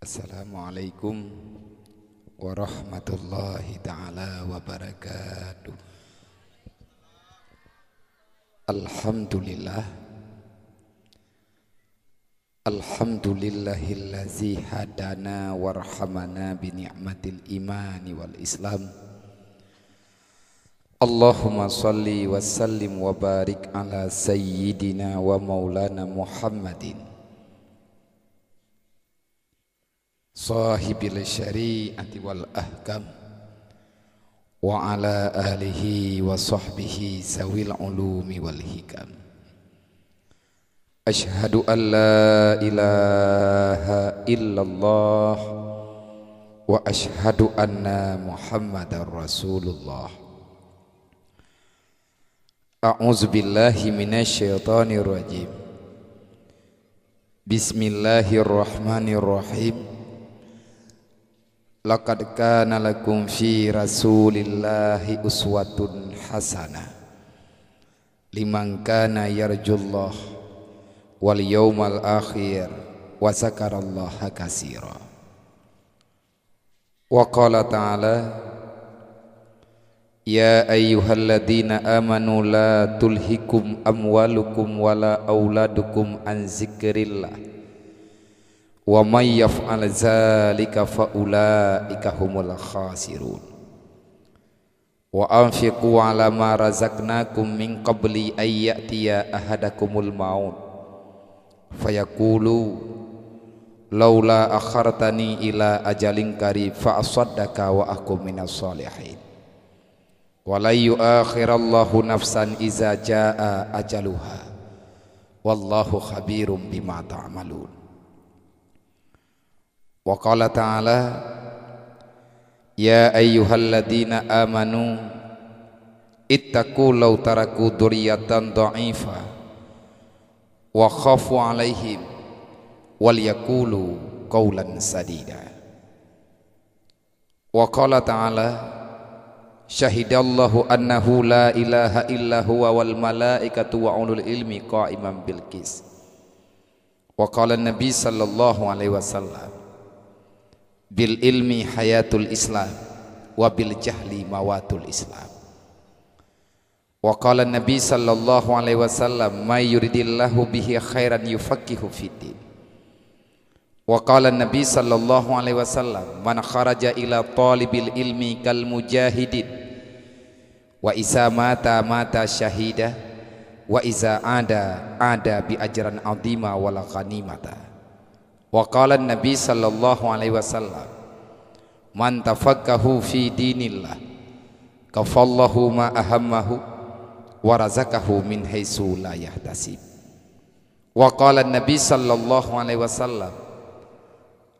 Assalamualaikum warahmatullahi taala wabarakatuh. Alhamdulillah Alhamdulillahillazi hadana warhamana bi ni'matil imani wal islam. Allahumma salli wa sallim wa barik ala sayyidina wa maulana Muhammadin sahibil syari'ati wal ahkam wa ala alihi wa sahbihi sawil ulumi wal hikam Ashhadu an la ilaha illallah wa ashhadu anna muhammadar rasulullah A'udzu billahi minasy syaithanir rajim Bismillahirrahmanirrahim Laqad kana lakum fi Rasulillahi uswatun hasanah liman kana yarjullah wal yawmal akhir wa zakarallaha katsira. Wa qala ta'ala Ya ayyuhalladzina amanu la tulhikum amwalukum wala auladukum an zikrillah wa may yaf'al zalika fa ulaika humul khasirun. Wa anfiqu ala ma razaqnakum min qabli ay ya'tiya ahadakumul maut. Fayaqulu laula akhartani ila ajalin qarib fa asaddaka wa akum minas salihin. Wa la yu'akhirallahu nafsan iza jaa ajaluha. Wallahu khabirum bima ta'malun. Wa qala ta'ala Ya ayyuhalladzina amanu ittaqu law taraku duriyatan dha'ifa wa khafu 'alaihim wal yaqulu qawlan sadida. Wa qala ta'ala Syahidallahu annahu la ilaha illa huwa wal malaikatu wa ulul ilmi qa'iman bil qis Wa qala an-nabi sallallahu alaihi wasallam bil ilmi hayatul islam wa bil jahli mawatul islam. Wa qala nabi sallallahu alaihi wasallam may yuridillahu bihi khairan yufaqihu fiddin wa qala nabi sallallahu alaihi wasallam man kharaja ila talibil ilmi kal mujahidin wa isa mata mata syahida wa iza ada ada bi ajran azima wala ghanimata Wa qala Nabi sallallahu alaihi wasallam Man tafakkahu fi dinillah kafallahu ma ahammahu wa razaqahu min haitsu la yahtasib. Wa qala Nabi sallallahu alaihi wasallam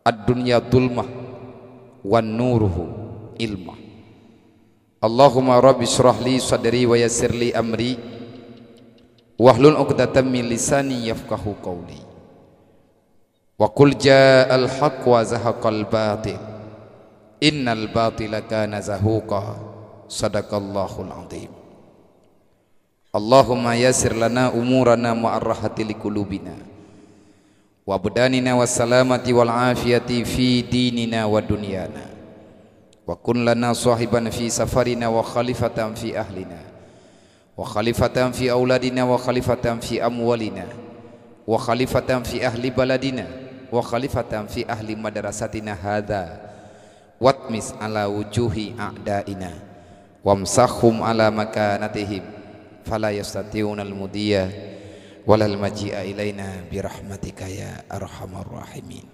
Ad-dunya dulmah wan nuruhu ilmah. Allahumma rabbi syrah li sadri wa yassir li amri wahlul 'uqdatam min lisani yafqahu qawli Wa qul ja'al haqq wa zahaqal batil Innal batila kana zahuqa Sadaqallahul azim Allahumma yasir lana umurana mu'arrahati likulubina Wa budanina wa salamati wal afiyati fi dinina wa dunyana Wa kun lana sahiban fi safarina wa khalifatan fi ahlina Wa khalifatan fi auladina wa khalifatan fi ahli madrasatina hadha. Watmis ala wujuhi a'daina. Wamsahum ala makanatihim. Fala yastati'una al-mudiya walal maji'a ilaina birahmatika ya arhamar rahimin.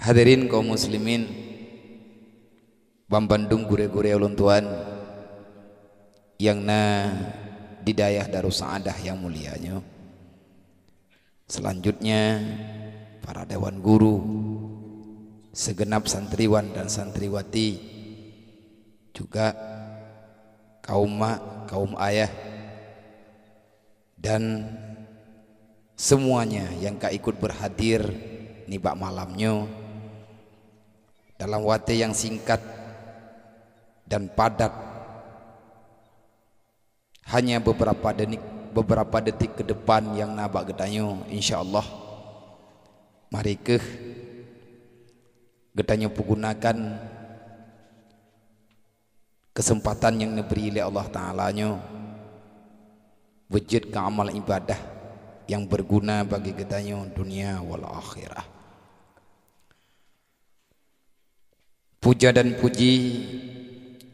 Hadirin kaum muslimin Bambandung gure-gure ulun tuan yang na di dayah Darussaadah yang mulianya Selanjutnya para dewan guru, segenap santriwan dan santriwati, juga kaum mak, kaum ayah, dan semuanya yang kak ikut berhadir nibak malamnya dalam wate yang singkat dan padat hanya beberapa detik beberapa detik ke depan yang nabak gedanyo insyaallah. Mari ke Getanya pergunakan kesempatan yang diberi oleh Allah Ta'ala nya wujud ke amal ibadah yang berguna bagi getanya dunia wal akhirah. Puja dan puji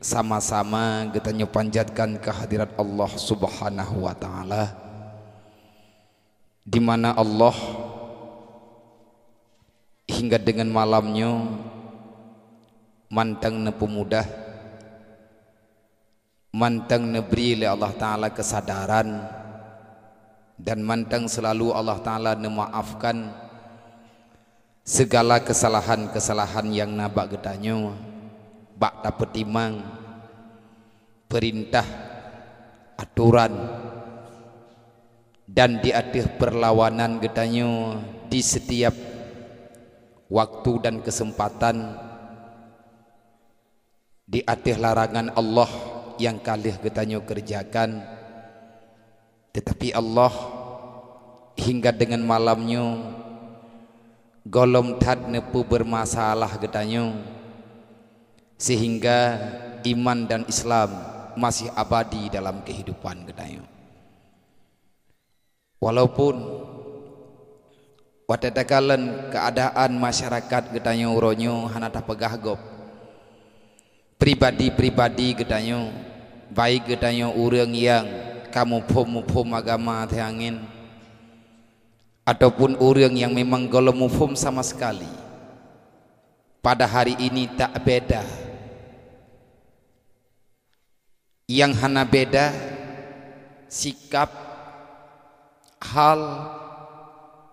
sama-sama getanya panjatkan kehadirat Allah Subhanahu wa taala. Di mana Allah hingga dengan malamnya mantang ne pemudah mantang neberi oleh Allah Ta'ala kesadaran dan mantang selalu Allah Ta'ala memaafkan segala kesalahan-kesalahan yang nabak getanya bak dapat timang perintah aturan dan di atas perlawanan getanya di setiap waktu dan kesempatan di atas larangan Allah yang kalih getanya kerjakan. Tetapi Allah hingga dengan malamnya golom tad nepu bermasalah getanya sehingga iman dan Islam masih abadi dalam kehidupan getanya walaupun watadakalan keadaan masyarakat hana tak pegah gop. Pribadi-pribadi gedanyo baik gedanyo orang yang kamu pom-pom agama teangin ataupun orang yang memang golong mufum sama sekali pada hari ini tak beda yang hana beda sikap hal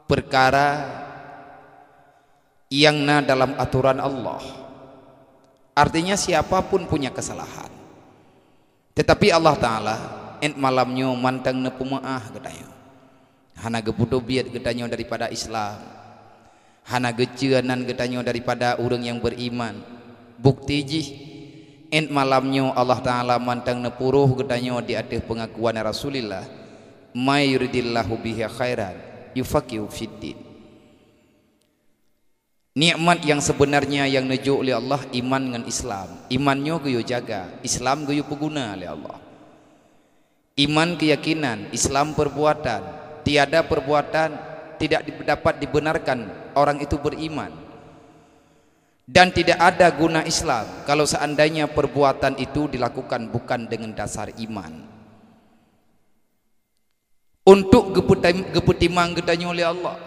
perkara yang na dalam aturan Allah Artinya siapapun punya kesalahan. Tetapi Allah Ta'ala ent malamnya mantang nepu maah katanya. Hana gebudo biat katanya daripada Islam. Hana gecianan katanya daripada orang yang beriman. Bukti jih ent malamnya Allah Ta'ala mantang nepuruh katanya di atas pengakuan Rasulullah. Ma yuridillahu bihi khairan yufaqihu fiddin. Nikmat yang sebenarnya yang nujuk oleh Allah iman dengan Islam. Imannya kuyo jaga, Islam kuyo pengguna oleh Allah. Iman keyakinan, Islam perbuatan. Tiada perbuatan tidak dapat dibenarkan orang itu beriman. Dan tidak ada guna Islam kalau seandainya perbuatan itu dilakukan bukan dengan dasar iman. Untuk geputimang gedanya oleh Allah.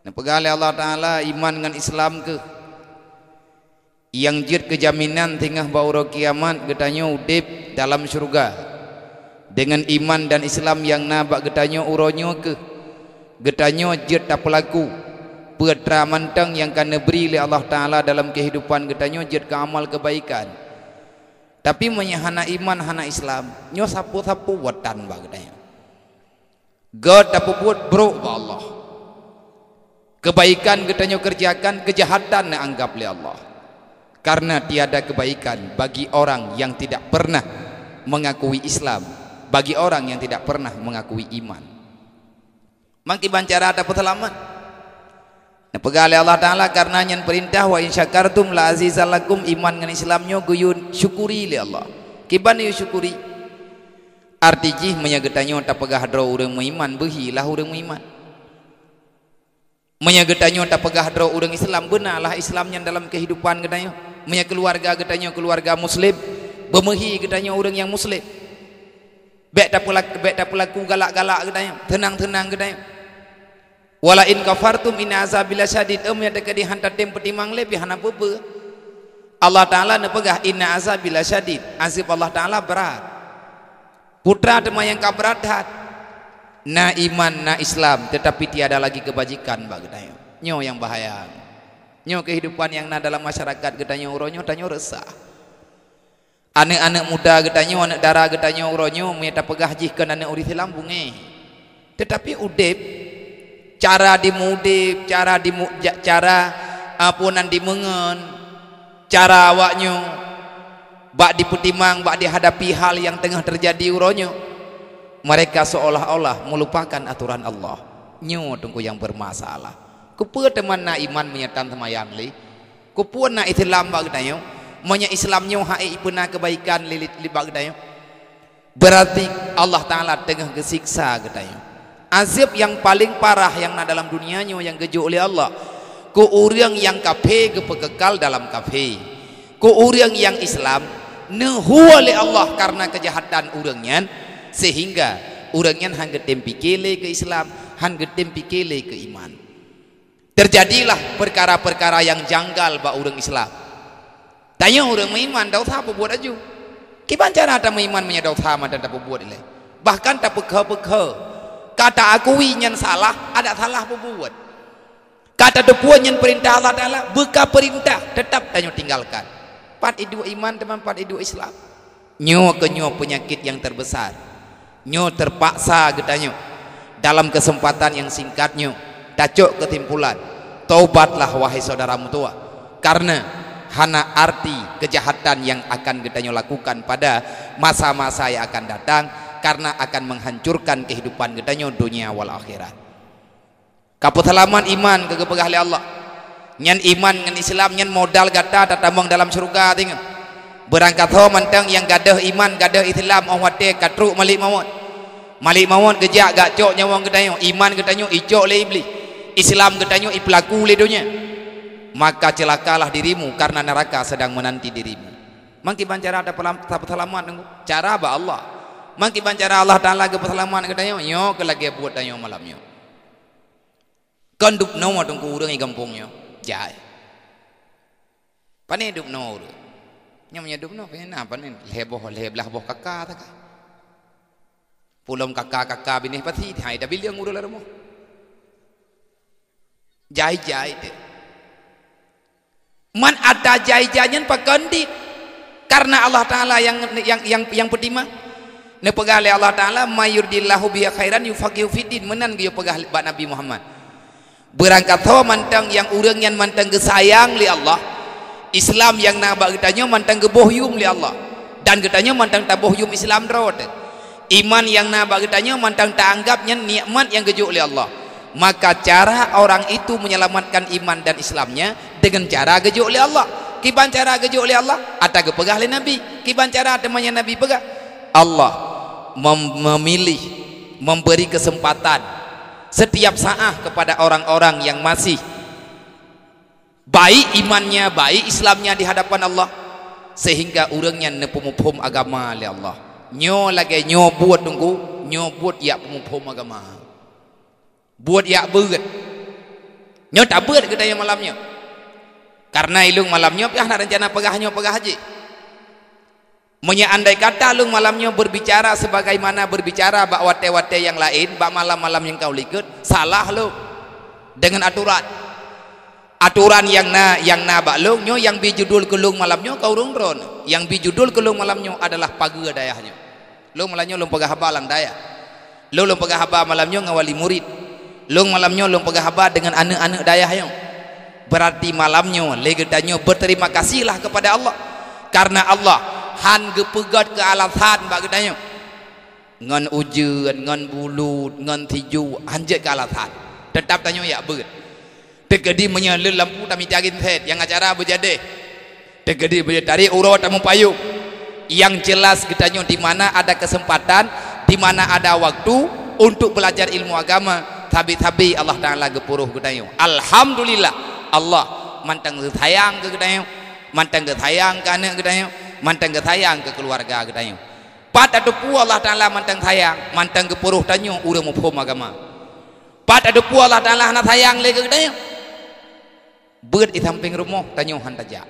Dan pegali Allah Ta'ala iman dengan Islam ke Yang jid kejaminan tengah baura kiamat Getanya udip dalam syurga Dengan iman dan Islam yang nabak getanya uronyo ke Getanya jid tak pelaku Petra mantang yang kena beri oleh Allah Ta'ala dalam kehidupan Getanya jid ke amal kebaikan Tapi menyahana iman hana Islam Nyo sapu-sapu watan bah getanya God dapat buat bro Allah Kebaikan kita kerjakan, kejahatan yang anggap oleh Allah. Karena tiada kebaikan bagi orang yang tidak pernah mengakui Islam, bagi orang yang tidak pernah mengakui iman. Mangki bancara ada petelaman. Nah, pegali Allah Ta'ala karena yang perintah wa insyakartum la azizalakum iman dengan Islamnya guyun syukuri li Allah. Kiban yu syukuri. Artijih menyagetannya tak pegah hadra orang iman, behilah orang iman menyagetanya tak pegah draw orang Islam benarlah Islam yang dalam kehidupan getanya. Punya keluarga getanya keluarga muslim. Bemehi getanya orang yang muslim. Baik tak pula baik tak pula galak-galak getanya tenang-tenang getanya wala in kafartum in azabila syadid am ya dekat dihantar dem petimang lebih hana bebe. Allah taala ne pegah inna azabila syadid azab Allah taala berat. Putra tema yang kabrat na iman na Islam tetapi tiada lagi kebajikan kita nyo yang bahaya. Nyo kehidupan yang na dalam masyarakat kita nyo uronyo tanyo resah. Anak-anak muda kita nyo anak darah kita nyo uronyo minta pegah jihkan anak uri lambung eh. Tetapi udep cara dimudip cara di cara apunan dimengen cara awaknyo. Bak diputimang bak dihadapi hal yang tengah terjadi uronyo mereka seolah-olah melupakan aturan Allah. Nyu tunggu yang bermasalah. Kepada teman na iman menyatan semayang li. Ku pun nak Islam bag dayo monya Islamnya hai puna kebaikan lilit libag dayo berarti Allah taala tengah gesiksa dayo azab yang paling parah yang na dalam dunianya yang gejo oleh Allah. Ku orang yang kafir kepekekal dalam kafir. Ku orang yang Islam nehu oleh Allah karena kejahatan orangnya sehingga orangnya hangga tempi kele ke Islam hangga tempi kele ke iman. Terjadilah perkara-perkara yang janggal ba orang Islam. Tanya orang iman dah apa buat aju? Kiban cara ada iman menyadau sama dan tak buat ile bahkan tak pekha-pekha kata akui yang salah ada salah buat kata depuan yang perintah Allah Taala buka perintah tetap tanya tinggalkan Pat itu iman teman pat itu Islam. Nyo ke nyo penyakit yang terbesar. Nyo terpaksa getanyo dalam kesempatan yang singkatnya tacuk kesimpulan. Taubatlah wahai saudaramu tua. Karena hana arti kejahatan yang akan getanyo lakukan pada masa-masa yang akan datang karena akan menghancurkan kehidupan getanyo dunia wal akhirat. Kaput halaman iman kegepegah Allah nyan iman dengan Islam nyan modal gata tatamong dalam surga tengok berangkat ho mantang yang gadah iman gadah Islam orang wate katruk malik mawon malik mawon gejak gak cok nyawang gedanyo iman gedanyo icok le iblis Islam gedanyo ipelaku le dunia maka celakalah dirimu karena neraka sedang menanti dirimu mangki bancara ada selamat cara ba Allah mangki bancara Allah taala ke selamat gedanyo yo ke lagi buat danyo malamnya Kanduk nama tunggu urang i kampungnya jai. Pane duk no ru nyam nya duk no pane na pane leboh leblah boh kakak ta ka pulom kakak kakak bini pati hai da bilyang uru larmo jai jai de man ada jai janyan pakandi karena Allah taala yang yang yang yang pertama ne pegale Allah taala mayurdillahu bi khairan yufaqihu fiddin menan ge pegah Nabi Muhammad? Berangkat tahu mantang yang orang yang mantang kesayang li Allah. Islam yang nak bagi tanya mantang kebohyum li Allah. Dan katanya mantang tak bohyum Islam rot iman yang nak bagi tanya mantang tak anggapnya nikmat yang kejuk li Allah. Maka cara orang itu menyelamatkan iman dan Islamnya dengan cara kejuk li Allah. Kiban cara kejuk li Allah? Ada kepegah li Nabi. Kiban cara temannya Nabi pegah Allah mem memilih memberi kesempatan setiap saat kepada orang-orang yang masih baik imannya, baik Islamnya di hadapan Allah sehingga orangnya nepumuphum agama oleh Allah. Nyo lagi nyo buat tunggu. Nyo buat ya pumuphum agama. Buat ya berat. Nyo tak berat ke daya malamnya. Karena ilung malamnya piah nak rencana pegahnya pegah haji Menyandai kata lu malamnya berbicara sebagaimana berbicara bak wate-wate yang lain, bak malam-malam yang kau likut, salah lu dengan aturan. Aturan yang na yang na bak lu nyo yang bijudul kelung malamnya kau rungron. Yang bijudul kelung malamnya adalah pagi dayahnya. Lu malamnya lu pegah haba lang daya. Lu lu pegah haba malamnya ngawali murid. Lu malamnya lu pegah haba dengan anak-anak dayahnya. Berarti malamnya legedannya berterima kasihlah kepada Allah karena Allah han gepegat ke alasan bagi tanya ngan ujian ngan bulut ngan tiju anjek ke alasan. Tetap tanya ya ber tegedi menyalur lampu tak mitakin set yang acara berjadi. Tegedi berjadi urut tamu payung yang jelas kitanya di mana ada kesempatan di mana ada waktu untuk belajar ilmu agama. Tabi-tabi Allah Taala gepuruh kita Alhamdulillah. Allah mantang sayang ke kita mantang sayang ke anak kita mantang ke sayang ke keluarga ke tanyo pat ada pu Allah taala mantang sayang mantang ke puruh tanyo ura mu phom agama. Pat ada pu Allah taala na sayang le ke tanyo beut di samping rumah tanyo han taja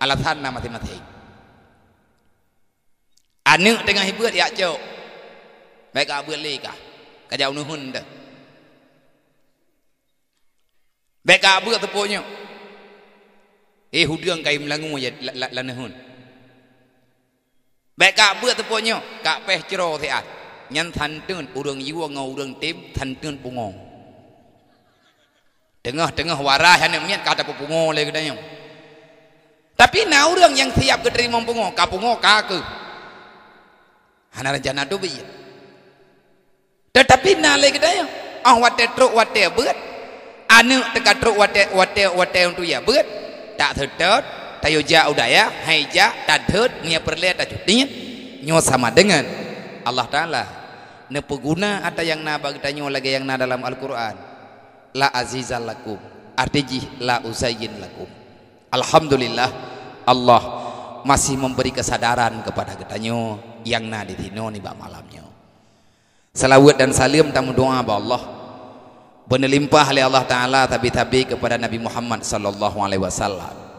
alasan nama mati anu tengah hibuat ya cok. Baik abul le ka kajau nuhun dah. Baik abul tepunya eh hudang kai melangu ya lanahun la, la, Baik kak buat tepuknya, kak peh cero tiat. Nyan tantun urang jiwa ngau urang tim tantun pungong. Tengah-tengah warah yang mian kata pungong lagi katanya. Tapi na urang yang siap keterima pungong, kak pungong kak. Hana rencana tu biya. Tetapi na lagi katanya. Ah wate truk wate berat. Anu teka truk wate wate wate untuk ya berat. tak tertot tayo ja udaya hai ja tadhut nia perle ta judinya nyo sama dengan Allah taala. Ne peguna ada yang na bagi tanyo lagi yang na dalam Al-Qur'an. La azizal lakum. Artiji la usayyin lakum. Alhamdulillah Allah masih memberi kesadaran kepada ketanyo yang na di tino ni ba malamnya salawat dan salim tamu doa ba Allah. Berlimpah oleh Allah taala tabi-tabi kepada Nabi Muhammad sallallahu alaihi wasallam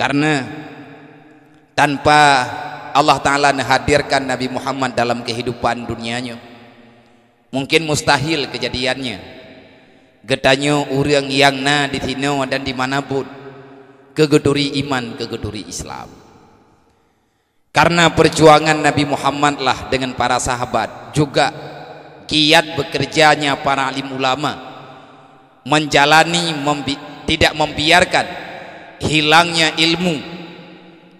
karena tanpa Allah Ta'ala menghadirkan Nabi Muhammad dalam kehidupan dunianya mungkin mustahil kejadiannya. Getanya orang yang na di sini dan di mana pun kegeduri iman kegeduri Islam. Karena perjuangan Nabi Muhammad lah dengan para sahabat juga kiat bekerjanya para alim ulama menjalani membi tidak membiarkan hilangnya ilmu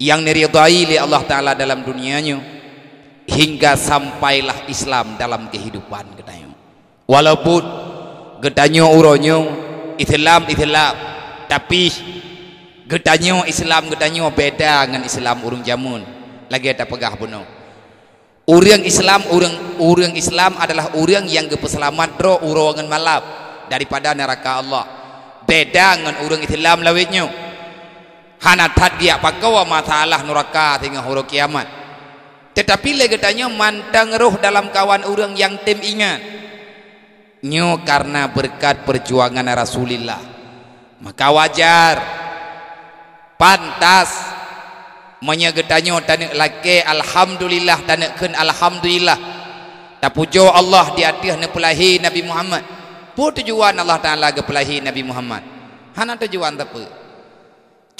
yang diridai oleh Allah Ta'ala dalam dunianya hingga sampailah Islam dalam kehidupan katanya walaupun katanya uronyo Islam Islam tapi katanya Islam katanya beda dengan Islam urung jamun. Lagi ada pegah bunuh. Orang Islam orang orang Islam adalah orang yang kepeselamat ro urongan malam daripada neraka Allah. Beda dengan orang Islam lawitnya hana tadbiak pakawa masalah neraka hingga huruf kiamat. Tetapi lagi tanya mantang roh dalam kawan orang yang tim ingat. Nyo karena berkat perjuangan Rasulullah maka wajar. Pantas. Menyegetanyo tanik laki alhamdulillah tanikkan alhamdulillah. Tak pujo Allah di atas nepelahi Nabi Muhammad. Pun tujuan Allah Ta'ala kepelahi Nabi Muhammad. Hana tujuan tapi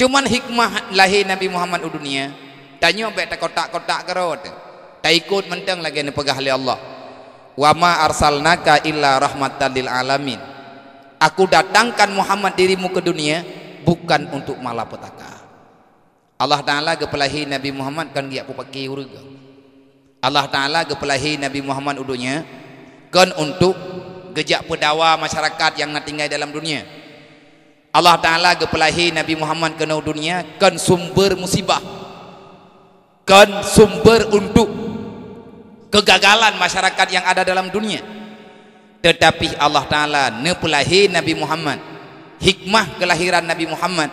Cuman hikmah lahir Nabi Muhammad di dunia. Tanya baik tak kotak-kotak kerot. Tak ikut mentang lagi ni pegah oleh Allah. Wa ma arsalnaka illa rahmatan lil alamin. Aku datangkan Muhammad dirimu ke dunia bukan untuk malapetaka. Allah Taala kepelahi Nabi Muhammad kan dia aku pakai urga. Allah Taala kepelahi Nabi Muhammad udunya kan untuk gejak pedawa masyarakat yang tinggal dalam dunia. Allah Ta'ala kepelahi Nabi Muhammad ke dunia kan sumber musibah kan sumber untuk kegagalan masyarakat yang ada dalam dunia. Tetapi Allah Ta'ala nepelahi Nabi Muhammad hikmah kelahiran Nabi Muhammad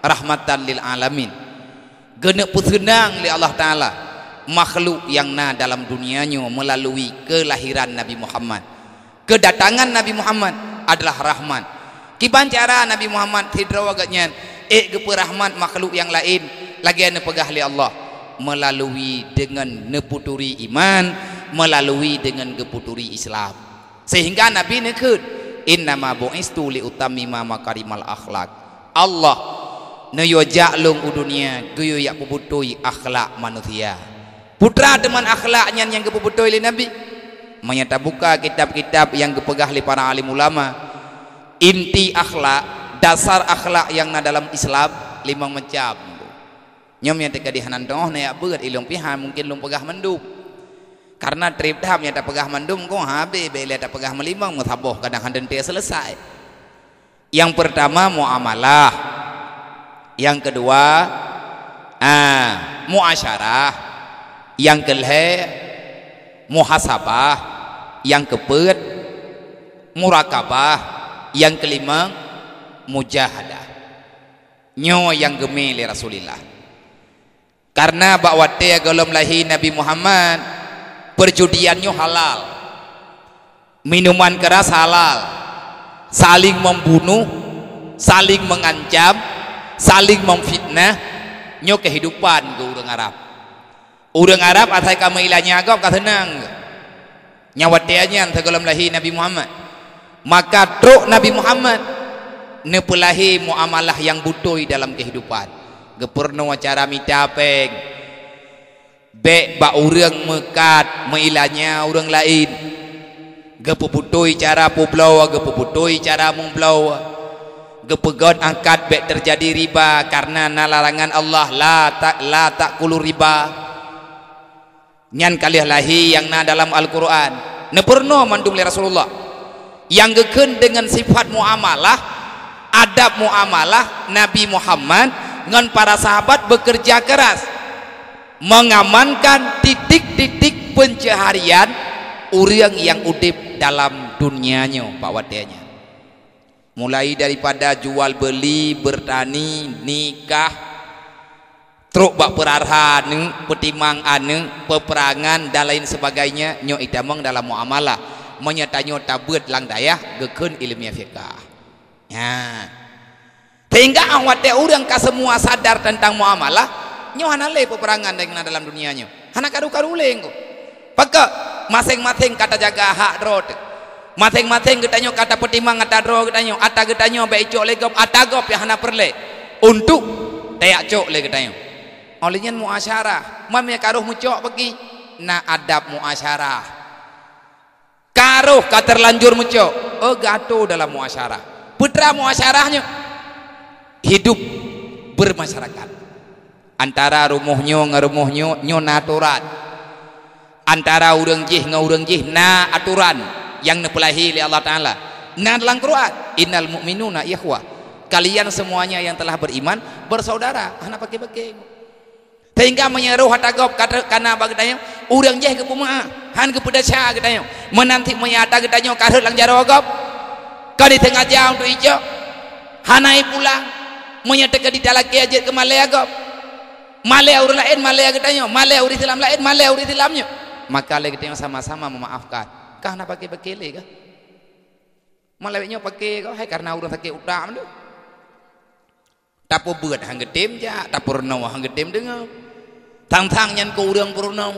rahmatan lil alamin. Gena pusenang li Allah Ta'ala makhluk yang na dalam dunianya melalui kelahiran Nabi Muhammad. Kedatangan Nabi Muhammad adalah rahmat Kiban cara Nabi Muhammad hidra agaknya eh gepe rahmat makhluk yang lain. Lagi ane pegah li Allah. Melalui dengan neputuri iman melalui dengan geputuri Islam. Sehingga Nabi nekut innama bu'istu li utamima makarimal akhlak. Allah ne jaklung dunia geyo yak puputui akhlak manusia. Putra teman akhlaknya yang geputui li Nabi. Menyata buka kitab-kitab yang gepegah li para alim ulama inti akhlak dasar akhlak yang na dalam Islam lima macam. Nyom yang teka di hanan doh na ya berat ilung pihan mungkin lung pegah mendum karena trip dah yang tak pegah mendum kau habis bela tak pegah melimang mutaboh kadang handan dia selesai. Yang pertama muamalah. Yang kedua ah muasyarah. Yang kelih muhasabah. Yang kepet murakabah yang kelima mujahadah. Nyo yang gemili Rasulullah. Karena bahawa dia golom lahir Nabi Muhammad perjudiannya halal. Minuman keras halal. Saling membunuh saling mengancam saling memfitnah. Nyo kehidupan ke orang Arab. Orang Arab asal kamu ilahnya agak kata tenang nyawa dia yang tergolong lahir Nabi Muhammad maka truk Nabi Muhammad. Nepelahi muamalah yang butuh dalam kehidupan. Gepurno cara mitapeng be ba urang mekat meilanya urang lain. Gepuputui cara publau gepuputui cara mumblau gepegon angkat be terjadi riba karena nalarangan Allah la tak la tak kulu riba. Nyan kalih lahi yang na dalam Al-Quran. Nepurno mandum li Rasulullah yang geken dengan sifat muamalah adab muamalah Nabi Muhammad dengan para sahabat bekerja keras mengamankan titik-titik pencaharian orang yang udip dalam dunianya Pak Wadanya mulai daripada jual beli bertani nikah truk bak perarhan petimang ane peperangan dan lain sebagainya nyo itamang dalam muamalah menyatanyo tabut lang dayah gekun ilmiah fiqah. Ya. Sehingga awak dia orang ka semua sadar tentang muamalah nyo hanale peperangan dengan dalam dunianya hana karu-karu leng Paka masing-masing kata jaga hak drot masing-masing kita nyo kata petimang kata dro kita nyo. Ata kita nyo baik cok legop ata gop yang hana perle untuk tayak cok le kita nyo. Olehnya muasyarah. Mam ya karuh mu cok pergi na adab muasyarah karuh ka terlanjur mu cok oh gato dalam muasyarah. Putra muasyarahnya hidup bermasyarakat. Antara rumuhnyo ngerumuhnyo nyo natural antara urang jih ngurang jih na aturan yang nepelahi oleh Allah Ta'ala. Nah dalam Quran innal mu'minuna ikhwa kalian semuanya yang telah beriman bersaudara hana pakai-pakai sehingga menyeru hatagop kata kana bagdanya urang jeh ke puma han ke pedasya katanya menanti menyata katanya karut lang jaro gop. Kali tengah jam tu ijo. Hanai menyata ke di dalam ajit ke malaya gop. Malaya urang lain malaya katanya malaya urang Islam lain malaya urang Islamnya maka lagi kita sama-sama memaafkan. Kah nak pakai bekele kah? Malawiknya pakai kau hai karena orang sakit utam tu tapo buat hang gedem ja tapo renau hang gedem dengar. Tang-tang nyan ko urang purnau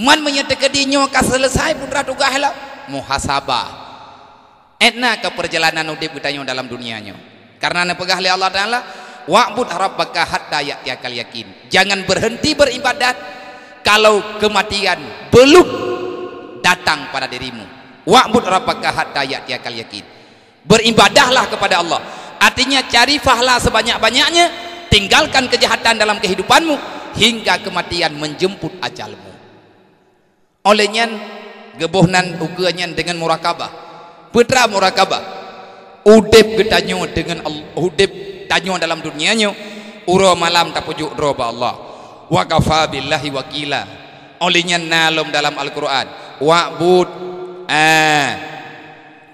man menyatakan dinyo ka selesai putra tugas lah muhasabah. Etna ke perjalanan udip kita dalam dunianya. Karena ne pegah Allah Taala wa'bud rabbaka hatta ya'tiyakal yakin. Jangan berhenti beribadat kalau kematian belum datang pada dirimu. Wa'bud rabbaka hatta ya'tiyakal yakin. Beribadahlah kepada Allah artinya cari pahala sebanyak-banyaknya tinggalkan kejahatan dalam kehidupanmu hingga kematian menjemput ajalmu. Olehnya gebuhnan ugeannya dengan murakabah. Putra murakabah. Udip getanyo dengan udip tanyo dalam dunianya uro malam tak pujuk roba Allah. Wa kafa billahi wakila. Olehnya nalum dalam Al-Quran. Wa'bud ah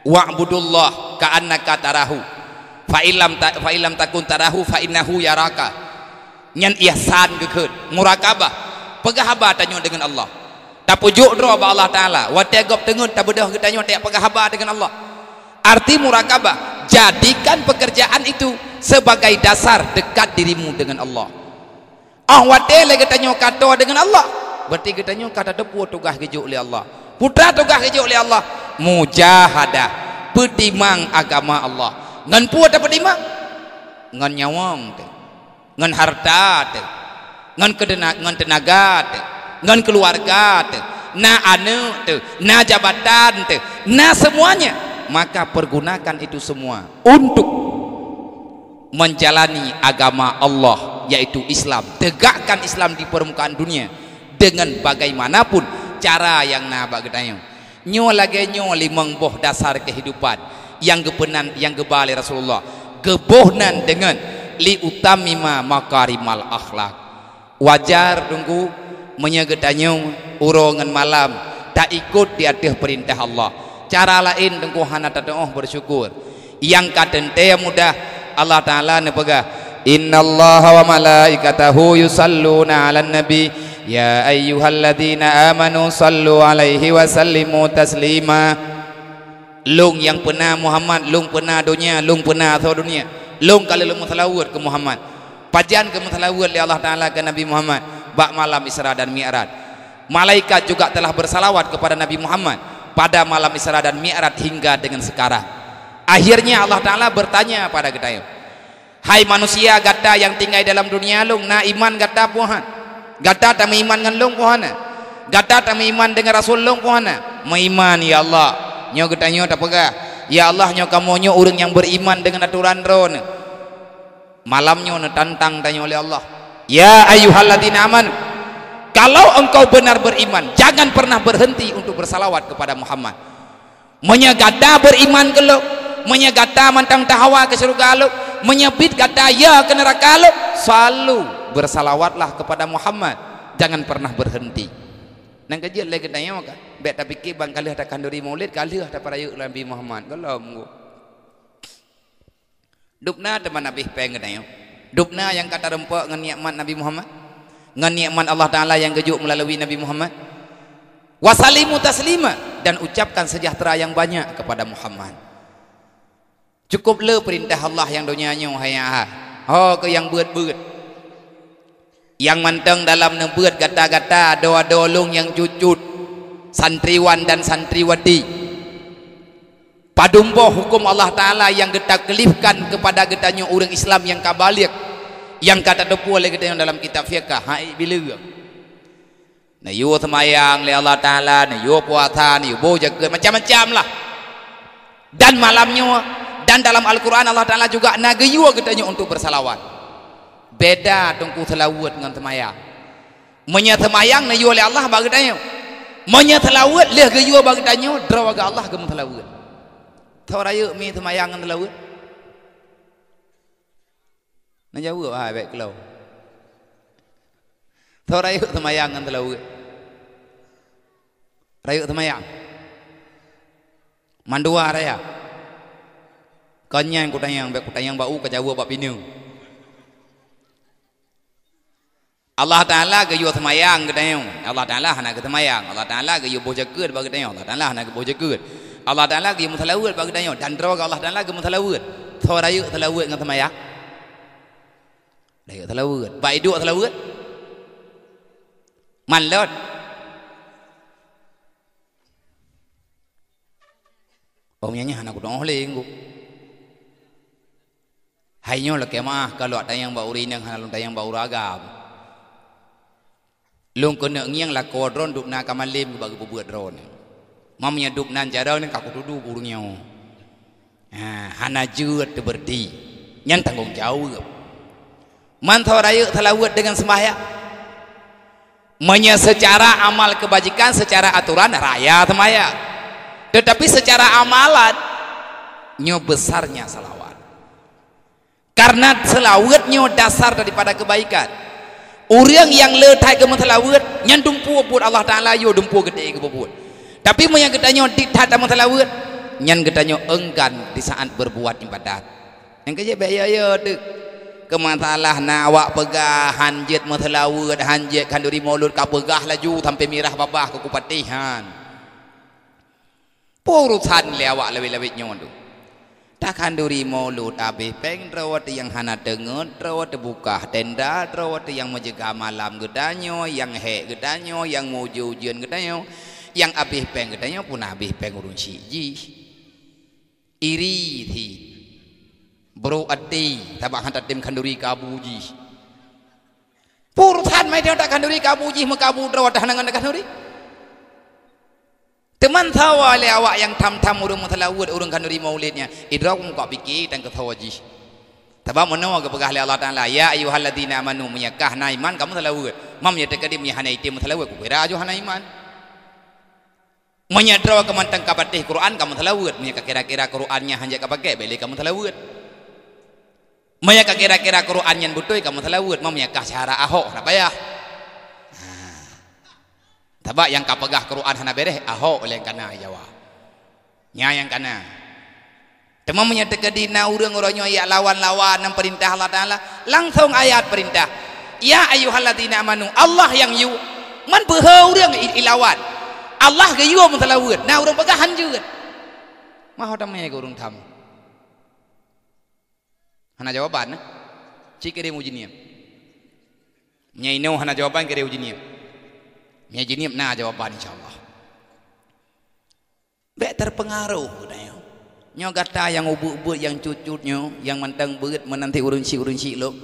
wa'budullah ka'annaka tarahu fa illam ta, fa illam takun tarahu fa innahu yaraka. Nyan ihsan gekeun murakabah. Pegahaba tanyo dengan Allah. Tak pujuk dro ba Allah taala. Wa tegop tengun tak bedah getanyo tak pegahaba dengan Allah. Arti murakabah. Jadikan pekerjaan itu sebagai dasar dekat dirimu dengan Allah. Ah wa tele getanyo kato dengan Allah. Berarti kita nyo kata depu tugas kejuk oleh Allah. Putra tugas kejuk oleh Allah. Mujahadah. Pedimang agama Allah ngan pu ada pedimang ngan nyawang te. Ngan harta te. Ngan kedena ngan tenaga te. Ngan keluarga te. Na anu te. Na jabatan te. Na semuanya. Maka pergunakan itu semua untuk menjalani agama Allah yaitu Islam. Tegakkan Islam di permukaan dunia dengan bagaimanapun cara yang nabak gedayang nyo lagi nyo limang boh dasar kehidupan yang gepenan yang gebali Rasulullah. Gebohnan dengan li utamima makarimal akhlak. Wajar tunggu menyegetanya urungan malam. Tak ikut di atas perintah Allah. Cara lain tunggu hana tadoh bersyukur. Yang kadente mudah Allah taala nepega innallaha wa malaikatahu yusalluna 'alan nabi. Ya ayyuhalladzina amanu sallu 'alaihi wa sallimu taslima. Lung yang pernah Muhammad, lung pernah dunia, lung pernah atau dunia. Lung kali lung mutalawud ke Muhammad. Pajan ke mutalawud oleh Allah Ta'ala ke Nabi Muhammad. Bak malam Isra dan Mi'raj. Malaikat juga telah bersalawat kepada Nabi Muhammad. Pada malam Isra dan Mi'raj hingga dengan sekarang. Akhirnya Allah Ta'ala bertanya pada kita. Hai manusia gata yang tinggal dalam dunia lung. Na iman gata puhan gata tak mengiman dengan long pohana gata tak mengiman dengan rasul long pohana mengiman ya Allah nyo kita nyo tak pegah ya Allah nyo kamu nyo orang yang beriman dengan aturan ron. Malamnya nyo tantang tanya oleh Allah. Ya ayyuhalladzina aman. Kalau engkau benar beriman jangan pernah berhenti untuk bersalawat kepada Muhammad. Menyagada beriman ke lo menyegata mantang tahawa ke surga lu menyebit kata ya ke neraka lu selalu bersalawatlah kepada Muhammad. Jangan pernah berhenti. Nang kerja lagi tanya maka bet tapi ke bang kali ada kanduri maulid kali ada para yuk Nabi Muhammad. Belum dupna teman Nabi pengen tanya dupna yang kata rempok dengan nikmat Nabi Muhammad. Dengan nikmat Allah Taala yang gejuk melalui Nabi Muhammad. Wasalimu taslima. Dan ucapkan sejahtera yang banyak kepada Muhammad. Cukup le perintah Allah yang donyanya hayah oh ke yang beut-beut yang manteng dalam nebuat kata-kata doa dolong yang cucut santriwan dan santriwati. Padumbo hukum Allah Ta'ala yang kita kelifkan kepada getanya orang Islam yang kabalik yang kata depu oleh kita dalam kitab fiqah. Hai bila na yu semayang le Allah Taala na yu puasa na yu boja macam-macam lah. Dan malamnya dan dalam Al-Quran Allah Taala juga nagayu katanya untuk bersalawat. Beda tungku selawat dengan semayang. Menya semayang na yu oleh Allah bagi tanya menya selawat leh gayu bagi tanya draw Allah ke selawat tahu raya mi semayang dengan selawat nó jauh ah baik kelau Tahu raya semayang kan telau Raya semayang Mandua raya. Kanya yang kutayang Baik kutayang bau ke jauh bak pinu Allah Ta'ala ke yu semayang ke tayang Allah Ta'ala hana ke semayang Allah Ta'ala ke yu boja bagi tayang Allah Ta'ala hana ke boja Allah Ta'ala ke yu musalawud bagi tayang Dan draw Allah Ta'ala ke musalawud Tahu raya selawud dengan semayang? Pak hidup tak lawa kan? Malot. Oh nyanyi anak aku dong oleh aku. Hanya lah kemah kalau ada yang bau rinang, ada yang bau ragam. Lung kena ngiang lah kodron duk nak kamalim bagi buat drone. Mamnya duk nan jara ni kaku tudu burungnya. Ha, hana jut berdi. Yang tanggung jawab mantau raya telawat dengan sembahyang menya secara amal kebajikan secara aturan raya sembahyang tetapi secara amalan nyo besarnya salawat karena selawatnya dasar daripada kebaikan orang yang letai ke telawat yang dumpu buat Allah Ta'ala yo dumpu gede ke buat tapi menya kita nyo tidak sama telawat yang kita nyo enggan di saat berbuat ibadat. Yang kerja baik ya ya ke masalah nak awak pegah hanjit mathalawud hanjit kanduri maulud ka pegah laju sampai mirah babah ke kupatihan urusan le awak lebih-lebih nyondo tak kanduri maulud abe peng. Rawat yang hana dengar rawat buka tenda rawat yang menjaga malam gedanyo yang he gedanyo yang muju ujian gedanyo yang abih peng gedanyo pun abih peng urun siji. Iri thi. Bro ati tabak hantar tim kanduri kabuji. Purusan mai dia tak kanduri kabuji makabu drawat hanangan kanduri teman tahu ale awak yang tam-tam urung mutalawud urung kanduri maulidnya. Idrak muka pikir dan ketawaji tabak menawa ke pegah Allah Taala. Ya ayyuhalladzina amanu menyakah na iman kamu talawud mam ya tekadi menyahana itim mutalawud ku kira ajo hana iman menyadrawa kemantang kabatih Quran kamu talawud menyakah kira-kira Qurannya hanya kapakai beli kamu talawud Maya kira-kira Quran yang betul kamu telah mau ya cara ahok apa ya? Tabak yang kapagah Quran hana bereh ahok oleh kana jawa. Nya yang kana. Tema menyatakan di na urang orangnya ya lawan-lawan nan perintah Allah Taala langsung ayat perintah. Ya ayyuhalladzina amanu Allah yang yu man beha urang ilawan. Allah ge yu mun telah buat. Na urang pegahan juga. Mah hodam me urang tamu. Hana jawaban na? Cik kere muji niam. Nya hana jawaban kere uji jiniam na jawaban insyaallah. Bek terpengaruh na yo. Nyo gata yang ubu-ubu yang cucutnya yang mantang beut menanti urunci-urunci lo.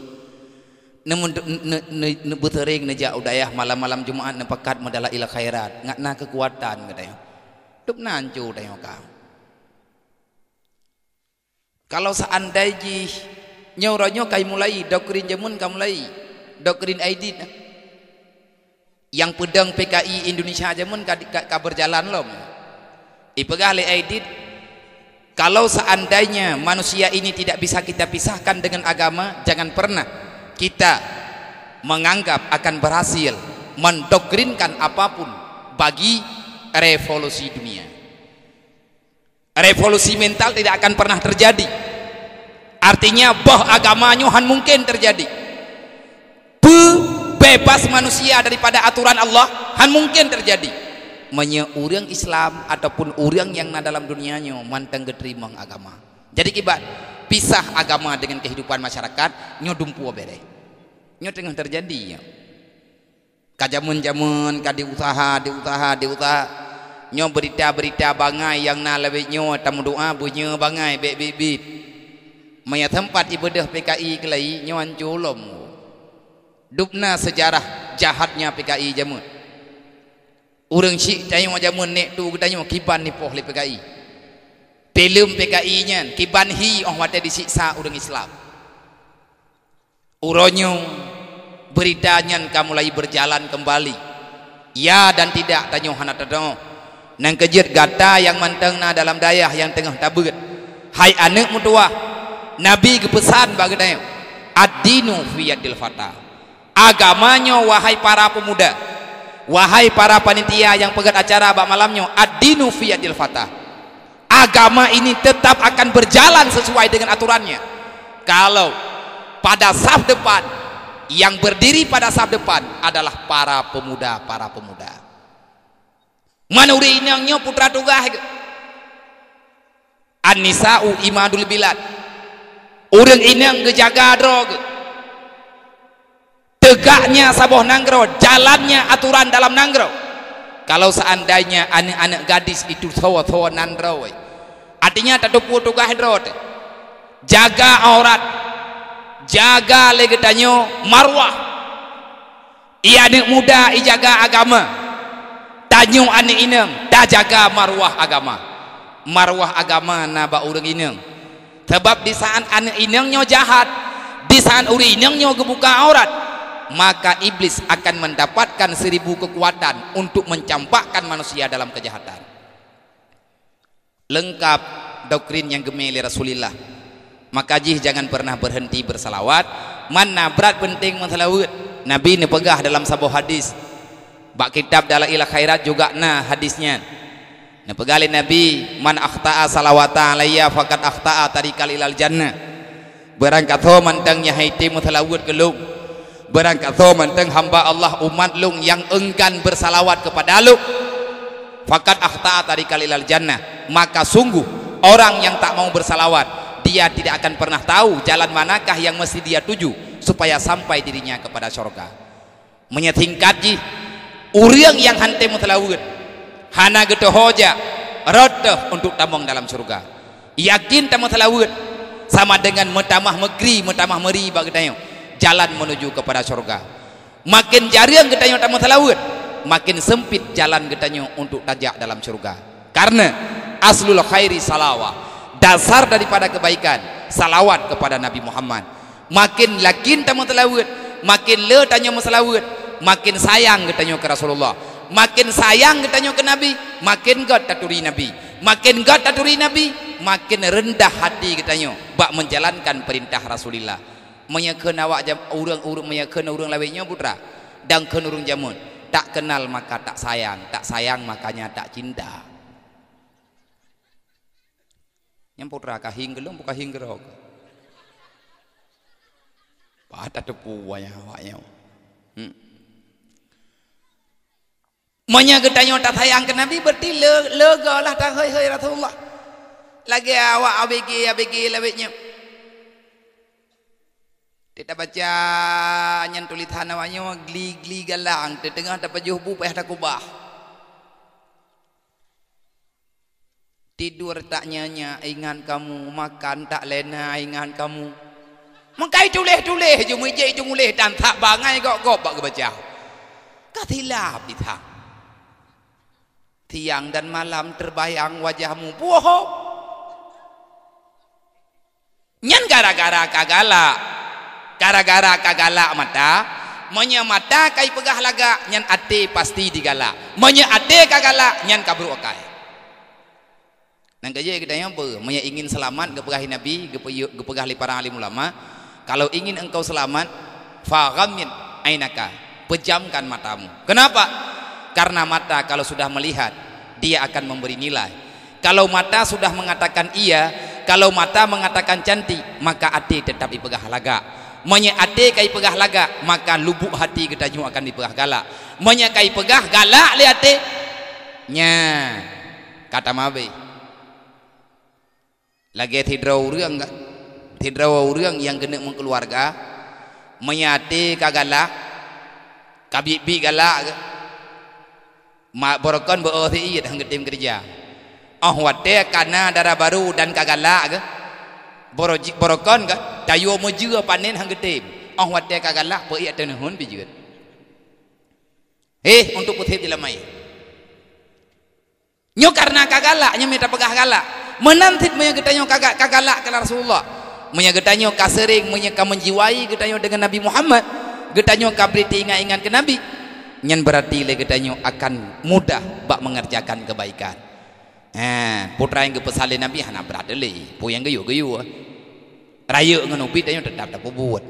Namun ne ne ne betering ne jau dayah malam-malam Jumaat ne pekat medala ila khairat. Ngat na kekuatan kata yo. Dup nancu dayo ka. Kalau seandainya nyoronyo kai mulai doktrin jamun kai mulai doktrin aidit yang pedang PKI Indonesia jamun ka, ka, ka berjalan lom. Ipegah le aidit kalau seandainya manusia ini tidak bisa kita pisahkan dengan agama jangan pernah kita menganggap akan berhasil mendokrinkan apapun bagi revolusi dunia. Revolusi mental tidak akan pernah terjadi. Artinya boh agamanya han mungkin terjadi bebas manusia daripada aturan Allah han mungkin terjadi menye orang Islam ataupun orang yang na dalam dunianya mantang keterima agama. Jadi kibat pisah agama dengan kehidupan masyarakat nyo dumpu bere. Nyo tengah terjadi ya. Kajamun-jamun kadi usaha, di usaha, di usaha nyo berita-berita bangai yang na lebih nyo tamu doa bunyi bangai bek bek. Maya tempat ibadah PKI kelai nyo anculom. Dupna sejarah jahatnya PKI jamun. Orang syik tanya mana nek tu tanya kiban ni poh le PKI. Pelum PKI nya kiban hi oh mata disiksa orang Islam. Uronyo beritanya kamu lagi berjalan kembali. Ya dan tidak tanya hana tado. Nang kejut gata yang manteng na dalam dayah yang tengah tabut. Hai anak mutua. Nabi kepesan bagi tanya. Ad-dinu fiyadil fata. Agamanya wahai para pemuda. Wahai para panitia yang pegat acara abad malamnya ad-dinu fiyadil fatah. Agama ini tetap akan berjalan sesuai dengan aturannya. Kalau pada saf depan yang berdiri pada saf depan adalah para pemuda para pemuda. Mana uri ini putra tugah an-nisa'u imadul bilad. Orang ini yang kejaga drog tegaknya sabuh nanggro jalannya aturan dalam nanggro. Kalau seandainya anak-anak gadis itu thawa-thawa nanggro artinya tupu tukah hidrot jaga aurat. Jaga legetanyo marwah ia anak muda jaga agama. Tanyo anak inem dah jaga marwah agama. Marwah agama na ba urang inem sebab di saat anak inengnya jahat di saat uri inengnya kebuka aurat maka iblis akan mendapatkan seribu kekuatan untuk mencampakkan manusia dalam kejahatan. Lengkap doktrin yang gemeli Rasulullah maka jih jangan pernah berhenti bersalawat. Mana berat penting mensalawat Nabi ini pegah dalam sebuah hadis. Bak kitab dalam ilah khairat juga nah hadisnya. Nah pegali Nabi man akhta'a salawata alayya faqad akhta'a tarikal ilal jannah. Berangkat ho mantangnya haiti mutalawud keluk berangkat thoman teng hamba Allah umat lung yang enggan bersalawat kepada lu. Fakat akhta tadi kalilal jannah. Maka sungguh orang yang tak mau bersalawat dia tidak akan pernah tahu jalan manakah yang mesti dia tuju supaya sampai dirinya kepada syurga. Menyetingkat ji uriang yang hante mutlawud hana gitu hoja rodoh untuk tamong dalam syurga. Yakin tamu telawud sama dengan metamah megri metamah meri bagdanya jalan menuju kepada surga makin jariang kita tamu talawud makin sempit jalan kita untuk tajak dalam surga karena aslul khairi salawa dasar daripada kebaikan salawat kepada Nabi Muhammad. Makin lakin tamu talawud makin le tanya masalawud makin sayang kita ke Rasulullah. Makin sayang kita ke Nabi makin god taturi Nabi. Makin god taturi Nabi makin rendah hati kita bak menjalankan perintah Rasulullah menyekan awak jam urang-urang menyekan urang lainnya putra. Dan kenurung jamun. Tak kenal maka tak sayang. Tak sayang makanya tak cinta. Yang putra kah hinggelung buka hinggerok pada tepu wayah awaknya hmm. menyekan tak sayang ke Nabi berarti lega lah tak hai hai Rasulullah. Lagi awak abegi abegi lebihnya kita baca yang tulisan namanya gli gli galang di tengah dapat juh bu payah tak kubah. Tidur tak nyanya ingat kamu, makan tak lena ingat kamu. Mengkai tulis tulis je mujik je mulih dan tak bangai kok kok bak baca. Katilap di tang. Tiang dan malam terbayang wajahmu. Bohong. Nyan gara-gara kagalak gara-gara kagalak mata menya mata kai pegah laga nyan ate pasti digala menya ate kagalak nyan kabru akai Nang kerja kita yang apa? Maya ingin selamat ke perahi Nabi, ke pegah li para alim ulama. Kalau ingin engkau selamat, faghamin ainaka. Pejamkan matamu. Kenapa? Karena mata kalau sudah melihat, dia akan memberi nilai. Kalau mata sudah mengatakan iya, kalau mata mengatakan cantik, maka hati tetap dipegah laga. Manya hati kai pegah laga, maka lubuk hati kita juga akan dipegah galak. Kai pegah galak li hati. Nya kata mabe lagi tidrau rương tidrau rương yang kena mengkeluarga menyati kagala kabibi gala mak borokon bo thi hang tim kerja oh wate kana darah baru dan kagala ke boroji borokon ke tayo moju panen hang tim oh wate kagala po iya tenhun bijut eh untuk putih dilamai nyo karena kagala nyo minta pegah galak. Menantit punya getanyo kagak kagalak kala Rasulullah. Punya getanyo kasering punya ka menjiwai getanyo dengan Nabi Muhammad. Getanyo ka beriti ingat-ingat ke Nabi. Nyen berarti le getanyo akan mudah bak mengerjakan kebaikan. Eh putra yang kepesali Nabi hana berat le? Pu yang geyu-geyu raya dengan ubi tanyo tetap tak buat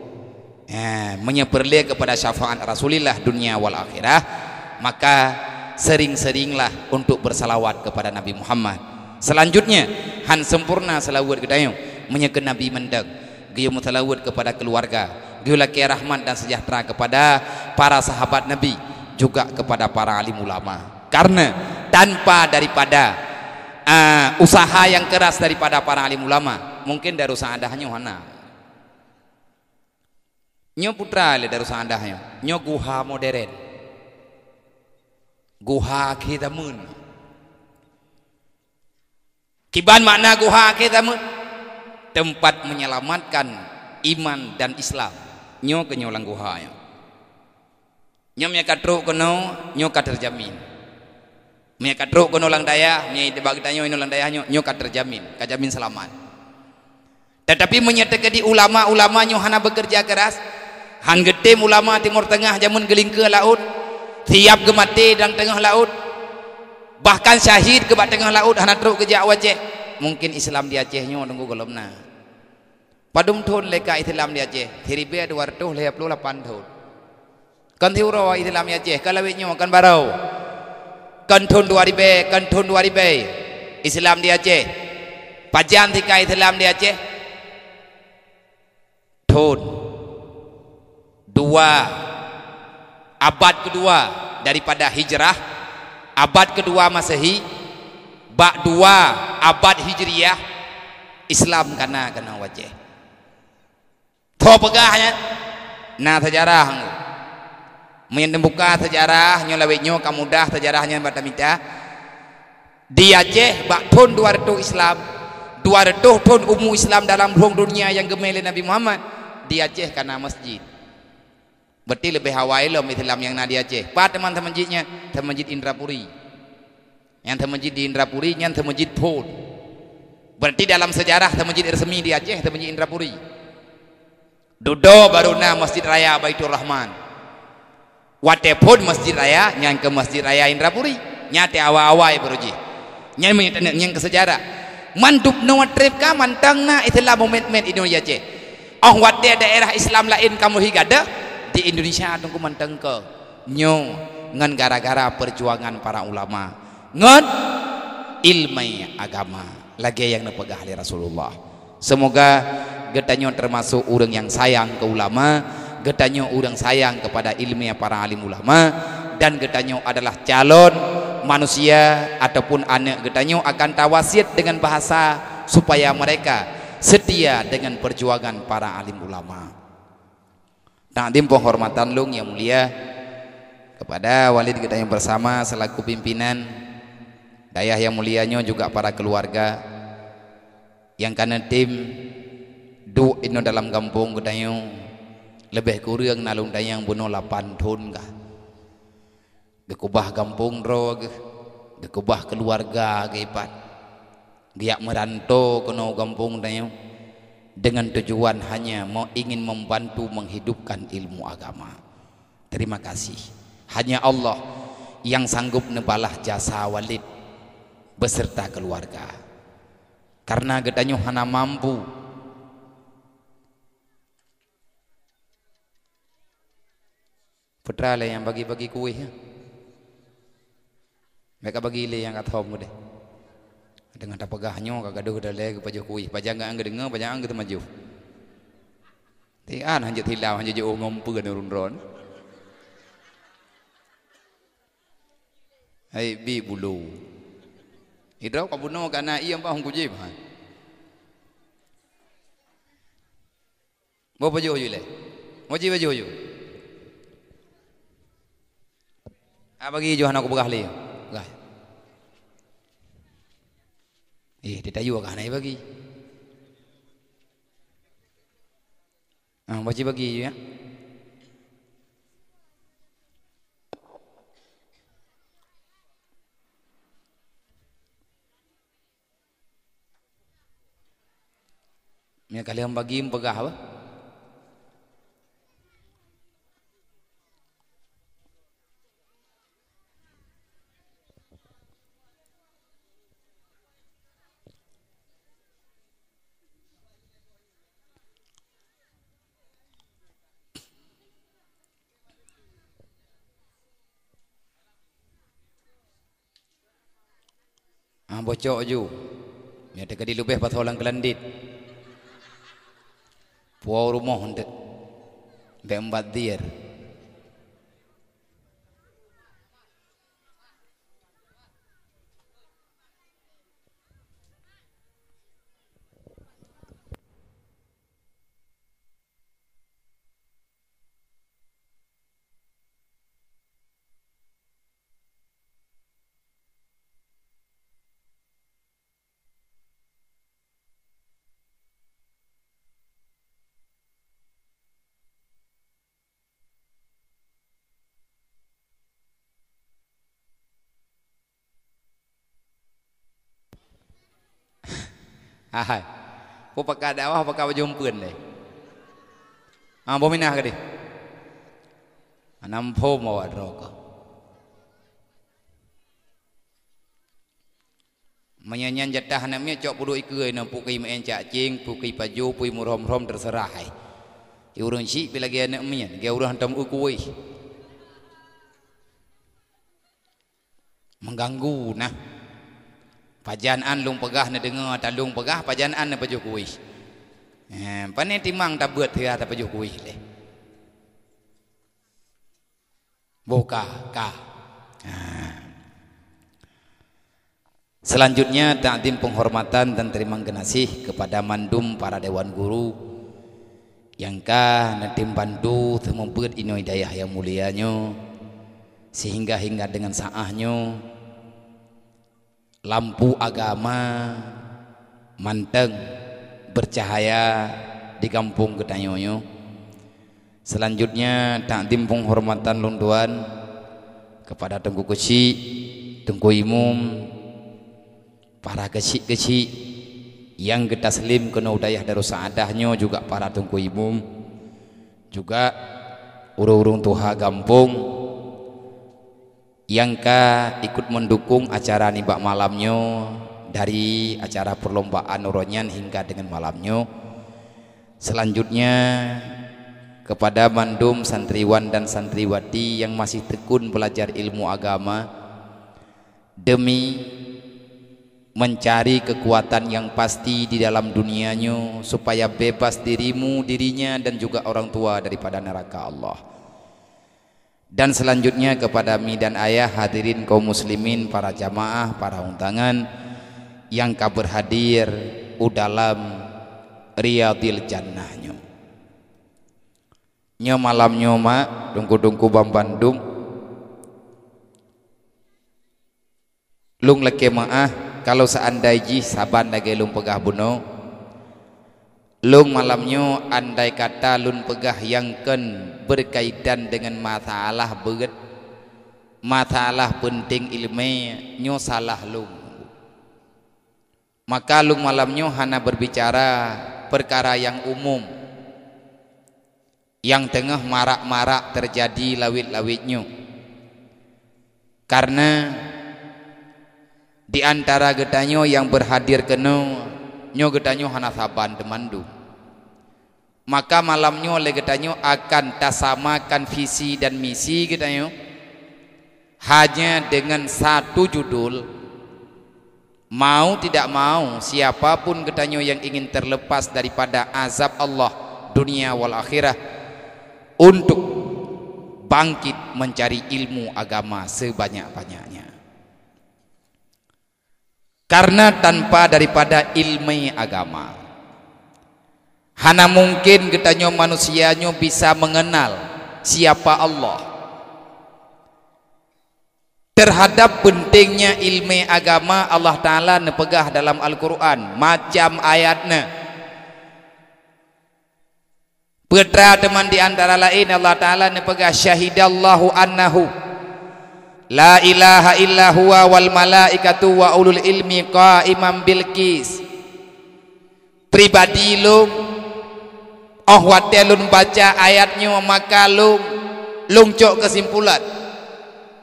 eh menyeperle kepada syafaat Rasulullah dunia wal akhirah maka sering-seringlah untuk bersalawat kepada Nabi Muhammad Selanjutnya han sempurna selawat kita yang menyekan Nabi mendek. Giyo mutalawat kepada keluarga. Giyo laki rahmat dan sejahtera kepada para sahabat Nabi juga kepada para alim ulama. Karena tanpa daripada uh, usaha yang keras daripada para alim ulama, mungkin dari usaha adahnya mana? Nyo putra le dari usaha adahnya. Nyo guha modern. Guha kita mun. Kiban makna guha kita tempat menyelamatkan iman dan Islam. Nyo kenyolang guha ya. Nyo nya katruk kono nyo terjamin. Nya katruk kono lang daya, nya dibagi tanyo ino lang daya nyo nyo terjamin, kajamin selamat. Tetapi menyatakan di ulama-ulama nyo hana bekerja keras, han getem ulama timur tengah jamun geling ke laut, tiap gemati dan tengah laut, bahkan syahid ke tengah laut hana teruk kerja wajah mungkin Islam di Aceh nyo nunggu golomna padum thon leka Islam di Aceh thiribe lapan tahun kan thiuro Islam di Aceh kalau nyo kan barau. Kan thon dua ribu kan thon dua ribu Islam di Aceh. Pajan tika Islam di Aceh thon dua. Abad kedua daripada hijrah. Abad kedua Masehi bak dua abad Hijriyah Islam kena kena wajah. Tuh pegahnya nah sejarah menyembuka sejarah nyolawinyo kamudah sejarahnya batamita di Aceh bak tahun 200 Islam. 200 tahun umum Islam dalam ruang dunia yang gemeli Nabi Muhammad di Aceh karena masjid Berarti lebih hawai lo Islam yang nadi Aceh. Pak teman-teman masjidnya, teman masjid Indrapuri. Yang teman masjid di Indrapuri, yang teman masjid Pol. Berarti dalam sejarah teman masjid resmi di Aceh, teman masjid Indrapuri. Dodo baru na Masjid Raya Baitur Rahman. Wate pun Masjid Raya, yang ke Masjid Raya Indrapuri. Nyate awal-awal beruji. Yang menyatakan yang ke sejarah. Mandup no trip ka mantang na itulah moment-moment Indonesia Aceh. Oh wate daerah Islam lain kamu higada, di Indonesia tunggu manteng ke? Nyo ngan gara-gara perjuangan para ulama. Ngan ilmu agama. Lagi yang nepegah oleh Rasulullah. Semoga getanyo termasuk orang yang sayang ke ulama getanyo orang sayang kepada ilmu para alim ulama dan getanyo adalah calon manusia ataupun anak. Getanyo akan tawasiat dengan bahasa supaya mereka setia dengan perjuangan para alim ulama. Takdim penghormatan lung yang mulia kepada walid kita yang bersama selaku pimpinan dayah yang mulianya juga para keluarga yang karena tim du ino dalam kampung kita yang lebih kurang nalung dayang bunuh lapan tahun kah. Gekubah kampung ro gekubah keluarga geipat giak merantau kono kampung dayang dengan tujuan hanya mau ingin membantu menghidupkan ilmu agama. Terima kasih. Hanya Allah yang sanggup nebalah jasa walid beserta keluarga. karena getanyo hana mampu putra lah yang bagi-bagi kuih ya. mereka bagi le yang kata mu deh dengan tak pegahnya kagak gaduh dah le pajak kuih pajak enggak angge dengar pajak angge maju Tian hanya tilau hanya jauh ngompu kan urun ron. Hai bi bulu. Idrau kabuno kana iya apa hong kujib ha. Baju yo le. Mo ji baju yo. Ah bagi jo anak begah le. Eh ditayu kan ai bagi. Ah bagi bagi ya. Ya kalian bagi pegah apa? Ah bocok ju. Ya dekat di lubeh patolang kelandit. Puau rumah untuk Bembat ผู้ประกาศดาวประกาศประยุมเปื่นเลยอาบ่ไม่น่ากันดิน้ำโพมวัดรอกมันยันยันจัดทหารเนี่ยจาะปุโรหิตเกยน้ำปุกิมันจะเจงปุกิปะยูปุยมุรอมรอมดรสราย Urang si bila gaya nak mian, gaya urang hantam ukui. Mengganggu nah. Pajanan lung pegah na dengar tak lung pegah pajanan na pajuh kuih. Eh, pane timang tak buat dia tak pajuh kuih le. Buka ka. Ha. Selanjutnya takdim penghormatan dan terima kasih kepada mandum para dewan guru yang ka nadim bandu membuat ino hidayah yang mulianya sehingga hingga dengan saahnya lampu agama manteng bercahaya di kampung Kedanyoyo. Selanjutnya takdim penghormatan lunduan kepada Tengku Keci, Tengku Imum, para keci-keci yang kita selim kena udayah darus saadahnya juga para Tengku Imum, juga urung-urung tuha kampung, yang ka ikut mendukung acara nibak malamnya dari acara perlombaan uronyan hingga dengan malamnya selanjutnya kepada mandum santriwan dan santriwati yang masih tekun belajar ilmu agama demi mencari kekuatan yang pasti di dalam dunianya supaya bebas dirimu dirinya dan juga orang tua daripada neraka Allah dan selanjutnya kepada mi dan ayah hadirin kaum muslimin para jamaah para undangan yang kabur hadir dalam riyadil jannahnya nyo. Malam nyoma dungku-dungku bambandung lung leke maah kalau seandainya saban lagi lung pegah bunuh Lung malamnya andai kata lun pegah yang ken berkaitan dengan masalah berat masalah penting ilmu nyo salah lung. Maka lung malamnya hana berbicara perkara yang umum yang tengah marak-marak terjadi lawit-lawitnya karena di antara getanyo yang berhadir kena nyo getanyo hana saban demandu. Maka malamnya oleh getanyo akan tasamakan visi dan misi getanyo hanya dengan satu judul. Mau tidak mau siapapun getanyo yang ingin terlepas daripada azab Allah dunia wal akhirah untuk bangkit mencari ilmu agama sebanyak-banyaknya karena tanpa daripada ilmu agama. Hana mungkin getanyo manusianya bisa mengenal siapa Allah. Terhadap pentingnya ilmu agama Allah Ta'ala nepegah dalam Al-Quran. Macam ayatnya. Petra teman di antara lain Allah Ta'ala nepegah syahidallahu annahu La ilaha illa huwa wal malaikatu wa ulul ilmi qa'imam bilkis Pribadi lu Oh watelun baca ayatnya maka lu Lungcok kesimpulan.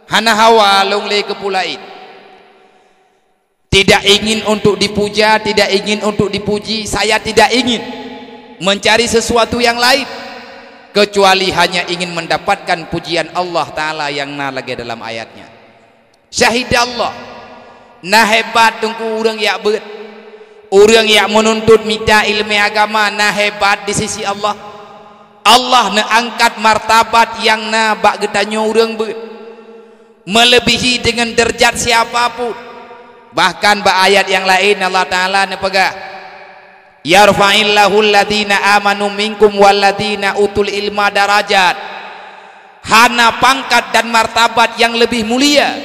Hana hawa long le kepulain tidak ingin untuk dipuja tidak ingin untuk dipuji saya tidak ingin mencari sesuatu yang lain kecuali hanya ingin mendapatkan pujian Allah taala yang na lagi dalam ayatnya. Syahid Allah. Nah hebat tunggu orang yang ber orang yang menuntut minta ilmu agama nah hebat di sisi Allah. Allah na angkat martabat yang na bak getanyo orang ber melebihi dengan derajat siapapun. Bahkan ba ayat yang lain Allah taala ne pegah yarfa'illahu alladhina amanu minkum walladhina utul ilma darajat. Hana pangkat dan martabat yang lebih mulia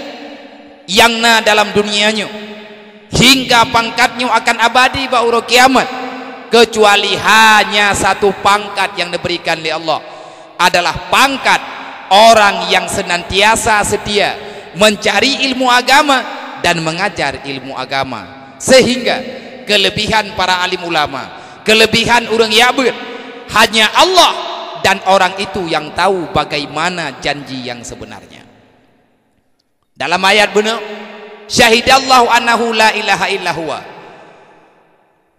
yang na dalam dunianya. Hingga pangkatnya akan abadi bauro kiamat. Kecuali hanya satu pangkat yang diberikan oleh Allah. Adalah pangkat orang yang senantiasa setia mencari ilmu agama dan mengajar ilmu agama. Sehingga kelebihan para alim ulama kelebihan orang yabir. Hanya Allah dan orang itu yang tahu bagaimana janji yang sebenarnya. Dalam ayat benar syahidallahu annahu la ilaha illahuwa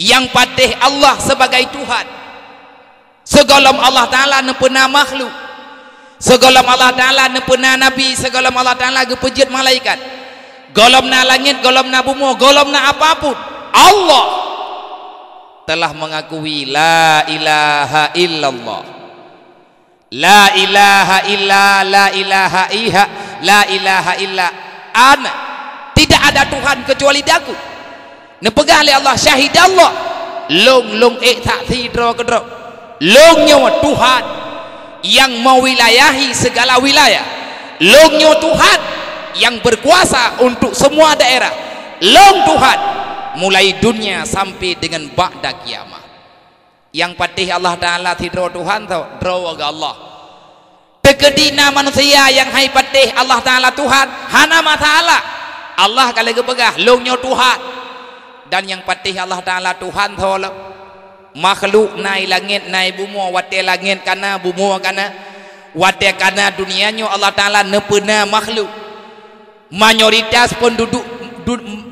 yang patih Allah sebagai Tuhan. Segolam Allah Ta'ala nepena makhluk. Segolam Allah Ta'ala nepena Nabi. Segolam Allah Ta'ala kepejit malaikat. Golam na langit, golam na bumi Golam na apapun Allah telah mengakui La ilaha illallah. La ilaha illa La ilaha iha La ilaha illa Ana. Tidak ada Tuhan kecuali daku Nepegah oleh Allah Syahid Allah. Long long ik tak tidro kedro Long nyawa Tuhan yang mewilayahi segala wilayah. Longnya Tuhan yang berkuasa untuk semua daerah. Long Tuhan mulai dunia sampai dengan ba'da kiamat yang patih Allah Ta'ala tidak Tuhan tau draw Allah. Tegedina manusia yang hai patih Allah Ta'ala Tuhan hana ta'ala Allah kalau kepegah longnya Tuhan. Dan yang patih Allah Ta'ala Tuhan tau makhluk naik langit naik bumi wate langit kana bumi kana. Wate kana dunianya Allah Taala nepena makhluk. Mayoritas penduduk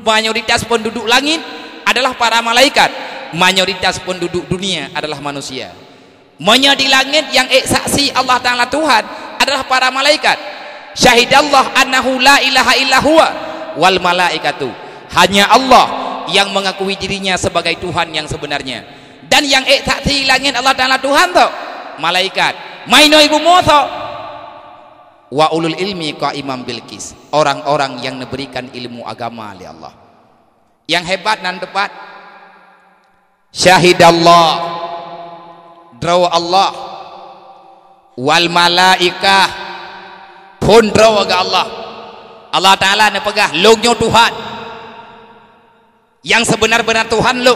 mayoritas penduduk langit adalah para malaikat. Mayoritas penduduk dunia adalah manusia. Manya di langit yang saksi Allah Taala Tuhan adalah para malaikat. Syahidallah annahu la ilaha illa huwa wal malaikatu. Hanya Allah yang mengakui dirinya sebagai Tuhan yang sebenarnya. Dan yang ek tak langit Allah Ta'ala Tuhan tu malaikat. Maino ibu moto wa ulul ilmi ka imam bilkis orang-orang yang memberikan ilmu agama oleh Allah. Yang hebat dan tepat. Syahid Allah draw Allah. Wal malaikah. Pun draw ke Allah. Allah Ta'ala ne pegah lungnya Tuhan. Yang sebenar-benar Tuhan lu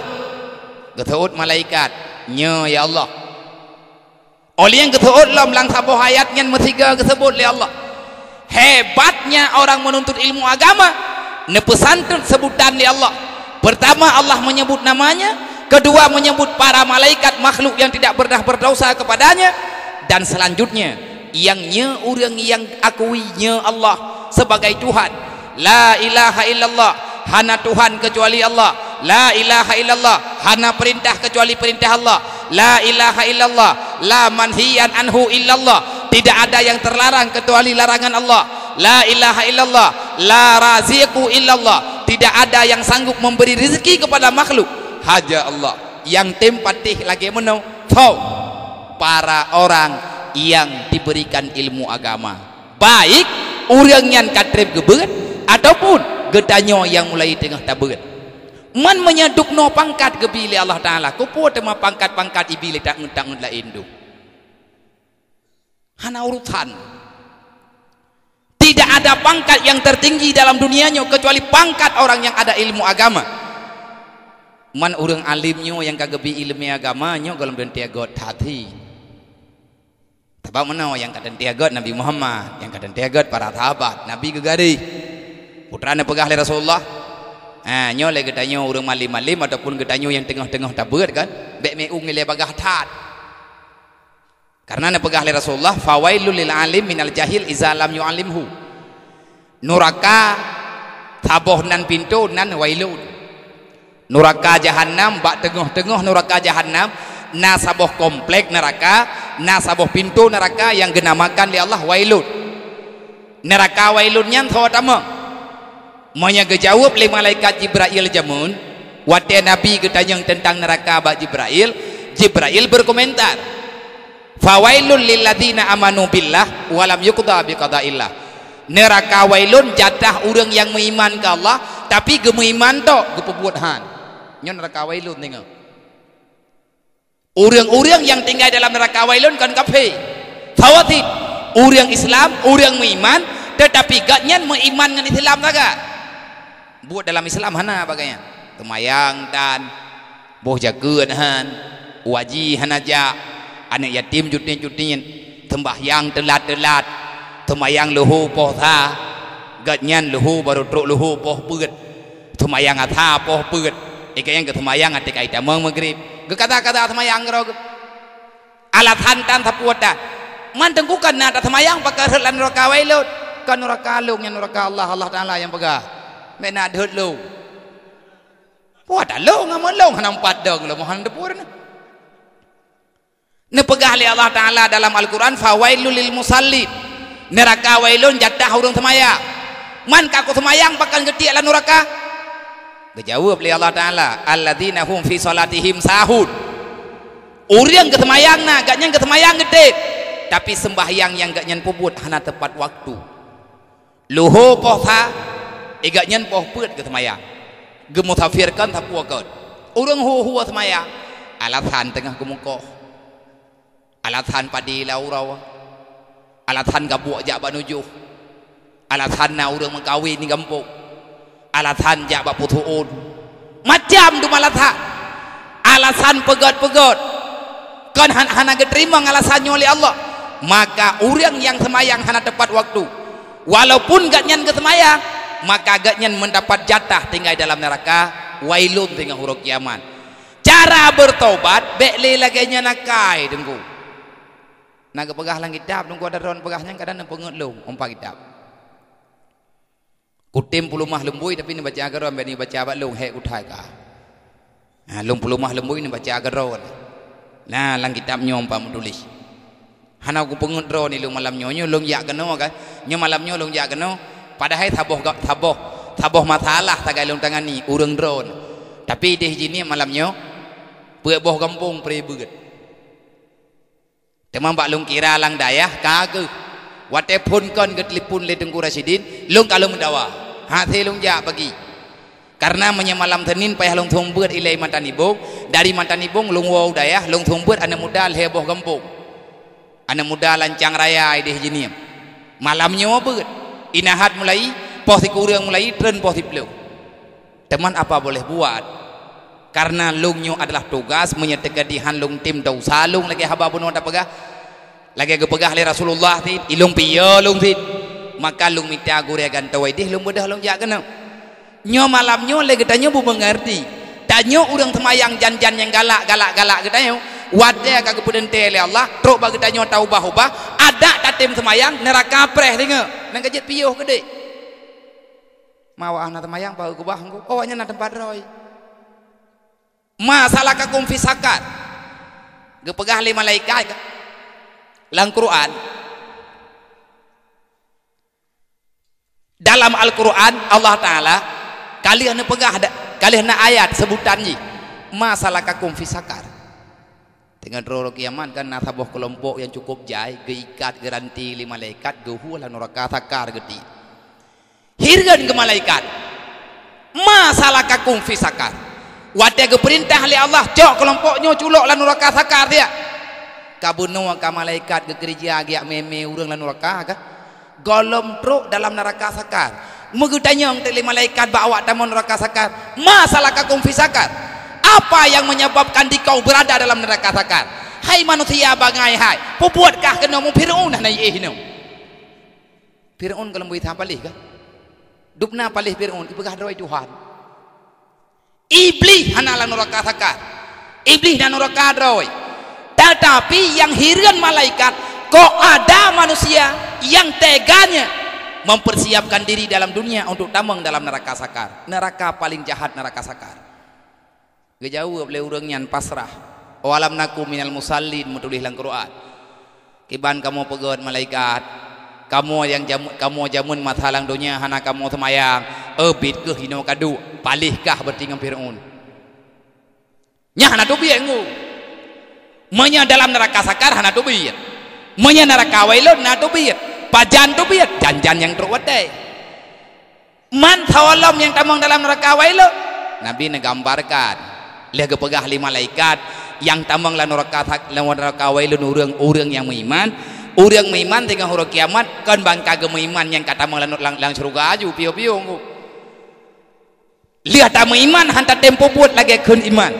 Ketut malaikat nya ya Allah oleh yang ketut lam lang sabuh ayat yang metiga tersebut ya Allah. Hebatnya orang menuntut ilmu agama. Nepesantun sebutan ya Allah. Pertama Allah menyebut namanya. Kedua menyebut para malaikat makhluk yang tidak pernah berdosa kepadanya. Dan selanjutnya yang nya orang yang akuinya Allah sebagai Tuhan la ilaha illallah. Hana Tuhan kecuali Allah. La ilaha illallah. Hana perintah kecuali perintah Allah. La ilaha illallah. La manhiyan anhu illallah. Tidak ada yang terlarang kecuali larangan Allah. La ilaha illallah. La raziqu illallah. Tidak ada yang sanggup memberi rezeki kepada makhluk. Haja Allah. Yang tempatih lagi menau. Tahu para orang yang diberikan ilmu agama. Baik. Orang yang katrib gebet ataupun gedanyo yang mulai tengah tabet man menyaduk no pangkat gebili Allah Ta'ala. Kupu tema pangkat-pangkat ibili tak ngutang la indu hana urutan. Tidak ada pangkat yang tertinggi dalam dunianya kecuali pangkat orang yang ada ilmu agama. Man orang alimnya yang kagebi ilmu agamanya kalau dan tiagot hati sebab mana yang kata tiagot Nabi Muhammad yang kata tiagot para sahabat Nabi gegari putra pegah oleh Rasulullah Ha, nyo le getanyo urang malim-malim ataupun getanyo yang tengah-tengah tabut kan. Bek meung le bagah tat. Karena ne pegah le Rasulullah fawailul lil alim minal jahil iza lam yu'allimhu. Nuraka taboh nan pintu nan wailun. Nuraka jahanam bak tengah-tengah nuraka jahanam na saboh komplek neraka na saboh pintu neraka yang genamakan li Allah wailun. Neraka wailun nyan thawa tamah Manya kejawab oleh malaikat Jibril jamun. Waktu Nabi ketanya tentang neraka Abad Jibril. Jibril berkomentar Fawailun lilladina amanu billah Walam yukda biqada'illah Neraka wailun jatah orang yang beriman ke Allah Tapi gemeiman tu Gepebuat han Ini neraka wailun tengok. Orang-orang yang tinggal dalam neraka wailun kan kafir. Fawatid Orang Islam, orang beriman Tetapi gaknya beriman dengan Islam tak buat dalam Islam hana bagainya. Temayang dan boh jaga han waji hanaja anak yatim jutin-jutin tembahyang telat-telat. Temayang luhu poh tha. Gatnyan luhu baru truk luhu poh peut temayang atha poh peut ikayang ke temayang atik ai tamang maghrib. Ge kata-kata temayang ro alat hantan tapuata man tengkukan na temayang pakai lan rakawai lut. Kan rakalung yang rakal Allah Allah taala yang pegah Mena dhut lu. Wah dah lo, ngam lo, hanam padang lu kan mohon depur ni. Ne pegah li Allah Ta'ala dalam Al-Quran fawailu lil musallin. Neraka wailun jadah urung semaya. Man kaku semayang bakal ngerti lah neraka. Kejawab li Allah Ta'ala. Alladzina hum fi salatihim sahud. Urian ketemayang na, gaknya ketemayang gede. Tapi sembahyang yang gaknya puput hana tepat waktu. Luhu pohah igak nyen poh put ke semaya? Gemutafirkan tak puas kau orang hu hu semaya? Alatan tengah gemuko alatan padi laurau alatan gabu jak banuju alatan na orang mengkawin ni kampung alatan jak bak putuun macam tu malata alasan pegot-pegot. Kan hana keterima alasannya oleh Allah. Maka orang yang semayang hana tepat waktu. Walaupun gak nyen ke semayang maka agaknya mendapat jatah tinggal dalam neraka wailun tinggal huruf kiamat. Cara bertobat bekli lagi nya nakai tunggu. Naga pegah lang kitab tunggu ada ron pegahnya kadang pengut lu umpa kitab kutim puluh mah lembui tapi ni baca agar ron ni baca abad lu hek utai ka ha lum puluh mah lembui ni baca agar nah lang kitab nyom pa menulis. Hana ku pengut ron ni lu malam nyonyo lu yak keno kan nyo malam nyo lu yak keno padahal taboh taboh taboh tagai long tangan ni urang drone. Tapi di sini malamnya buat boh kampung peri beget teman bak long kira lang dayah kagu wate pun kon ke telefon le tengku rasidin long kalau mendawa hati long ja bagi. Karena menyemalam tenin payah long thong buat ilai mantan ibung. Dari mantan ibung long wow dayah long thong buat anak muda heboh kampung anak muda lancang raya di sini. Malamnya beget inahat mulai poh si kurang mulai tren poh si peluk teman apa boleh buat? Karena lungnyo adalah tugas menyertakan di hanlung tim tau salung lagi haba pun ada pegah. Lagi ke pegah oleh Rasulullah ti ilung piyo lung ti maka lung minta gure gan tawai. Di lung mudah lung jak kena nyo malam nyo lagi tanya bu mengerti tanyo urang temayang jan-jan yang galak galak galak kita nyo wadai kagak pedente oleh Allah. Truk bagi tanyo taubah ubah. Ada tatim semayang neraka preh tengok nang kajet piuh gede mawa anak semayang bau kubah engko oh nya tempat roy. Masalah kakum fisakat ge pegah li malaikat lang Quran. Dalam Al-Quran Allah Ta'ala kalian pegah kalian ayat sebutan ni. Masalah kakum fisakar dengan roh kiamat kan nasabuh kelompok yang cukup jai geikat garanti lima malaikat gehu lah neraka sakar geti. Hirgan ke malaikat? Masalah kakum fisakar wate ge perintah li Allah cok kelompoknya culok lah neraka sakar dia kabuno ka malaikat ge gereja giak meme urang lah neraka kah? Golom truk dalam neraka sakar. Tanya yang teli malaikat bawa tamu neraka sakar. Masalah kakum fisakar apa yang menyebabkan dikau berada dalam neraka sakar hai manusia bagai hai. Pubuatkah kena mu? Fir'un na eh no fir'un kalau buih palih kah dupna palih fir'un ibegah roi tuhan. Iblis hanalah neraka sakar iblis dan neraka roi tetapi yang hirian malaikat kok ada manusia yang teganya mempersiapkan diri dalam dunia untuk tamang dalam neraka sakar neraka paling jahat neraka sakar gejauh oleh orang yang pasrah. Walam naku minal musallin menulis dalam Quran. Kiban kamu pegot malaikat. Kamu yang jamu, kamu jamun mathalang dunia hana kamu semayang. Ebit ke hino kadu? Palihkah bertinggal Fir'un nyah hana tubi engu menya dalam neraka sakar hana tubi menya neraka wailun na tubi pajan tubi janjan yang terwate man thawalam yang tamang dalam neraka wailun. Nabi negambarkan lihat kepegah lima malaikat yang tamang lan neraka lan neraka wailun urang-urang yang beriman urang beriman dengan huruf kiamat kan bangka beriman yang kata mang lan lang surga aju pio-pio lihat tamu iman hantar tempo buat lagi kun iman.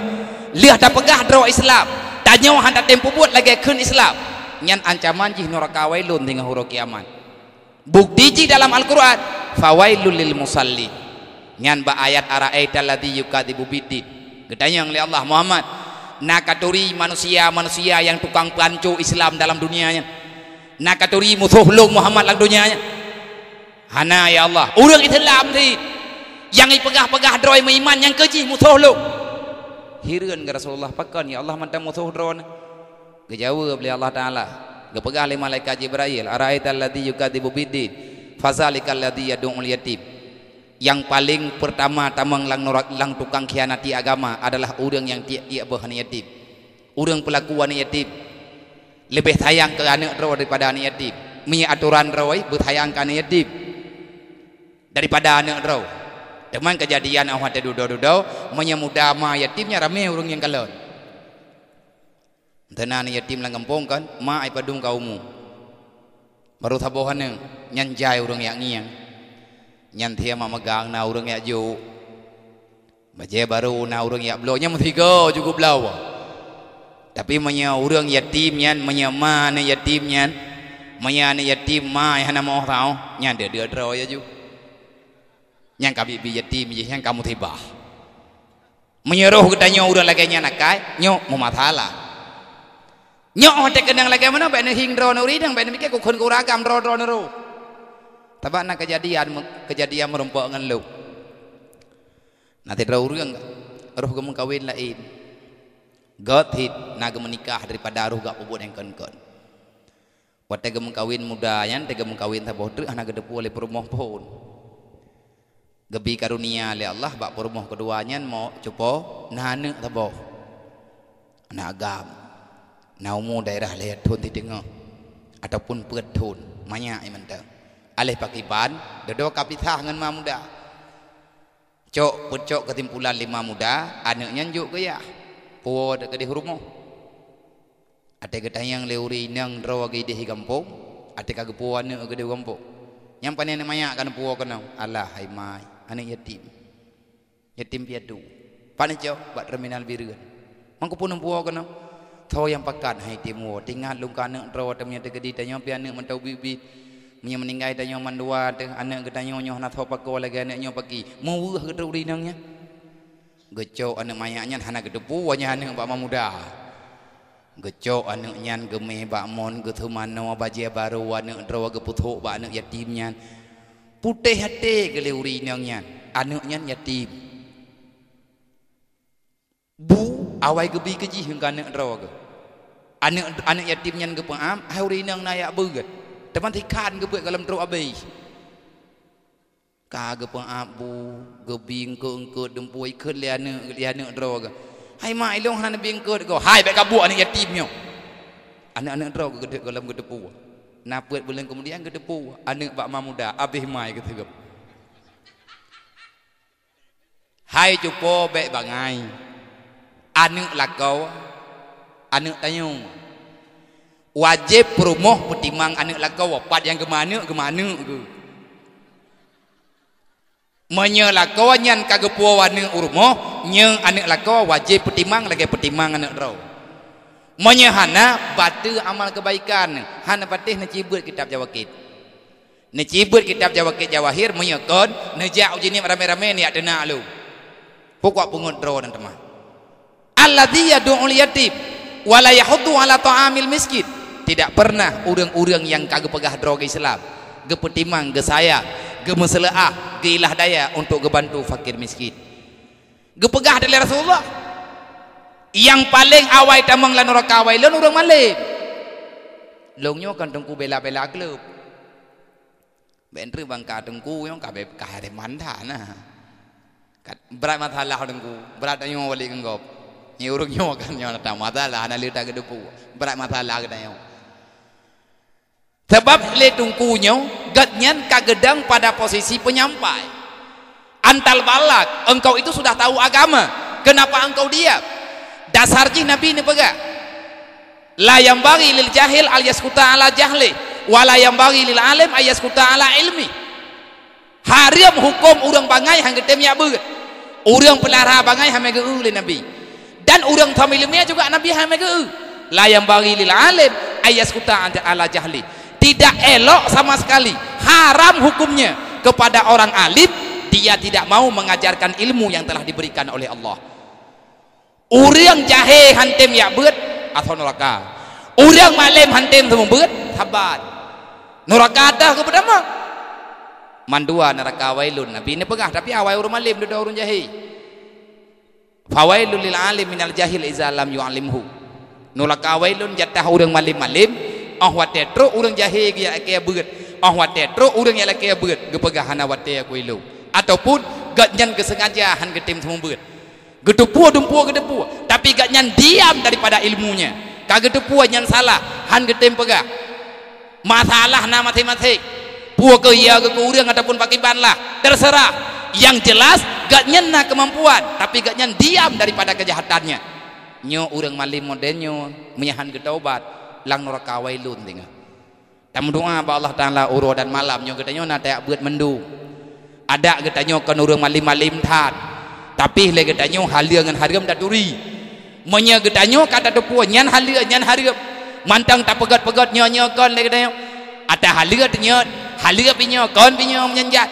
Lihat tak pegah draw Islam. Tanya hantar tempo buat lagi kun Islam. Nyan ancaman jih neraka wailun dengan huruf kiamat. Bukti ji dalam Al-Quran fawailul lil musalli. Nyan ba ayat ara'aita alladhi yukadibu bidid gedanya oleh Allah Muhammad nakaturi manusia-manusia yang tukang pancu Islam dalam dunianya nakaturi musuh lu Muhammad dalam dunianya hana ya Allah orang Islam ti yang ipegah-pegah droi iman yang keji musuh lu hireun ke Rasulullah pakan ya Allah mantan musuh drone Kejawab oleh Allah Ta'ala. Kepegah oleh malaikat Jibril. Ara'aita alladhi yukadibu bidid. Fazalika alladhi yadu'ul yatim. Yang paling pertama tamang lang norak lang tukang khianati agama adalah orang yang tiak tiak bahan. Orang pelakuan yatim. Lebih sayang ke anak rawa daripada anak yatim. Mi aturan rawa bertayang ke anak. Daripada anak rawa. Teman kejadian awak ada duduk-duduk. Menyemudah ma yatimnya ramai orang yang kalon. Tenan yatim lang kampung kan, ma ai padung kaumu. Baru tabohan nang nyanjai urang yak ngiang. Nyan thia ma magang na urang yak ju. Baje baru na urang yak blo nya muthigo cukup blau. Tapi manya urang yatim nyan manya ma ne yatim nyan. Manya ne yatim ma hana mo tau nyan de de dro ya ju. Nyan kabi bi yatim je nyan kamu thibah. Menyeruh katanya urang lagi nyan nakai, nyok mu mathala. Nyok hotek kenang lagi mana baik hing drone uri dang baik mikir kukun kuragam drone drone ru. Tapi nak kejadian kejadian merumpok dengan lu. Nanti uri enggak. Ruh kamu kawin lain. God hit naga menikah daripada ruh gak pubut yang kon kon. Buat tega mengkawin muda yang tega mengkawin tak bodoh anak gedepu oleh perumah pun. Gebi karunia oleh Allah bak perumah keduanya mau cupo nana tak boh. Anak agam naumu daerah leher thun ti dengar ataupun pet thun banyak yang mentah alih pakipan dodo kapitah dengan ma muda. Cok pucok ketimpulan lima muda anaknya njuk ke ya? Puo ke di rumah. Ada kita yang leuri nang rawa ke di kampung ada kagak puo anak ke di kampung yang panen maya kan puo kena Allah hai mai anak yatim. Yatim piatu. Panen cok buat terminal biru mangko pun puo kena Tahu yang pakat hai timu. Tinggal lungka anak rawa temnya tegedi tanya pi anak mentau bibi punya meninggal tanya mandua te anak kita nyonya nak tahu pakau lagi anaknya pagi mau ke teruri nangnya gecok anak mayaknya hana gedepu wanya anak bak muda. Gecok anaknya geme bak mon getumano baje baru anak rawa geputuk bak anak yatimnya putih hati gele uri nangnya anaknya yatim bu awai gebi keji hingga anak dro ke. Anak anak yatim nyan ke pengam hari nang nayak beget teman tikan ke buat dalam dro abai ka ke pengam bu gebi ke engke dempui ke liana liana dro ke hai mai long han bing ke ko hai bek kabu anak yatim nyo anak-anak dro ke gede dalam gede pu na buat bulan kemudian gede pu anak bak muda abih mai ke tegap hai cupo bek bangai anak lakau anak tanyung wajib perumoh petimang anak lakau wapat yang kemana kemana ke? Menyelakau nyan kagepuwa wana urumoh nye anak lakau wajib petimang lagi petimang anak rau. Menyehana batu amal kebaikan. Hana patih necibut kitab jawakit necibut kitab jawakit jawahir menyekon nejak ujinim rame-rame ni ada nak lu. Pokok pungut rau dan teman alladhi yad'ul yatim wala yahuddu ala ta'amil miskin tidak pernah urang-urang yang kagak pegah droga Islam. Ge petimang ge saya ge meselaah ge ilah daya untuk ge bantu fakir miskin. Ge pegah dari Rasulullah. Yang paling awai tamang lan neraka awai lan urang malim. Longnyo kan tengku bela-bela klub bentri bangka tengku yang kabe kahare mandana berat masalah tengku berat ayo wali kenggop ni urung nyo kan nyo ta masalah ana lita ke depu. Berat masalah ke dayo sebab le tungkunyo gatnyan kagedang pada posisi penyampai. Antal balak engkau itu sudah tahu agama. Kenapa engkau diam? Dasarnya nabi ini pegak la yang bagi lil jahil alias kuta ala jahli wala yang bagi lil alim alias kuta ala ilmi. Haram hukum urang bangai hang getem ya beut urang pelara bangai hame ge nabi. Dan orang familimnya juga Nabi Muhammad ke la yang bagi lil alim ayas kuta ala jahli tidak elok sama sekali. Haram hukumnya. Kepada orang alim dia tidak mau mengajarkan ilmu yang telah diberikan oleh Allah. Orang jahe hantem ya beut atau neraka. Orang malim hantem semua beut sabat neraka dah ke pertama mandua neraka wailun. Nabi ini pegah tapi awai orang malim duduk orang jahe. Fawailul lil alim minal jahil iza lam yu'alimhu. Nulak awailun jatah urang malim-malim ah wate tro urang jahil ge ke beut ah wate tro urang ya ke beut ge pegahana wate ku ilu ataupun gak nyan kesengajahan ke tim semua beut gedepu dempu gedepu tapi gak nyan diam daripada ilmunya. Kagak gedepu nyan salah han ke tim pegah masalah na matematik puak ke ya ke urang ataupun pakiban lah. Terserah. Yang jelas gak nyena kemampuan. Tapi gak nyen diam daripada kejahatannya. Nyo urang malim modenyo menyahan ketaubat lang neraka wailun tinggal dan doa ba Allah taala uro dan malam nyo kita nyo na tak buat mendu. Ada kita nyo kan urang malim-malim tat tapi le kita nyo halia dengan hargam daturi menya kita nyo kata depu nyan halia nyan hargam mantang tak pegat-pegat nyo nyo kon le kita nyo. Ada halia nyo halia pinyo kon pinyo menyanjat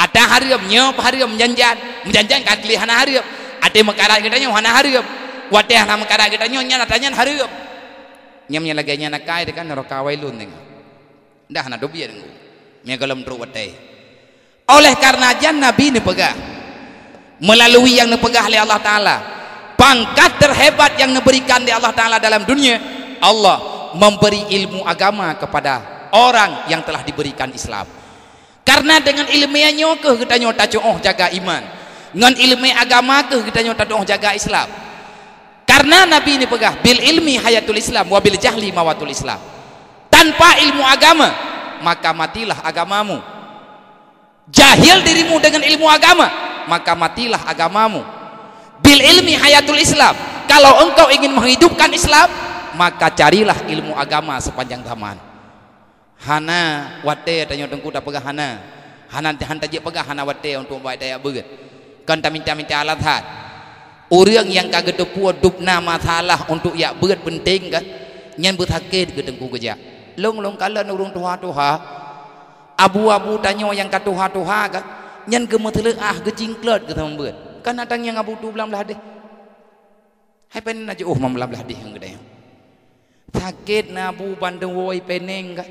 ada hariam nyop hariam menjanjan menjanjan kakli hana hariam ada mekara kita nyo hana hariam wate hana mekara kita nyo nyana tanya hariam nyamnya lagi nyana kai dekan neraka wailun ning dah hana dobi dengu. Nya galam tru wate oleh karena jan nabi ni pegah. Melalui yang nepegah oleh Allah taala. Pangkat terhebat yang diberikan di Allah taala dalam dunia. Allah memberi ilmu agama kepada orang yang telah diberikan Islam. Karena dengan ilmiahnya ke kita nyota jaga iman. Dengan ilmu agama ke kita nyota jaga Islam karena Nabi ini pegah bil ilmi hayatul Islam wa bil jahli mawatul Islam. Tanpa ilmu agama maka matilah agamamu. Jahil dirimu dengan ilmu agama maka matilah agamamu. Bil ilmi hayatul Islam kalau engkau ingin menghidupkan Islam maka carilah ilmu agama sepanjang zaman. Hana wate tanya tengku tak pegah hana. Hana han taji pegah hana wate untuk buat daya berat. Kan tak minta-minta alat hat orang yang kagak tepu dupna masalah untuk ya berat penting kan nyan bertakir ke tengku kerja. Long long kala nurung tuha tuha abu-abu tanya yang kata tuha tuha kan. Nyan ke ah ke cingklat ke teman berat kan datang yang abu tu belam belah deh hai pen aja. Oh mam belah belah deh yang gede sakit nabu bandeng woi peneng kan.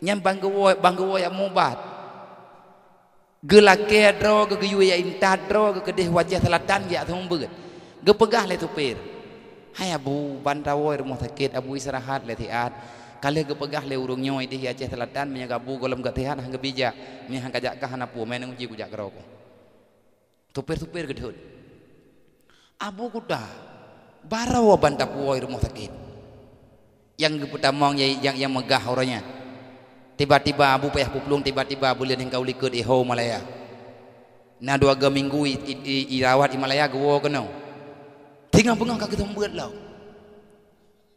Nyam banggawo banggawo ya mubat gelake dro ke geyu ya inta dro ke kedeh wajah selatan ya thong beut Gepegah le tupir. Hai Abu Bandawai rumah sakit Abu istirahat le tiat. Kalau gepegah le urung nyoy di Aceh Selatan menyaga Abu golem gatihan hang bijak. Ni hang kajak kah hana pu meneng uji kujak kerok. Tupir-tupir gedhut. Abu kuda. Barawa Bandawai rumah sakit. Yang pertama yang, yang megah orangnya. Tiba-tiba Abu payah puplung tiba-tiba boleh engkau likut iho Malaya. Na dua ga minggu irawat i, Malaya gua kena. Tinggal bengah kagak tembuat lau.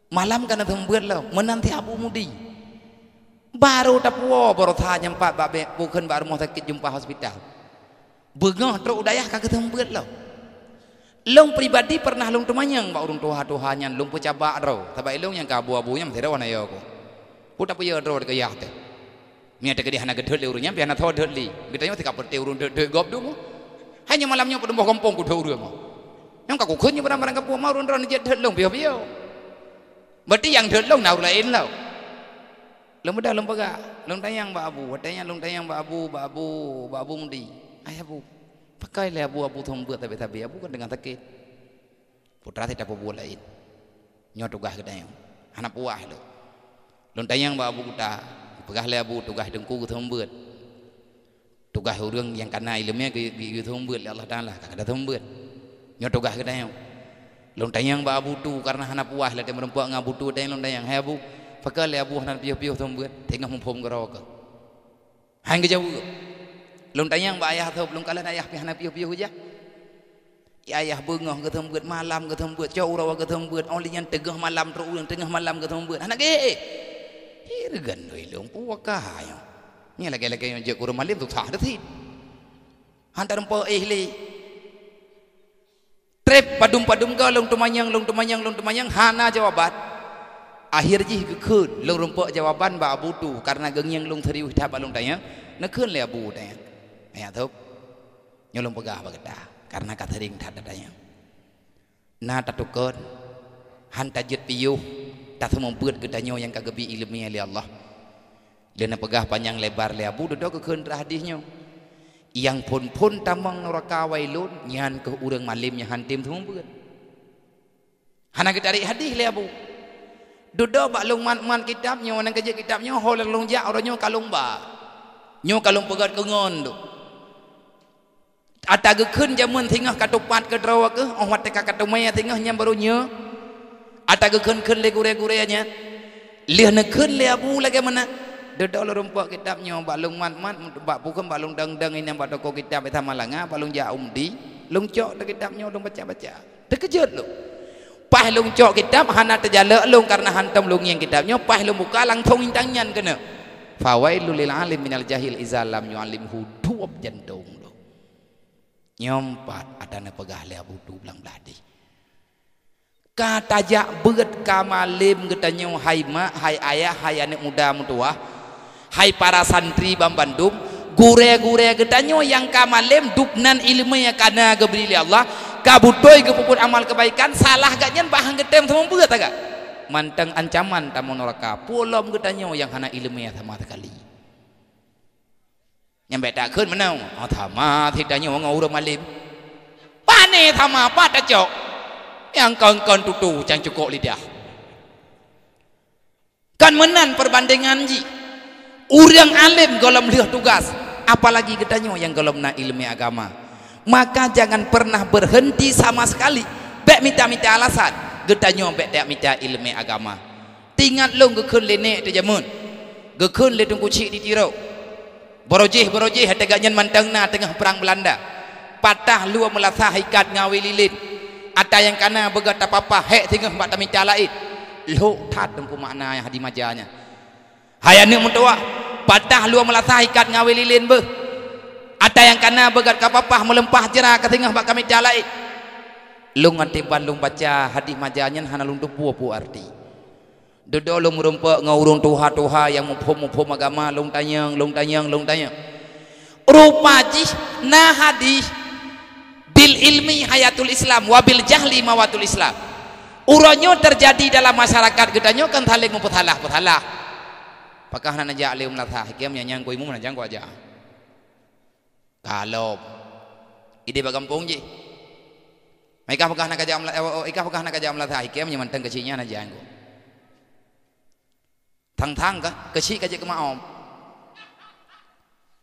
Malam kan tembuat lau. Menanti Abu Mudi. Baru tapuo baru tanya empat babe bukan baru mau sakit jumpa hospital. Bengah teruk dayah kagak tembuat lau. Long pribadi pernah long temanyang ba urung tuha tuhanya long pecabak ro. Tapi long yang kabu-abu yang tidak wana yo ko. Puta puya ro de kayah teh. Ni ada kedi hana gedhut le urunya biar na tho dhut li. Kita nyo tika perte urun dhut gop du mo. Hanya malamnya pada mbah kampung ku dhur mo. Yang kaku khunyi pada marang kampung mau run ron jet dhut long biyo biyo. Berarti yang dhut long nau lain lau. Long bedah long pega. Long tayang ba abu, tayang long tayang ba abu, ba abu, ba abu mundi. Ay abu. Pakai le abu abu thom buat tapi tapi abu kan dengan sakit. Putra tidak apa lain. Nyo tugas kedai. Anak puah lo. Long tayang ba abu kita pegah le abu tugas dengku ku thombeut tugas urang yang kana ilmunya ke ke thombeut le Allah taala ka kada thombeut nyo tugas ke dayo long tayang ba abu tu karena hana puah le tem rempuak ngabu tu dayo long tayang hai abu pakal le abu hana piu piu thombeut tengah mumpom garo ka hang ke jauh long tayang ba ayah thop long kala ayah pi hana piu piu ja Ya ayah bengah ke tembuat malam ke tembuat jauh rawa ke tembuat oleh yang tengah malam terus tengah malam ke tembuat anak ge Irgan doi long puwa kayo. Ni lagi-lagi yang jek kurang malim tu tak ada tid. Hantar empo ihli. Trip padum-padum kau long tumanyang long tumanyang long tumanyang hana jawaban. Akhir jih kekun long rumpuk jawaban ba abu tu karena gengyang long teriu dah balong tanya. Nak kun le abu tanya. Ya tu. Nyolong pegah ba kita karena kata ring tak ada hantar jet piuh tak semua buat kita nyo yang kagabi ilmi oleh Allah. Dan pegah panjang lebar le abu duduk ke kendra hadisnya. Yang pun pun tamang neraka wailun nyan ke urang malim yang hantim semua buat. Hana kita tarik hadis le abu. Duduk bak long man man kitabnya orang kerja kitabnya hol long jak orangnya kalung ba. Nyo kalung pegat kengon tu. Ata ke kun jamun tingah katupat ke drawa ke oh wat ka katumaya tingah nyam barunya Ata ke kun kun le gure gure nya. Lih ne kun le abu lagi mana? Duduk lo rumput kitabnya balung mat mat bak bukan balung dang dang ini bak toko kitab itu malanga balung ja umdi. Lung cok de kitabnya lung baca baca. Terkejut lo. Pah lung cok kitab hana terjala lung karena hantam lung yang kitabnya pah lung buka lang thong tangan kena. Fawailu lil alim minal jahil izalam yu'alimhu duwab jantung lo. Nyompat ada ne pegah le abu tu belang beladi kata jak berat kamalim katanya hai mak hai ayah hai anak muda mutua hai para santri bang bandung gure-gure katanya yang kamalim duknan ilmu yang kana gebeli Allah kabutoi kepuput amal kebaikan salah nyen bahan getem sama berat agak? Manteng ancaman tamu neraka pulom katanya yang hana ilmu yang sama sekali nyampe tak kun menau oh thama tidaknya orang orang malim. Pane thama apa tak cok yang kawan-kawan tutu yang cukup lidah kan menan perbandingan ji. Orang alim golem lihat tugas. Apalagi ketanya yang golem na ilmu agama. Maka jangan pernah berhenti sama sekali. Bek minta-minta alasan. Getanya bek tak minta ilmu agama. Tinggal long gekun lene tu jamun. Gekun le tungku cik di tirau borojih borojih ganyan mantang na tengah perang Belanda. Patah luar melasah ikat ngawi lilin ada yang kana begat apa apa hek tinggal mbak tami lain. Lu tat tengku makna yang hadi majanya hayani mutua patah lu melasah ikat ngawi lilin be ada yang kana begat apa apa melempah jera ke tinggal mbak kami lain. Lu nganti balung baca hadis majanya hana lung tupu pu arti. Duduk lu merumpa ngurung tuha tuha yang mumpum mumpum agama lung tanyang lung tanyang lung tanyang. Rupa jih nah hadis ilmi hayatul Islam wabil jahli mawatul Islam uronyo terjadi dalam masyarakat kita nyo kan thaling memputhalah puthalah apakah nak najak alim latha hakim yang nyang kuimu nak jangko aja kalau ide bagampung je Mereka pegah nak kajam oh, ika pegah nak kajam lah thai kem nyaman teng kecinya na jang. Thang-thang ka kecil kaje ke maom.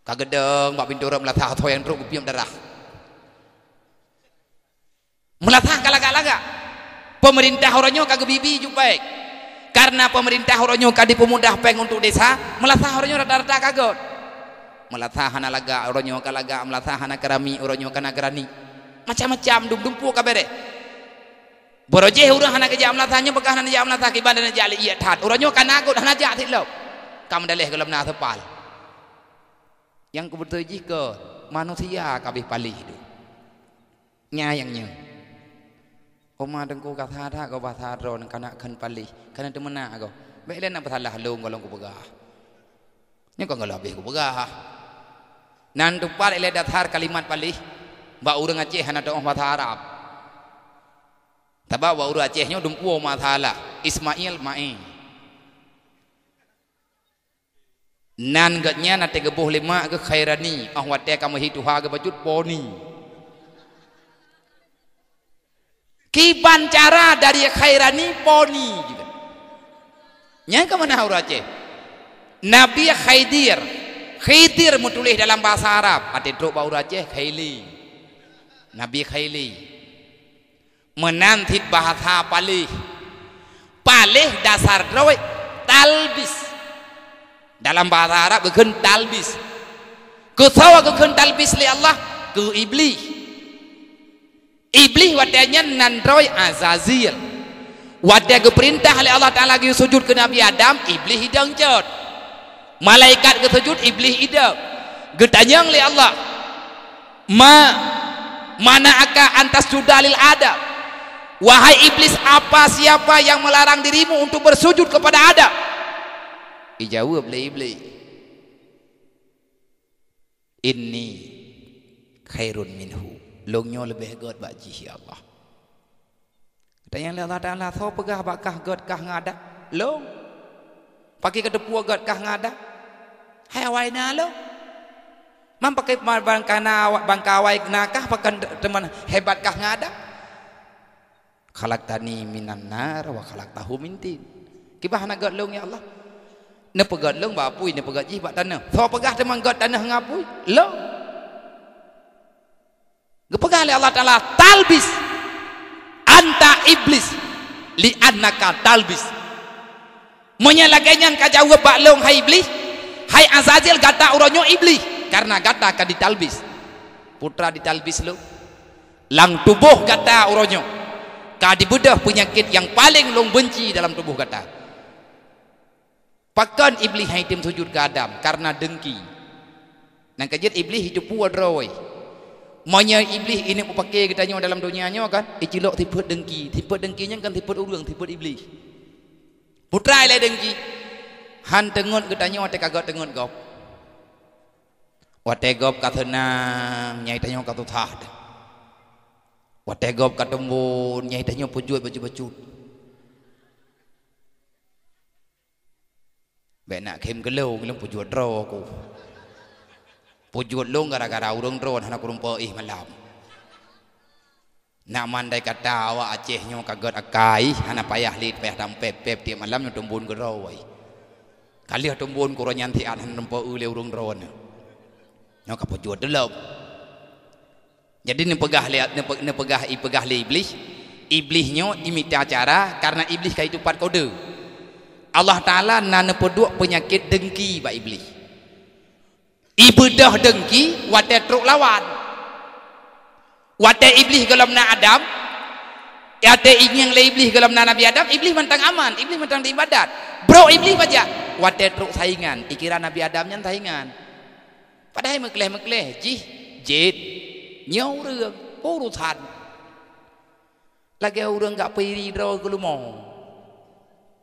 Kagedeng bak pintu ram latah thoyan truk piam darah. Melatah kalaga-laga. Pemerintah orangnya kagak bibi juga baik. Karena pemerintah orangnya kadi pemudah peng untuk desa, melatah orangnya rata-rata kagak. Melatah hana laga orangnya kalaga, melatah hana kerami orangnya kana gerani macam-macam dum dumpu kabere boroje urang hana kerja amlatanya bekah hana jam amlatah ki bandana jali iya tat uranyo kana gut hana ja thit lo kam daleh kelam na thepal yang kebetul jika manusia kabeh palih tu nya yang nya Oma dengku kata tha ko ba tha ro nang kana khan palih. Kana temena ko be len nak pathalah long golong ko begah ni ko ngalabe ko begah nan tu par ele dathar kalimat palih. Ba urang Aceh hana doa bahasa Arab. Taba wa urang Acehnya dumpu ma thala Ismail mai Nan gatnya na tega boh lima ke khairani. Ah wate kamu hitu ha ke bajut poni Kiban cara dari khairani poni juga Nya ke mana urang Aceh Nabi Khaidir. Khidir mutulis dalam bahasa Arab. Ate truk bau Aceh Khaili. Nabi Khaili. Menantit bahasa palih. Palih dasar rawi talbis. Dalam bahasa Arab bukan talbis. Ke sawa bukan talbis li Allah ke iblis iblis wadanya nan rawi azazil. Wadah ke perintah oleh Allah Ta'ala lagi sujud ke Nabi Adam iblis hidang jod. Malaikat ke sujud iblis hidang. Getanyang li Allah. Ma mana akan antas sudalil ada wahai iblis apa siapa yang melarang dirimu untuk bersujud kepada ada dijawab oleh iblis. Ini khairun minhu longnya lebih god baji ya Allah dan yang Allah Ta'ala tahu pegah bakah god kah ngada long pakai kedepu god kah ngada hai waina long Mam pakai bangkana bangkawai nakah pakai teman hebatkah ngada? Khalaq tani minan nar wa khalaq tahu mintin. Kibah nak gat long ya Allah. Ne pegat long ba apui ne pegat jih bak tanah. So pegah teman gat tanah ngapui. Long. Gepegah oleh Allah Taala talbis. Anta iblis. Li annaka talbis. Menyalaganya kajawab bak long hai iblis. Hai Azazil gata uronyo iblis. Karena gata ka ditalbis. Putra ditalbis lu. Lang tubuh gata uronyo ka dibedah penyakit yang paling long benci dalam tubuh gata. Pakan iblis hai tim sujud ke Adam karena dengki. Nang kajit iblis hidup puad rawai Manya iblis ini pakai kita nyawa dalam dunianya kan icilok tipe dengki tipe dengkinya kan tipe urang tipe iblis putra ile dengki han tengut kita nyawa te kagak tengut kau Wategop kata nang nyai tanya kata thah. Wategop kata mun nyai tanya pujut baju-baju. Baik nak kem gelau gelau pujut ro aku. Pujut long gara-gara urang ro hana kurung ih malam. Nak mandai kata awak Aceh nyo kagot akai hana payah lit payah dam pep pep tiap malam nyo tumbun gerau wai. Kali tumbun kurang nyanti an hana nempo ule urang ro ne. Nyo ka delop. Jadi ni pegah lihat ni, ni pegah i pegah li iblis. Iblisnya imita cara karena iblis kai tupat kode. Allah Taala nana peduk penyakit dengki ba iblis ibadah dengki wate truk lawan. Wate iblis kalau nak Adam. Ada ingin le iblis kalau nak Nabi Adam iblis mentang aman iblis mentang ibadat bro iblis baca wate truk saingan pikiran Nabi Adam yang saingan. Padahal mekleh mekleh jih jid nyau reng urusan. Lagi orang gak pergi dah ke rumah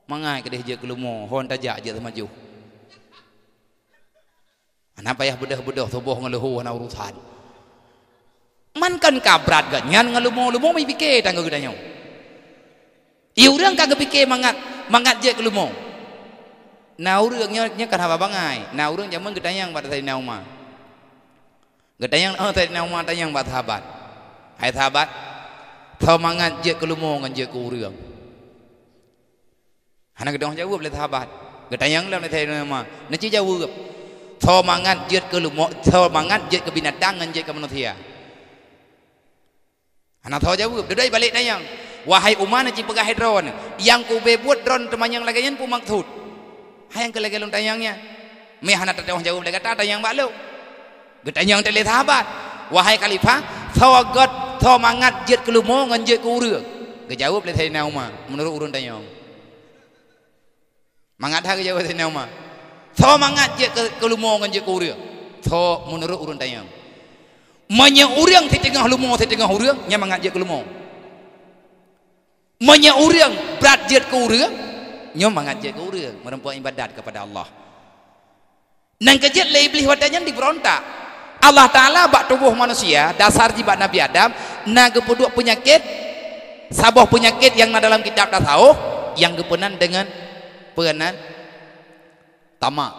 mengai ke dia ke rumah hon tajak je sama Anak payah bedah-bedah tubuh ngeluhu ana urusan. Man kan kabrat ga nyan ngelumo-lumo mi fikir tangga gedanyo. Iye ya, orang ka gepikir mangat mangat je kelumo. Na urang nya nya kan bangai. Na urang jamun gedanyang pada tadi nauma. Gedanyang oh tadi nauma tanyang ba sahabat. Hai sahabat. Tho mangat je kelumo ngan je ku urang. Ana gedong jawab le sahabat. Gedanyang lawan tadi nauma. Nya jawab. Thơ mangat je kelumo, thơ mangat je ke binatang ngan je ke manusia. Hana thơ jawab. Dudai balik tayang. Wahai umat naci pegah hidron. Yang ku buat dron temanyang lagi yang pu maksud. Hai yang ke lagi tayangnya. Me hana tatang jawab le kata tayang balu. Getayang tele sahabat. Wahai khalifah, thawagat tho mangat jet kelumo ngan jet ku urang ke jawab le thai nauma menurut urun tanya mangat ha ke jawab nauma tho mangat jet kelumo ngan jet ku urang tho menurut urun tanya manya urang thi tengah lumo thi tengah urang nya mangat jet kelumo manya urang berat jet ku urang nya mangat jet ku urang merempuan ibadat kepada Allah. Nang kejet le iblis wadanya diberontak. Allah Ta'ala bak tubuh manusia dasar jibat Nabi Adam na gepuduk penyakit sabah penyakit yang na dalam kitab dah tahu yang gepenan dengan perenan tamak.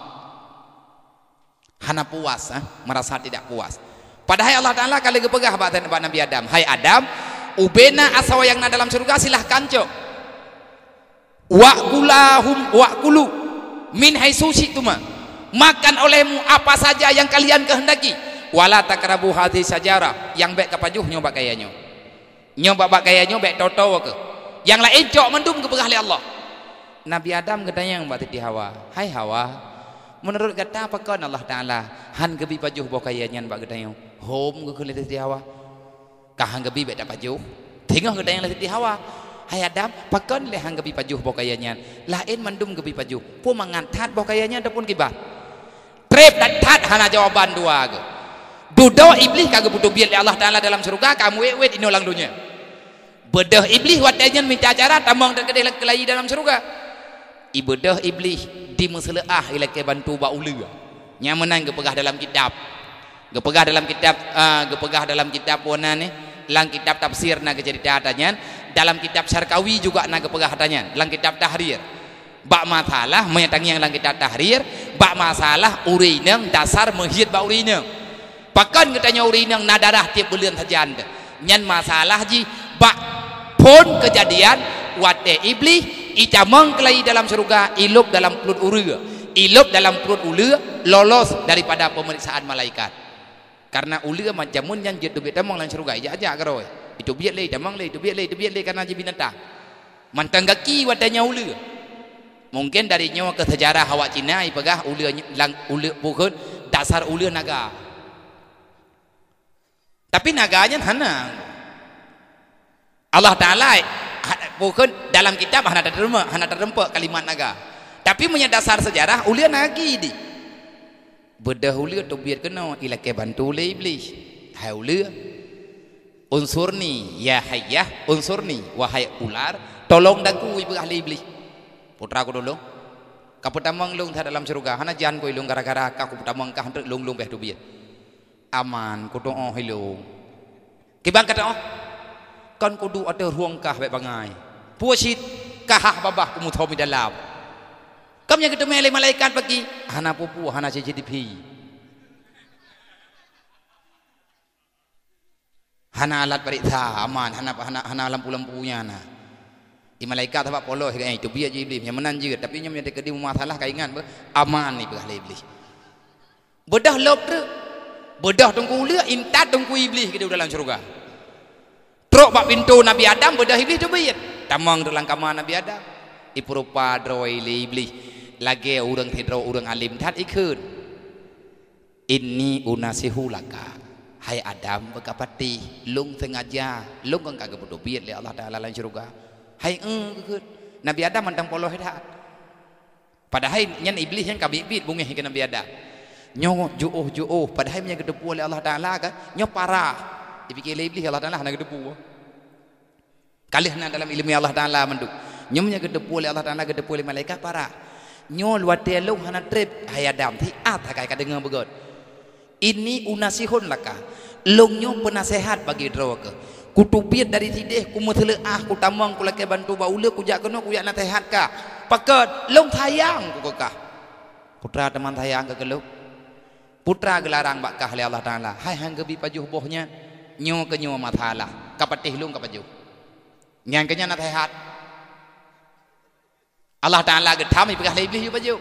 Hana puas eh? merasa tidak puas. Padahal Allah Ta'ala kalau gepegah bak Nabi Adam? Hai Adam ubena asawa yang dalam surga silahkan cok. Wa'kulahum wa'kulu. Min haisusi tuma makan olehmu apa saja yang kalian kehendaki. Wala takrabu hadhi sajara yang baik kapajuh nyoba kayanya nyoba bak kayanya baik toto ke. Yang lain cok mendum ke berahli Allah Nabi Adam katanya yang batik di Hawa. Hai Hawa menurut kata apa kan Allah Ta'ala? Han gebi pajuh bawa kayanya bak katanya hom ke kulit di Hawa? Kahan gebi baik pajuh tengok katanya di Hawa. Hai Adam pakon le hang gebi pajuh bawa kayanya lain mendum gebi pajuh pu mangantat bawa kayanya adapun kibat trip dan tat hana jawaban dua ke. Dudo iblis kagak butuh biar Allah Taala dalam surga kamu wet ini ulang dunia. Bedah iblis wadanya minta cara tamang terkedih kelayi dalam surga. Ibadah iblis di musleah ila ke bantu ba ulu. Nya menang gepegah dalam kitab. Gepegah dalam kitab uh, gepegah dalam kitab wana ni lang kitab tafsir na cerita hatanya dalam kitab syarkawi juga na gepegah hatanya lang kitab tahrir bak masalah menyatangi yang lang kitab tahrir bak masalah urinang dasar menghid ba urinang Pakan katanya uri yang nadarah tiap bulan saja anda. Nyan masalah ji bak pun kejadian wate iblis ita mengkelai dalam surga ilup dalam perut uri ilup dalam perut uli lolos daripada pemeriksaan malaikat. Karena uli macam mun yang jatuh beta mong dalam surga ija aja karo itu biar le damang le itu biar le itu biar le karena ji binatang. Mantang gaki wadanya uli mungkin dari nyawa ke sejarah hawa Cina ipagah uli lang uli bukan dasar uli naga. Tapi naganya hana Allah Ta'ala bukan dalam kitab hana terima hana terempa kalimat naga. Tapi punya dasar sejarah ulia nagi di. Bedah ulia tu biar kena ilakai bantu oleh iblis. Hai ulia unsur ni ya hayah unsur ni wahai ular tolong daku ibu ahli iblis. Putra aku dulu. Kaputamang lung dalam surga hana jangan kau ilung gara-gara aku putamang kah lung lung beh tu biar. Aman ku doa hello kibang kata oh kan ku do ada ruang kah baik bangai puasit kah babah ku muthomi dalam yang ketemu oleh malaikat bagi hana pupu hana CCTV hana alat periksa aman. Hana hana hana lampu-lampunya na di malaikat apa polo eh itu biar je iblis yang menang juga tapi yang ada kedi masalah kaingan aman ni belah iblis bedah tu bedah tunggu ulia intat tunggu iblis kita dalam syurga. Truk bak pintu Nabi Adam bedah iblis tu bayat tamang dalam kamar Nabi Adam. Ipurupa droi le iblis lagi orang hidro orang alim. Tat ikun. Ini unasihu laka. Hai Adam berkapati. Lung sengaja. Lung kan kagak bodoh biat le Allah Taala dalam syurga. Hai ikun Nabi Adam mantang poloh dah padahal nyan iblis yang kabibit bungih ke Nabi Adam. Nyo juuh juuh padahal punya gedepu oleh Allah Taala kan nyo parah dipikir iblis Allah Taala nak gedepu kalih nak dalam ilmu Allah Taala menduk nyo punya gedepu oleh Allah Taala gedepu oleh malaikat parah nyo luat telu hana trip hay adam ti at kai ka dengar begot. Ini unasihun laka long nyo penasehat bagi droga kutubiat dari tidih ku ah ku tamang ku bantu baula ku jak kena ku yak nasihat ka pakat long sayang ku ka putra teman sayang ke keluk putra gelarang bakah oleh Allah Ta'ala? Hai hang gebi pajuh bohnya nyo ke nyo mathalah kapatih lung kapajuh nyan kenya na sehat Allah Taala getam ipegah iblis yu baju.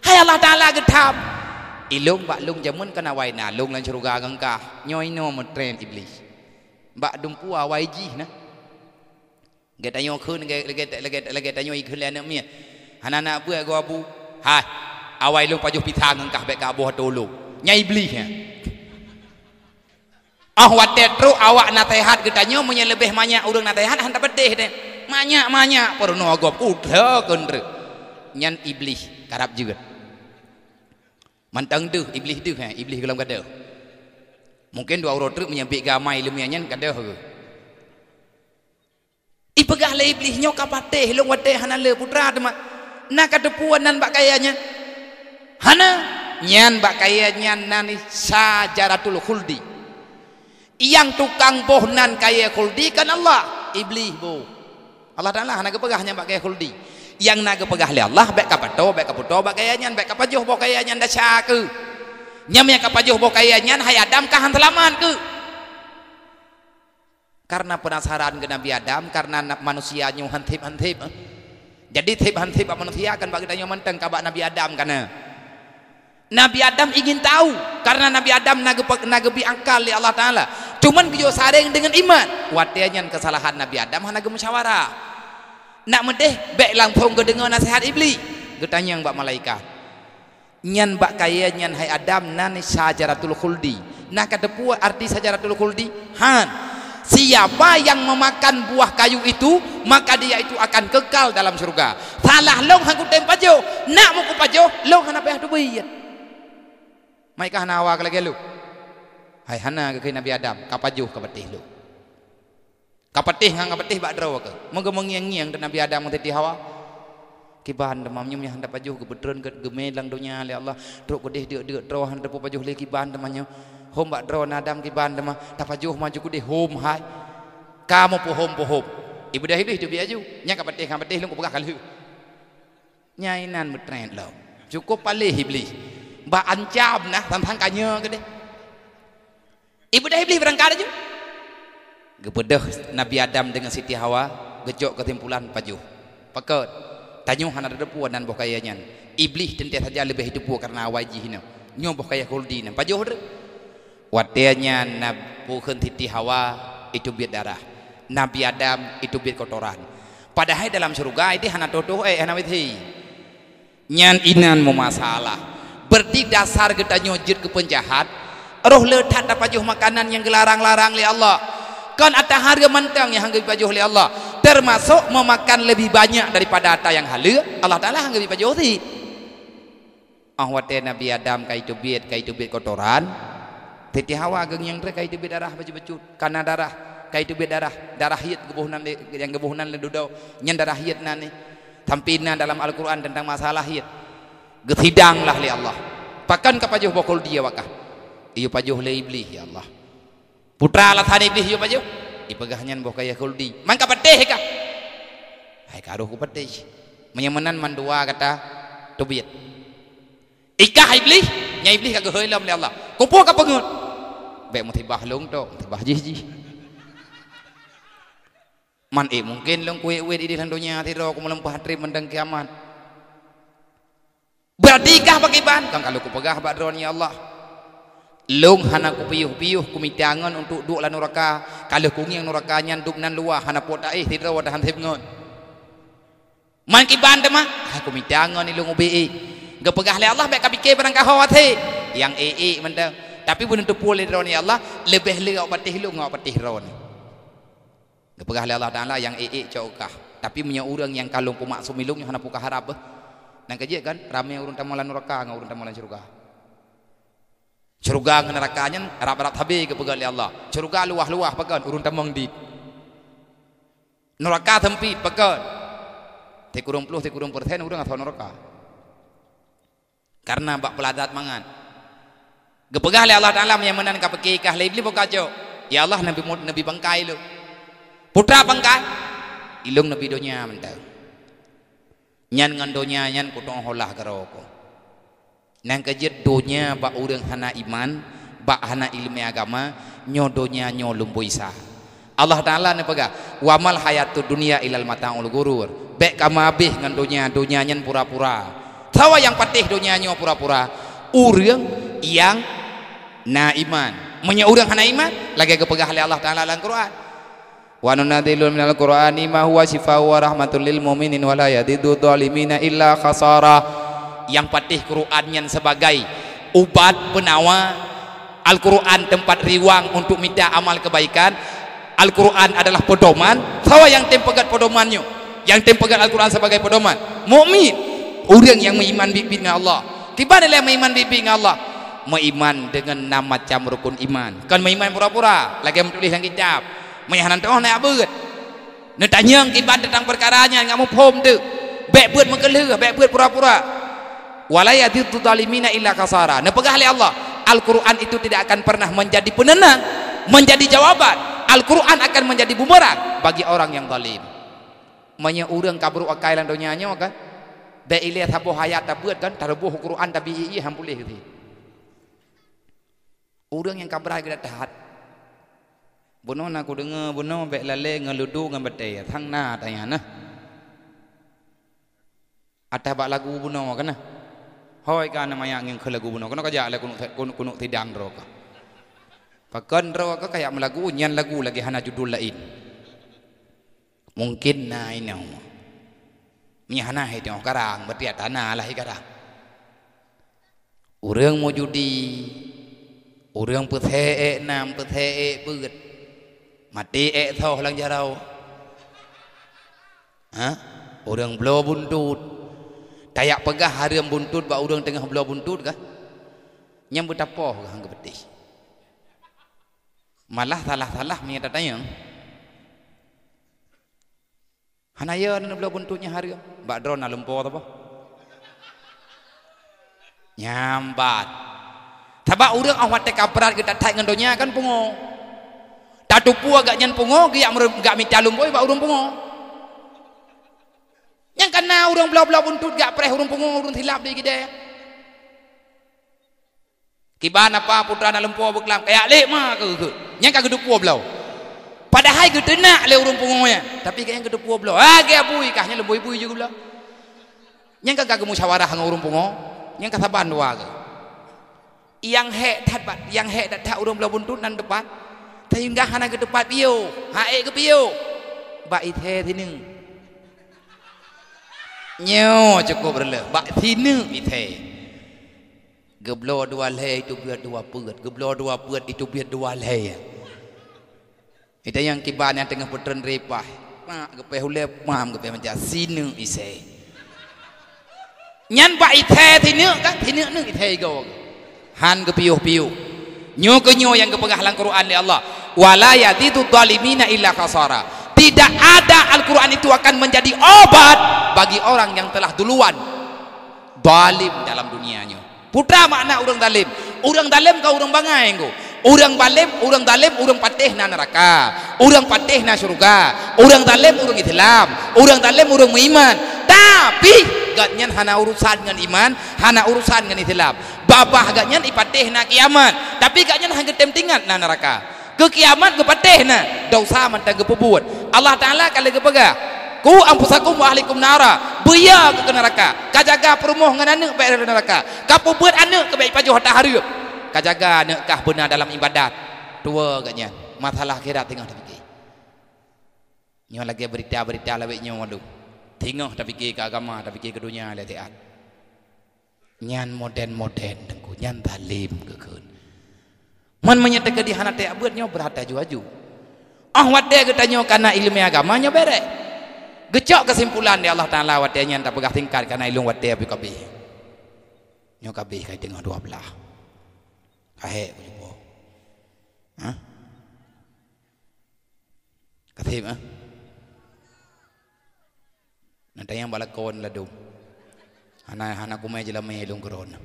Hai Allah Taala getam. Ilung bak lung jamun kana wai na lung lan syurga gangka nyoi no mo train iblis. Bak dumpu awai ji na ge tanyo khun ge ge ge ge tanyo le na mi. Hanana bu go abu hai awai lung pajuh pitang gangka bek ka boh tolu. Nyai iblis ya Ah watet tru awak nasihat kita nyo punya lebih banyak urang nasihat hanta bedeh deh. Banyak banyak perno agop udah kendre. Nyan iblis karap juga. Mantang tu iblis tu ha iblis kelam kada. Mungkin dua orang truk menyampai gamai lumianyan kada ke. Ipegah le iblis nyo kapateh long wate hana le putra tema. Nak kata puan nan bak kayanya. Hana nyan bak kayanya nani sajaratul khuldi yang tukang bohnan kaya khuldi kan Allah. Iblis bu Allah Taala nak pegahnya bak kaya khuldi. Yang nak pegah le Allah bak kapato bak kaputo bak kaya nyan bak kapajuh bak kaya nyan syaku nyam yang kapajuh bak kaya nyan hay Adam kahan telaman ke? Karena penasaran ke Nabi Adam karena manusia nyu hantip hantip jadi tip hantip manusia akan bagi tanya menteng kabak Nabi Adam karena Nabi Adam ingin tahu karena Nabi Adam nagebi akal li Allah Taala. Cuman dia sareng dengan iman. Watiannya kesalahan Nabi Adam hana ge musyawarah. Nak medeh bek langsung ke dengar nasihat iblis. Getanya yang bak malaikat. Nyan bak kaya nyan hai Adam nani sajaratul khuldi. Nak kata puas arti sajaratul khuldi? Han. Siapa yang memakan buah kayu itu, maka dia itu akan kekal dalam surga. Salah long hangku tempajo. Nak muku pajo, long hana payah duit. Mai kah nawa ke lagi lu? Hai hana ke Nabi Adam, kapajuh ke petih lu. Kapatih hang kapatih bak draw ke. Moga mengiang-ngiang dan Nabi Adam mesti hawa. Kibahan demam nyum yang hendak pajuh ke bedron ke gemelang dunia le Allah. Truk ke deh dia draw hendak pajuh le kibahan demamnya. Hom bak draw nadam kibahan demam. Tak pajuh maju ku deh hom hai. Kamu po hom po hom. Ibu dah iblis tu biaju. Nya kapatih kapatih lu ku pegah kalu. Nyainan metren lo. Cukup palih iblis. Ba ancam nah tentang kanya ke deh. Ibu dah iblis berangkat aja. Gebedah Nabi Adam dengan Siti Hawa gejok kesimpulan pajuh. Pakat tanyuh hana ada puan dan boh kayanya. Iblis tentu saja lebih hidup karena wajih ni. Nyo boh kaya kuldi ni. Pajuh tu. Watianya Nabi Siti Hawa itu biar darah. Nabi Adam itu biar kotoran. Padahal dalam surga itu hana toto eh hana withi. Nyan inan mu masalah berarti dasar kita nyujud ke penjahat roh letak dapat juh makanan yang gelarang-larang oleh Allah. Kan ada harga mentang yang hangga pajuh oleh Allah. Termasuk memakan lebih banyak daripada harta yang halal Allah Ta'ala hangga pajuh si ah wate Nabi Adam kai itu biat kai itu biat kotoran. Titi hawa geng yang kai itu biat darah baju-baju karena darah kai itu biat darah. Darah hit gebuhunan yang gebuhunan le dudau. Nyen darah hit nani tampilna dalam Al-Quran tentang masalah hit getidanglah li Allah. Pakan kapajuh bokol dia wakah. Iyo pajuh le iblis ya Allah. Putra than iblis iyo pajuh. Ipegahnya boh kaya kuldi man kapateh ka? Hai karuh ku pateh menyamanan mandua kata tubit ikah iblis nya iblis kagak heulam li Allah. Kumpul ka pengut. Bek mutibah long to mutibah jih man eh mungkin long kue di dalam dunia tiro aku melempah trip mendang kiamat Berdikah pakai ban kan kalau ku pegah badron ya Allah. Long hana ku piuh-piuh ku mitangan untuk duk la neraka. Kalau ku ngiang neraka nyan duk nan luah hana pot daih tidak wadah hantip ngon. Man ki ban dema aku mitangan ni long ubi. Ge pegah le Allah baik ka fikir barang kahawat he. Yang ee menda. Tapi pun untuk pulih dron ya Allah lebih le ngau patih lu ngau patih ron. Ge pegah le Allah Taala yang ee caukah. Tapi punya orang yang kalau pumak sumilung hana puka harap. Eh. Nang kaji kan ramai urun tamalan neraka ngau urun tamalan surga. Surga ngan neraka nyen rap-rap habi ke pegal Allah. Surga luah-luah pegal urun tamang di. Neraka tempi pegal. Te kurung puluh te kurung persen urun atau neraka. Karena bak peladat mangan. Gepegah Allah Taala menyamanan ka peki kah lebli bokajo. Ya Allah Nabi Nabi bangkai lu. Putra bangkai. Ilung Nabi dunia mentau nyan ngan donya nyan ko tong holah garo ko nang kajet donya ba urang hana iman ba hana ilmu agama nyo donya nyo lumbuisa Allah Taala ni pegang wa mal hayatud dunia ilal mataul gurur. Bek kama habis dengan dunia dunia nyen pura-pura. Tawa yang patih dunianya pura-pura. Urang yang na iman. Menya urang hana iman lagi ke pegah oleh Allah Taala dalam Quran wa nunadilul minal qur'ani ma huwa shifaa'u wa rahmatul lil mu'minin wa la yadidu dhalimina illa khasara. Yang patih Quran yang sebagai ubat penawa. Al-Quran tempat riwang untuk minta amal kebaikan. Al-Quran adalah pedoman. Siapa yang tempegat pedomannya yang tempegat Al-Quran sebagai pedoman? Mukmin. Orang yang beriman dengan Allah. Tiba adalah beriman dengan Allah. Beriman dengan nama macam rukun iman. Kan beriman pura-pura. Lagi menulis dalam kitab menyahanan tu oh nak apa nak tanya kibat tentang perkaranya mau faham tu baik buat mengeluh baik buat pura-pura walayatitu talimina illa kasara nak pegah Allah Al-Quran itu tidak akan pernah menjadi penenang menjadi jawaban Al-Quran akan menjadi bumerang bagi orang yang zalim. Manya orang kabur akai lan dunia nya kan. Ba ile thapo hayat ta buat kan tarbuh Quran tapi i ham boleh gitu. Orang yang kabur ke tahat. Buno nak aku dengar buno bek lale ngeludu ngan bete thang na tanya nah. Atah bak lagu buno kan nah. Hoi kan namanya ngin lagu buno. Kono kaja le kuno kuno tidang ro kan. Pakan rawa ka kayak melagu nyan lagu lagi hana judul lain. Mungkin na ini umma. Mi hana he tengok karang berarti tanah lah karang. Urang mau judi. Urang pethe nam pethe beut. Mati e tho lang jarau. Ha? Urang blo buntut. Tayak pegah haram buntut ba urang tengah blo buntut kah? Nyam betapa hang kepetih malah salah-salah punya tanya hanaya ni belah bentuknya hari bak drone lumpur apa nyambat tabak urang awak tek kaprat kita tak dengan dunia kan pungo tak tupu agak nyan pungo giak gak minta lumpur bak urang pungo yang kena urang belah-belah buntut gak preh urang pungo urang hilap di kita Kiban apa putra nak lempuah berkelam kayak lek mah ke ke. Yang kagak dupu belau. Padahal ke tenak le urung pungonya. Tapi kayak ke dupu belau. Ah ke abui kahnya lembu ibu juga belau. Yang kagak musyawarah dengan urung pungo. Yang kasaban dua ke. Yang hek tak yang hek tak urung belau buntut nan depan. Tapi enggak hana ke depan piu. Haek ke piu. Ba ithe thinung. Nyo cukup berle. Ba thinung ithe. Geblo dua leh itu biar dua peut. Geblo dua peut itu biar dua leh. Itu yang kiban yang tengah putren repah. Mak gepe hule mam gepe macam sinu ise. Nyan ba ithe tinu kan tinu nu ithe go. Han gepiuh piuh. Nyo ke nyo yang kepegah Quran ni Allah. Wala yadidu zalimina illa khasara. Tidak ada Al-Quran itu akan menjadi obat bagi orang yang telah duluan zalim dalam dunianya. Putra makna orang dalim. Orang dalim kau orang bangai engko. Orang balim, orang dalim, orang patih na neraka. Orang patih na surga. Orang dalim, orang Islam. Orang dalim, orang iman. Tapi gatnya hana urusan dengan iman, hana urusan dengan Islam. Babah gatnya ipatih na kiamat. Tapi gatnya hanya temtingan na neraka. Ke kiamat ke patih na dosa man tang kebuat. Allah Taala kalau ke pegah ku ampusakum wa ahlikum nara buya ke neraka kajaga perumuh dengan anak baik dari neraka kapu buat anak ke baik paju hatta harap kajaga anak kah benar dalam ibadat. Dua katnya masalah akhirat tengah fikir. Nyo lagi berita-berita lawik nyo waduh. Tengah tak fikir ke agama fikir ke dunia tiat nyan moden-moden tengku. Nyan talim ke kun. Man menyatakan di hana tak buat nyo berhata ju-aju ah wadai ke tanya karena ilmu agama nyo berek. Gecok kesimpulan di Allah Ta'ala Wadanya tak pegah tingkat Kerana ilung wadaya Abu Kabih. Nyo Kabih Kaya tengah dua belah Kahek aku jumpa Ha? Kathim ha? Nanti yang balakon lah dum Hana hana kumai je lama ilung keron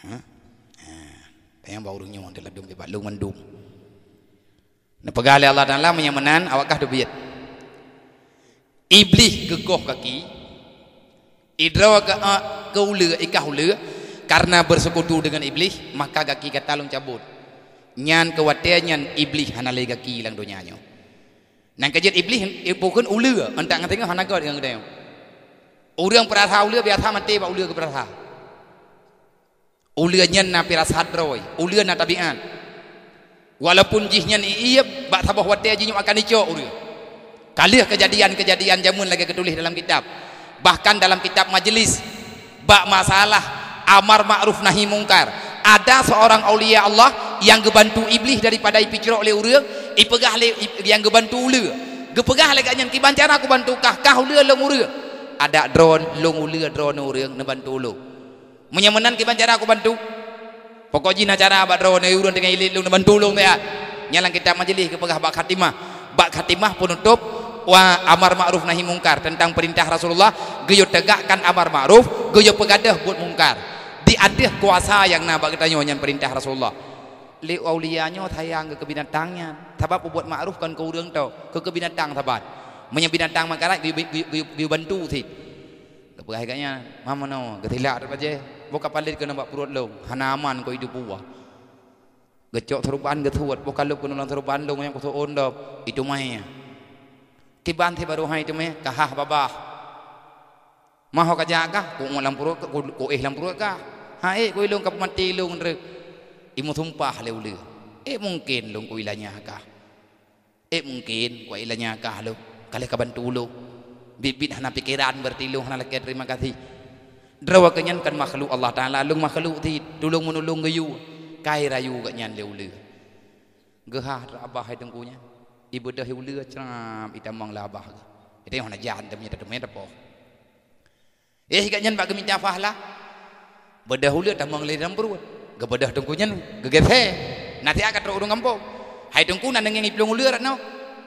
Ha? Ha? Tayang bau rungnya Nanti lah dum Dia balung mendum Nah pegali Allah Ta'ala Menyamanan Awakkah dubiat iblis gegoh kaki idrawa ke uh, ke ikah ula karena bersekutu dengan iblis maka kaki kata long cabut. Nyan ke watia nyan iblis hana lega ki lang dunia nyo. Nang kajet iblis ipukun ulur entak ngatengah hana god yang gedeng urang peratha ulur biasa mati ba ulur ke peratha ulur nyan na pirasat roy ulur na tabiat walaupun jihnya iya bak tabah watia jinyo akan dicok ulur Kaliah kejadian-kejadian jamun lagi ketulis dalam kitab. Bahkan dalam kitab majelis bak masalah amar ma'ruf nahi mungkar. Ada seorang aulia Allah yang gebantu iblis daripada ipicro oleh urang, ipegah le yang gebantu ule. Gepegah le kanyan kiban cara aku bantu kah kah ule long urang. Ada drone long ule drone urang ne bantu lu. Menyamanan kiban cara aku bantu. Pokok jina cara abak drone urang dengan ilit lu ne bantu lu ya. Nyalang kitab majelis kepegah bak khatimah. Bak khatimah penutup wa amar ma'ruf nahi mungkar tentang perintah Rasulullah geyo tegakkan amar ma'ruf geyo pegadah buat mungkar di adih kuasa yang nak bagi tanya yang perintah Rasulullah. Li aulianya tayang ke binatangnya sebab buat ma'ruf kan ke urang tau. Ke binatang sabat menya binatang makarat geyo bantu thi kepegai kanya mama no getilak baje buka palit ke nampak perut lo. Hanaman ko hidup buah. Gecok terupan getuat. Bukan lo kuno terupan lo yang kutu ondop itu maya kiban thi baru hai tu me kahah babah maho ka jaga ku ngolam purut ku ku eh lam purut ka ha eh ku ilung ka mati lung re imu tumpah le ulu eh mungkin lung ku ilanya ka eh mungkin ku ilanya ka lu kali ka bantu lu bibit hana pikiran bertilung hana lek terima kasih. Drawa kenyan kan makhluk Allah taala lung makhluk ti tulung menulung gayu kai rayu ka nyan le ulu gehah abah hai tengkunya ibu dah ulu ceram ita mang labah ita yang temnya tak temnya apa eh kat nyan bak minta fahla bedah ulu tak mang leram perut ge bedah gethe nanti akan terus urung kampung. Hai tengku nan dengan iplung ulu rat no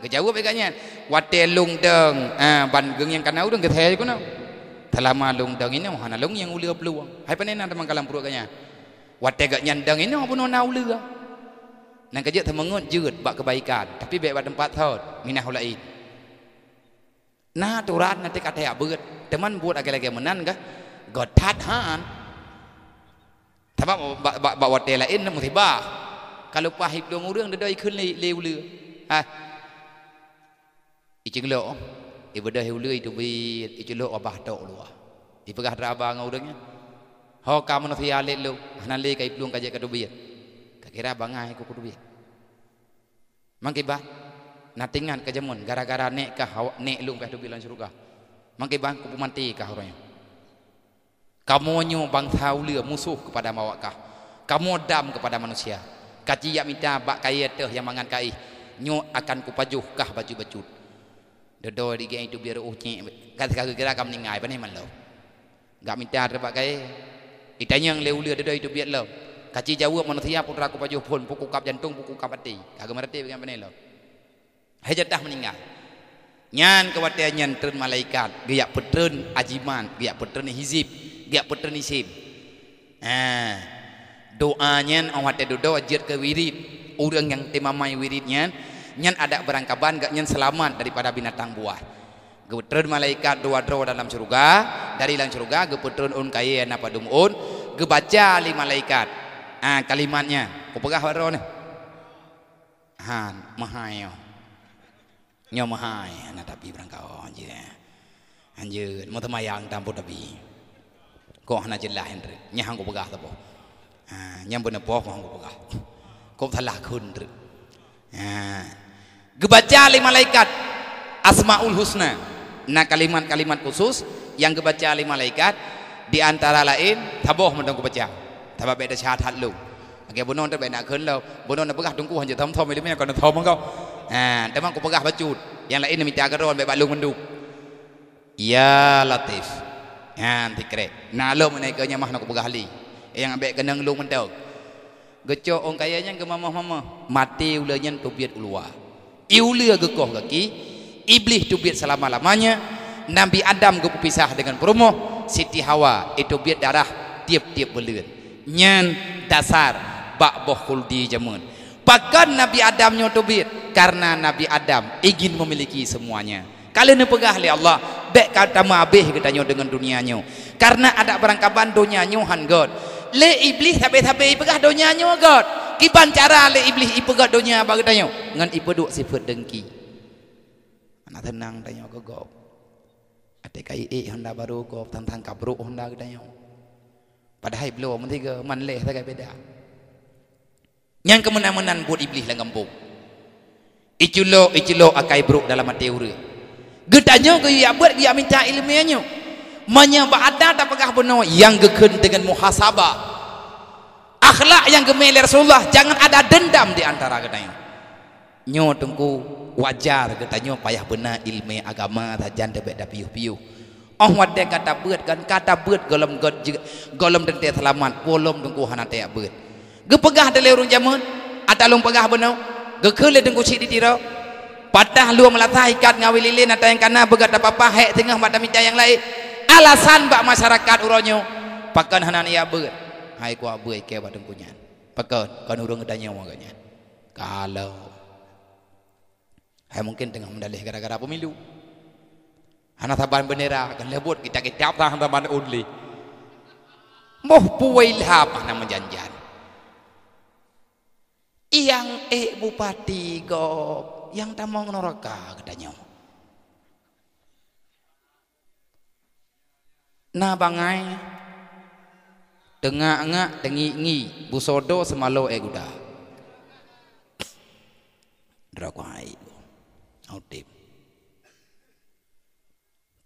ge jawab kat nyan wate lung deng ah ban geng yang kana urung gethe ku no Talama lung deng ini hana lung yang ulu peluang. Hai panen nan mang kalam perut katnya wate gak nyan deng ini apa no na ulu Nang kerja temengun jut buat kebaikan. Tapi baik pada tempat thot. Minah ulain. Nah turat nanti kata ya berat. Teman buat lagi-lagi menan kah? God tat han. Tapi bawa hotel lain mesti bah. Kalau pahit dong orang dia dah ikut lew lew. Ah. Icing lo. Ibu dah lew itu bi. Icing lo abah tok luah. Dipegah terabang orangnya. Hau kamu nanti alit lo. Hanan le kai pelung kajak kadubiyat kira bangai ku kudu mangke ba natingan ke jamun gara-gara nek ka hawa nek lung pe bilang surga mangke bang ku mati ka orangnya? Kamu nyu bang tahu musuh kepada mawakah kamu dam kepada manusia? Kaci ya minta bak kaya teh yang mangan kai nyu akan ku pajuh kah baju baju dodo di geng itu biar uhnya kata kira kamu ningai bani man lo? Gak minta terbak kaya itanya yang leu dodo itu biar lo. Kaci jawab manusia putra aku pajuh pun puku kap jantung puku kap hati kagak merti benih lo hajat dah meninggal. Nyan kewatian nyan tren malaikat. Giyak petren ajiman. Giyak petren hizib. Giyak petren isim. Ah doanya awat ada doa ajir ke wirid. Orang yang temamai wiridnya nyan ada berangkaban gak nyan selamat daripada binatang buah. Gepetren malaikat doa doa dalam surga dari dalam surga gepetren un kaya apa dum un gebaca li malaikat. Ah kalimatnya. Kau pegah baro ni. Han mahai yo nyom hai na tapi brang anje eh. anje je mo tama yang tam tapi. Ko hna jelah hendre nya hang ko pegah tapo ha nya bena po ko hang ko pegah. Ko thala khun re ha. Gebaca li malaikat. Asmaul husna. Na kalimat-kalimat khusus yang gebaca li malaikat di antara lain taboh mendong ko baca tabab beda syahadat lu. Agi bu non terbaik nak kelau. bu non nak pegah tungku hanya thom thom, ni kau kena thom engkau. Ah, tapi aku pegah bacut. Yang lain ni mesti agak ron, bebal menduk. Ya Latif, ha, eh, yang tikre. Nalo menaikanya mah nak pegah li. Yang ambek kenang lu menduk. Gecok orang kaya yang gemamah mama mati ulanya tu biar uluah. Iulia gekoh kaki, iblis tu biar selama lamanya. Nabi Adam gue pisah dengan perumoh, Siti Hawa eh, itu biar darah tiap-tiap belut. Nyan dasar bak boh kuldi jamun. Bahkan Nabi Adam nyotobit karena Nabi Adam ingin memiliki semuanya. Kalian pegah oleh Allah bek kata mabih katanya dengan dunianya karena ada barang kaban dunia nyuhan God. Le iblis sampai-sampai pegah dunia God. Kiban cara le iblis ipegat dunia bagi tanya ngan ipeduk sifat dengki. Anak tenang tanya ke gop ada kai e honda baru gop tantang kabruk honda ke tanya padahal belum mesti ke man leh tak beda yang kemenan-menan buat iblis lang kampung. Iculo iculo akai bruk dalam teori getanya ke ya buat dia minta ilmiahnya. Menyembah ada tak pegah benar yang geken dengan muhasabah. Akhlak yang gemeli Rasulullah. Jangan ada dendam di antara katanya nyo tunggu wajar katanya payah benar ilmu agama tajan debek dah piuh-piuh. Oh wadai kata beut kan kata beut golem god golem dente selamat. Tunggu hana te beut gepegah dale urung jamun ada lung pegah benar gekele tunggu cik ditira patah lu melatah ikat ngawi lilin atau yang kana begat apa-apa hek tengah mata minta yang lain. Alasan bak masyarakat uronyo pakan hanan ia beut hai bưởi kêu vào trong của nhà pakai kan urang tanya makanya kalau. Hai mungkin tengah mendalih gara-gara pemilu. Hana taban bendera kan lebut kita kecap tahan taban only. Moh puai lah mana menjanjan yang eh bupati go yang tamong neraka katanya nah bangai Tengah-ngak tengi ngi busodo semalo e guda. Drakwai. Autip.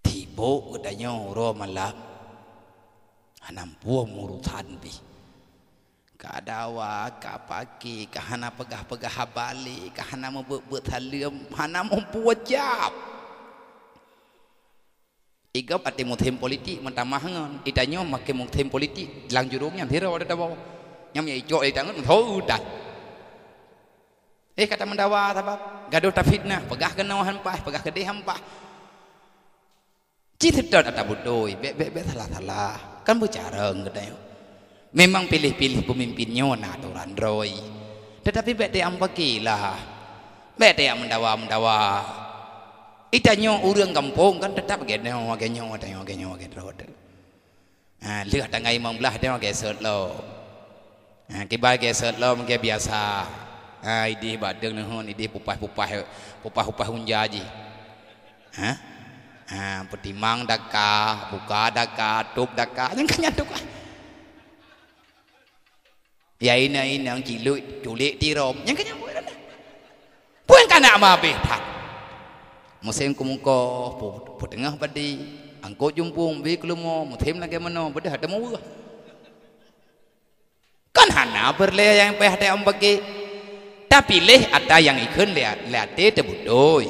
Tibo gudanya ro malam. Hanam puo murutan Kadawa kapaki kahana pegah-pegah bali kahana membut-but halium hana mempuat jap. Iga pati mutim politik mentamah ngon. Itanya makin mutim politik lang jurung hero ada tahu. Yang ya ijo itu ngon tahu dah. Eh kata mendawa sabab gaduh ta fitnah pegah kena hampah pegah kedih hampah. Cita tak ada budoi, be be be salah salah. Kan bicara ngedai. Memang pilih-pilih pemimpinnya nak aturan roy. Tetapi be dia ampakilah. Be dia mendawa mendawa. Itanya orang kampung kan tetap gini orang gini orang gini orang gini orang gini roda. Ah, lihat tangga imam belah dia orang gesot lo. Ah, kibar gesot lo mungkin biasa. Ah, ini badeng nih, ini pupah pupah pupah pupah hunjaji. Hah? Ah, petimang daka, buka daka, tup daka, yang kanya tup. Ya ini ini yang cilik, culik tirom, yang kanya buat apa? Puan kan nak mabe, musim kumuko pu tengah padi angko jumpung bi kelumo musim lagi mana benda ada mau kan hana berle yang peh ada am bagi. Tapi leh ada yang ikun lihat lihat te tebudoi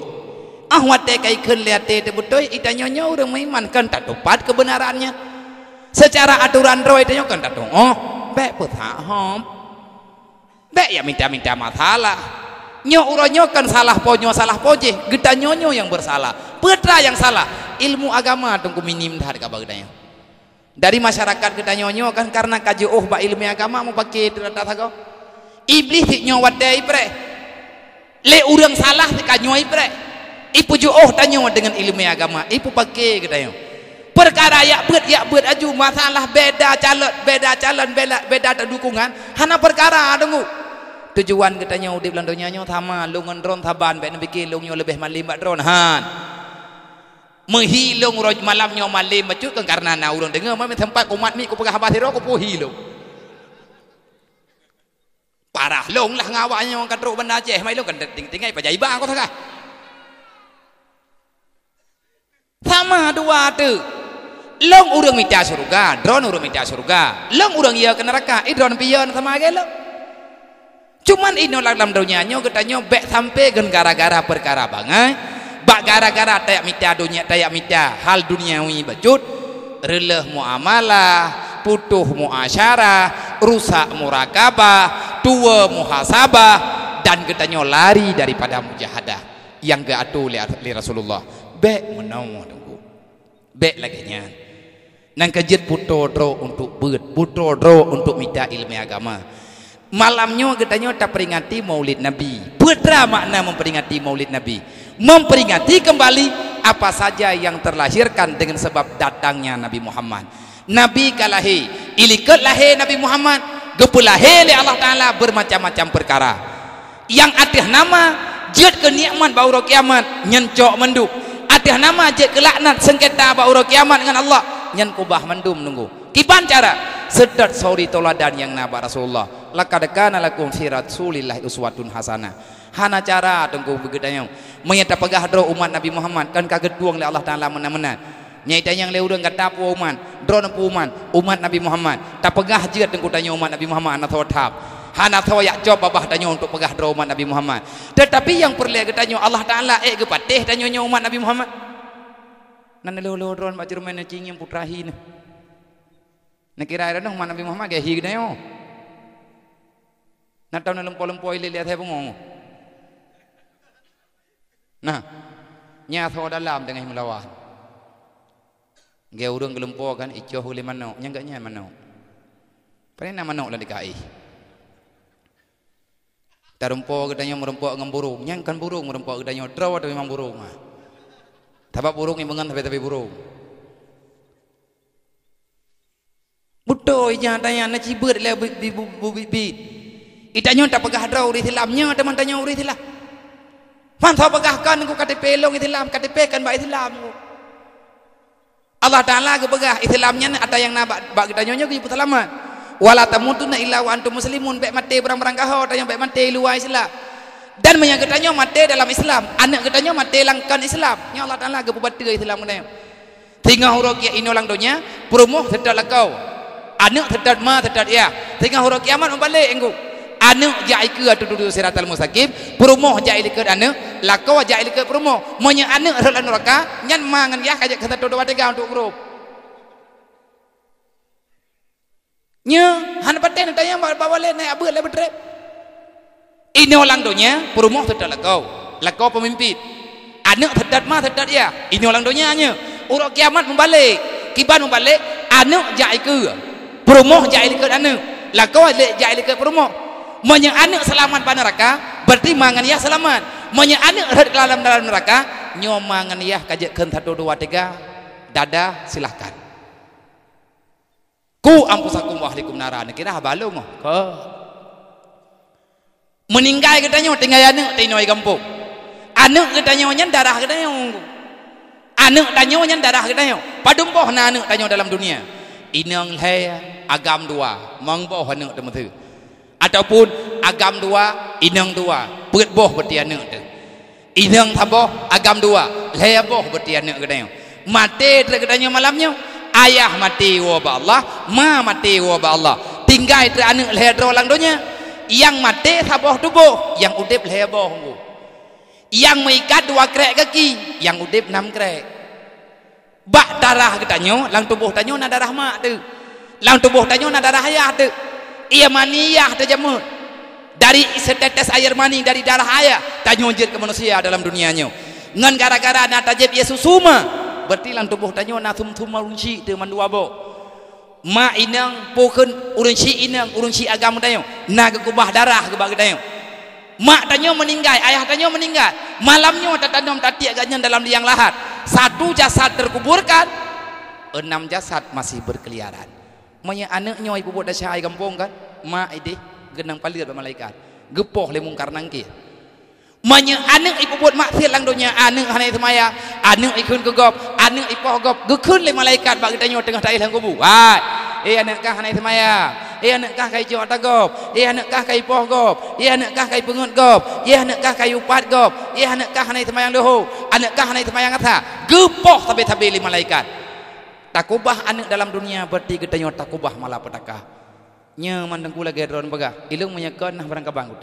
ah wate kai ikun lihat te tebudoi itanya nyawa orang iman kan tak tepat kebenarannya secara aturan roh itanya kan tak oh bek putha hom. Bek ya minta-minta masalah. Nyo uronyo kan salah ponyo salah poje geta nyonyo yang bersalah. Putra yang salah. Ilmu agama tunggu minim dah kabar gedanya dari masyarakat kita nyonyo kan karena kaji oh ba ilmu agama mau pakai tidak tahu iblis nyo wadai ipre le urang salah kanyo ipre ipu jo oh tanyo dengan ilmu agama. Ipu pakai gedanya perkara ya buat ya buat aju masalah beda calon beda calon beda beda dukungan. Hana perkara tunggu tujuan katanya udip lan dunia nyo sama. Lungan dron taban baik nabi kilung nyo lebih malim bak dron han. Menghilung roj malam nyo malim bacut kan karena na urang dengar. Mami tempat umat mi ku pegah habas hiro ku hilung. Parah long lah ngawaknya orang kadruk benda Aceh. Mai long kan tinggal pajaiba kau tak sama dua tu long urang minta surga drone urang minta surga long urang iya ke neraka i drone pion sama aja long Cuman ini dalam dunia nyo kita nyo bek sampai gen gara-gara perkara bangai. Bak gara-gara tayak mita dunia tayak mita hal duniawi bajut. Releh muamalah, putuh muasyarah, rusak murakabah, tua muhasabah dan kita nyo lari daripada mujahadah yang gaatu li, li Rasulullah. Bek menawa tunggu. Bek lagi nya. Nang kejit puto dro untuk beut, puto dro untuk mita ilmu agama. Malamnya katanya tak peringati maulid Nabi. Putra makna memperingati maulid Nabi. Memperingati kembali apa saja yang terlahirkan dengan sebab datangnya Nabi Muhammad. Nabi kalahi ilikat lahir Nabi Muhammad gepulah hele Allah Taala bermacam-macam perkara. Yang atas nama jid ke nikmat bau kiamat nyencok menduk. Atas nama jid ke laknat sengketa bau kiamat dengan Allah nyen kubah mendum nunggu. Kipan cara. Sedat sauri toladan yang naba Rasulullah. Laqad kana lakum fi rasulillahi uswatun hasanah. Hana cara tunggu begedanya menyata pegah dro umat Nabi Muhammad. Kan kaget duang le Allah Taala menan-menan Nyai yang le urang kata pu umat, drone pu umat, umat Nabi Muhammad. Tak pegah jeut tengku tanya umat Nabi Muhammad anak thotap. Hana thaw yak job babah tanya untuk pegah dro umat Nabi Muhammad. Tetapi yang perlu tanya Allah Taala eh ke patih tanya umat Nabi Muhammad. Nan le mak jerman cing yang putrahi ni. Nak kira ada umat Nabi Muhammad ke hi gede yo. Nak tahu nak lempo-lempo ile lihat saya bengong. Nah, nyata dalam dengan melawan. Gaya urang gelempor kan icoh oleh mana? Enggaknya mana? Pernah mana lah dikai? Tarumpo katanya merempok dengan burung. Yang kan burung merempok draw tapi memang burung. Tapi burung yang mengan tapi tapi burung. Betul yang tanya nak cibut lah bi bi bi. Itanya tak pegah draw di silamnya teman tanya uri silam. Man tahu pegahkan aku kata pelong silam, kata pekan baik silam. Allah Taala ke begah Islamnya ada yang nak bak kita nyonya ke ibu selamat. Wala tamutunna illa wa antum muslimun baik mati berang-berang kahau ada yang baik mati luar Islam. Dan menyang katanya mati dalam Islam, anak katanya mati langkan Islam. Ya Allah Taala ke buat Islam kena. Tinggal huruf ya ini ulang dunia, perumuh sedar lakau. Anak sedar ma sedar ya. Tinggal huruf kiamat membalik engkau anu jai ke atau duduk siratal mustaqim perumuh jai ke anu lakau jai ke perumuh monya anu rela neraka nyan mangan ya kajak kata dua tiga untuk grup nya han paten tanya bawa le naik abul le betrep ini orang dunia perumuh tidak lakau lakau pemimpin. Anu tidak mah tidak ya ini orang dunia nya. Urut kiamat membalik kiban membalik anu jai ke perumuh jai ke anu lakau jai ke perumuh Manya anak selamat pada neraka berarti mangan ya selamat. Manya anak red dalam dalam neraka nyomangan ya kajekeun satu dua tiga. Dada silahkan. Ku ampusakum wa ahlikum narana kira habalu mo. Meninggal kita nyo tinggal anak tinoi kampung. Anak kita nyan darah kita nyo. Anak tanya nyan darah kita nyo. Padumpoh na anak tanya dalam dunia. Inang le agam dua, mangboh anak temu tu ataupun agam dua inang dua perut boh berarti anak tu inang taboh agam dua leher boh berarti anak kedai mati terkedanya malamnya ayah mati wa Allah ma mati wa Allah tinggal anak leher dua orang dunia yang mati taboh tubuh yang udip leher boh yang mengikat dua krek kaki yang udip enam krek. Bak darah katanya lang tubuh tanya na darah mak tu. Lang tubuh tanya na darah ayah tu. Ia maniyah terjemur dari setetes air mani dari darah ayah tanyonjir ke manusia dalam dunianya ngan gara-gara na tajib Yesus suma berarti lang tubuh tanyo na thum thum marunci te mandua bo ma inang pokun urunci inang urunci agama tanyo na ke kubah darah ke bagi tanyo mak tanyo meninggal ayah tanyo meninggal malamnya tatanyom tati agaknya dalam liang lahat satu jasad terkuburkan enam jasad masih berkeliaran Maya anaknya ibu buat dasar air kampung kan? Mak ini genang palir malaikat. Gepoh le mungkar nangki. Maya anak ibu buat maksiat lang dunia. Anak hanai semaya, anak ikun kegop, anak ipoh gop, gekun le malaikat. Bagi tanya tengah tayi lang kubu. Hai, eh anak kah hanai semaya, eh anak kah kai jawat gop, eh anak kah kai poh gop, eh anak kah kai pengut gop, eh anak kah kai upat gop, eh anak kah hanai semayang doho, anak kah hanai semayang kata, gepoh tapi tapi le malaikat. Takubah anak dalam dunia berarti kita nyo takubah malah petaka nya mandang kula gedron pegah. Ilung menyekon nah barang kabang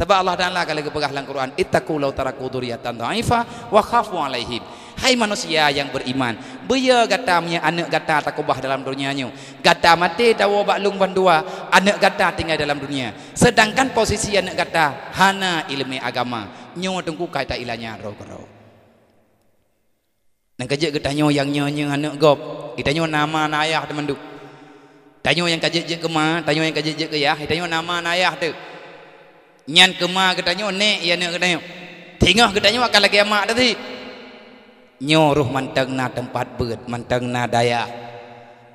tapi Allah Taala kali ke dalam Quran ittaqu law taraku dzurriatan dha'ifa wa khafu alaihim hai manusia yang beriman beya gatamnya anak gata takubah dalam dunianya gata mati dawa baklung bandua anak gata tinggal dalam dunia sedangkan posisi anak gata hana ilmu agama nyo tungku kata ilanya roh roh dan kerja ke tanya yang nyonya anak gop. Kita tanya nama ayah teman tu. Tanya yang kerja je ke ma, tanya yang kerja je ke ya, tanya nama ayah tu. Nyan ke ma ke tanya nek ya nek ke tanya. Tengah ke tanya akan lagi amak tadi. Nyoruh mantang na tempat beut, mantang na daya.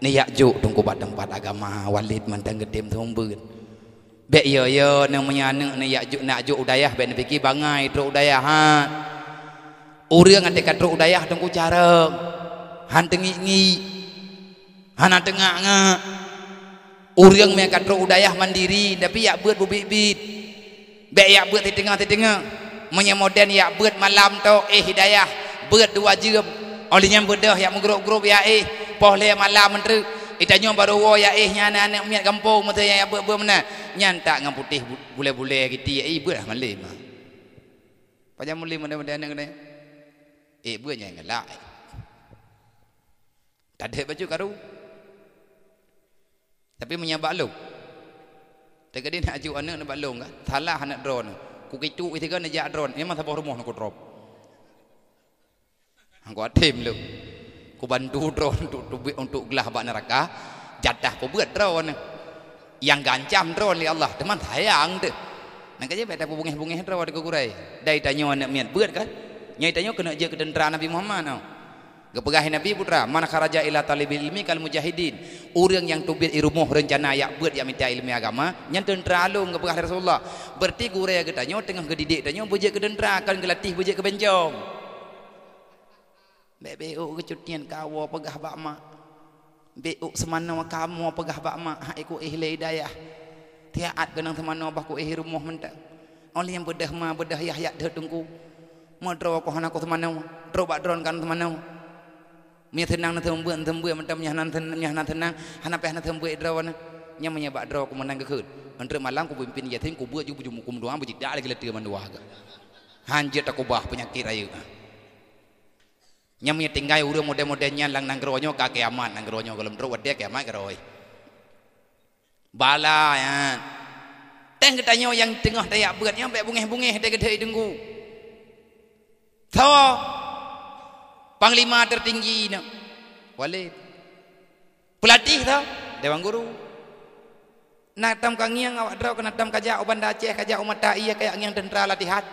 ni yak juk tungku bat tempat agama walid mantang gedim thumbun be yo yo nang menyana ni yak juk nak juk udayah be fikir bangai tru udayah ha urang ate kat tru udayah tungku cara han tengi ngi han tengah nga urang me kat tru udayah mandiri tapi yak buat bubit-bit be yak buat tengah menyemoden yak buat malam tu eh hidayah. Buat dua jam olehnya bedah yak menggerup-gerup ya eh. Poh le malam menteri. Itanyo baru wo ya eh nyana anak miat kampung mata ya buat buat mana nyan tak ngam putih bule-bule gitu ya eh buat malim pajam mulim mana-mana anak kena eh buat nyang ngelak tak ada baju karu. Tapi menyabak lu tak ada nak ajuk anak nak balong kan salah anak drone ku kitu itu kan aja drone masa bawa rumah nak drop aku atim lu. Ku bantu drone untuk untuk, untuk gelah bak neraka. Jadah ku buat drone yang gancam drone li Allah. Teman sayang tu nak kerja beta bungih-bungih drone ku kurai dai tanya anak miat buat kan nyai tanya kena je ke dendera Nabi Muhammad no. Kepegahin Nabi putra mana kharaja ila talibil ilmi kal mujahidin? Orang yang tubir irumuh rencana yak buat yang minta ilmu agama yang tentera alung kepegah Rasulullah. Berarti gure tanya tengah gedidik tanya bujek ke dendera kan gelatih bujek ke u kecutian kawo pegah bak mak. Be semana kamu pegah bak mak. Hak iku ihle hidayah. Tiaat kenang semana bah ku ih rumuh mentak. Oleh yang bedah ma bedah yahya dah tunggu Madro ko hana ko semana dro bak dron kan semana Mia tenang na tembue tembue macam nyah nan tenang nyah nan tenang. Hana pe hana tembue draw na nya menya bak draw ku menang ke khut. Entre malang ku pimpin yatim ku buat ju buju mukum doang bujik lagi letir mandua ga hanjir tak ubah penyakit ayu nya menya tinggai uru mode-modenya lang nang gronyo ka kiamat nang gronyo kalau draw wede kiamat groi bala ya. Teng ketanyo yang tengah dayak berat yang bungeh-bungeh dia gede dengku tahu panglima tertinggi nak. Walid pelatih tau. Dewan guru. Nak tam kangiang awak draw kena tam kaja uban Aceh kaja umat iya kayak ngiang tentera latihan.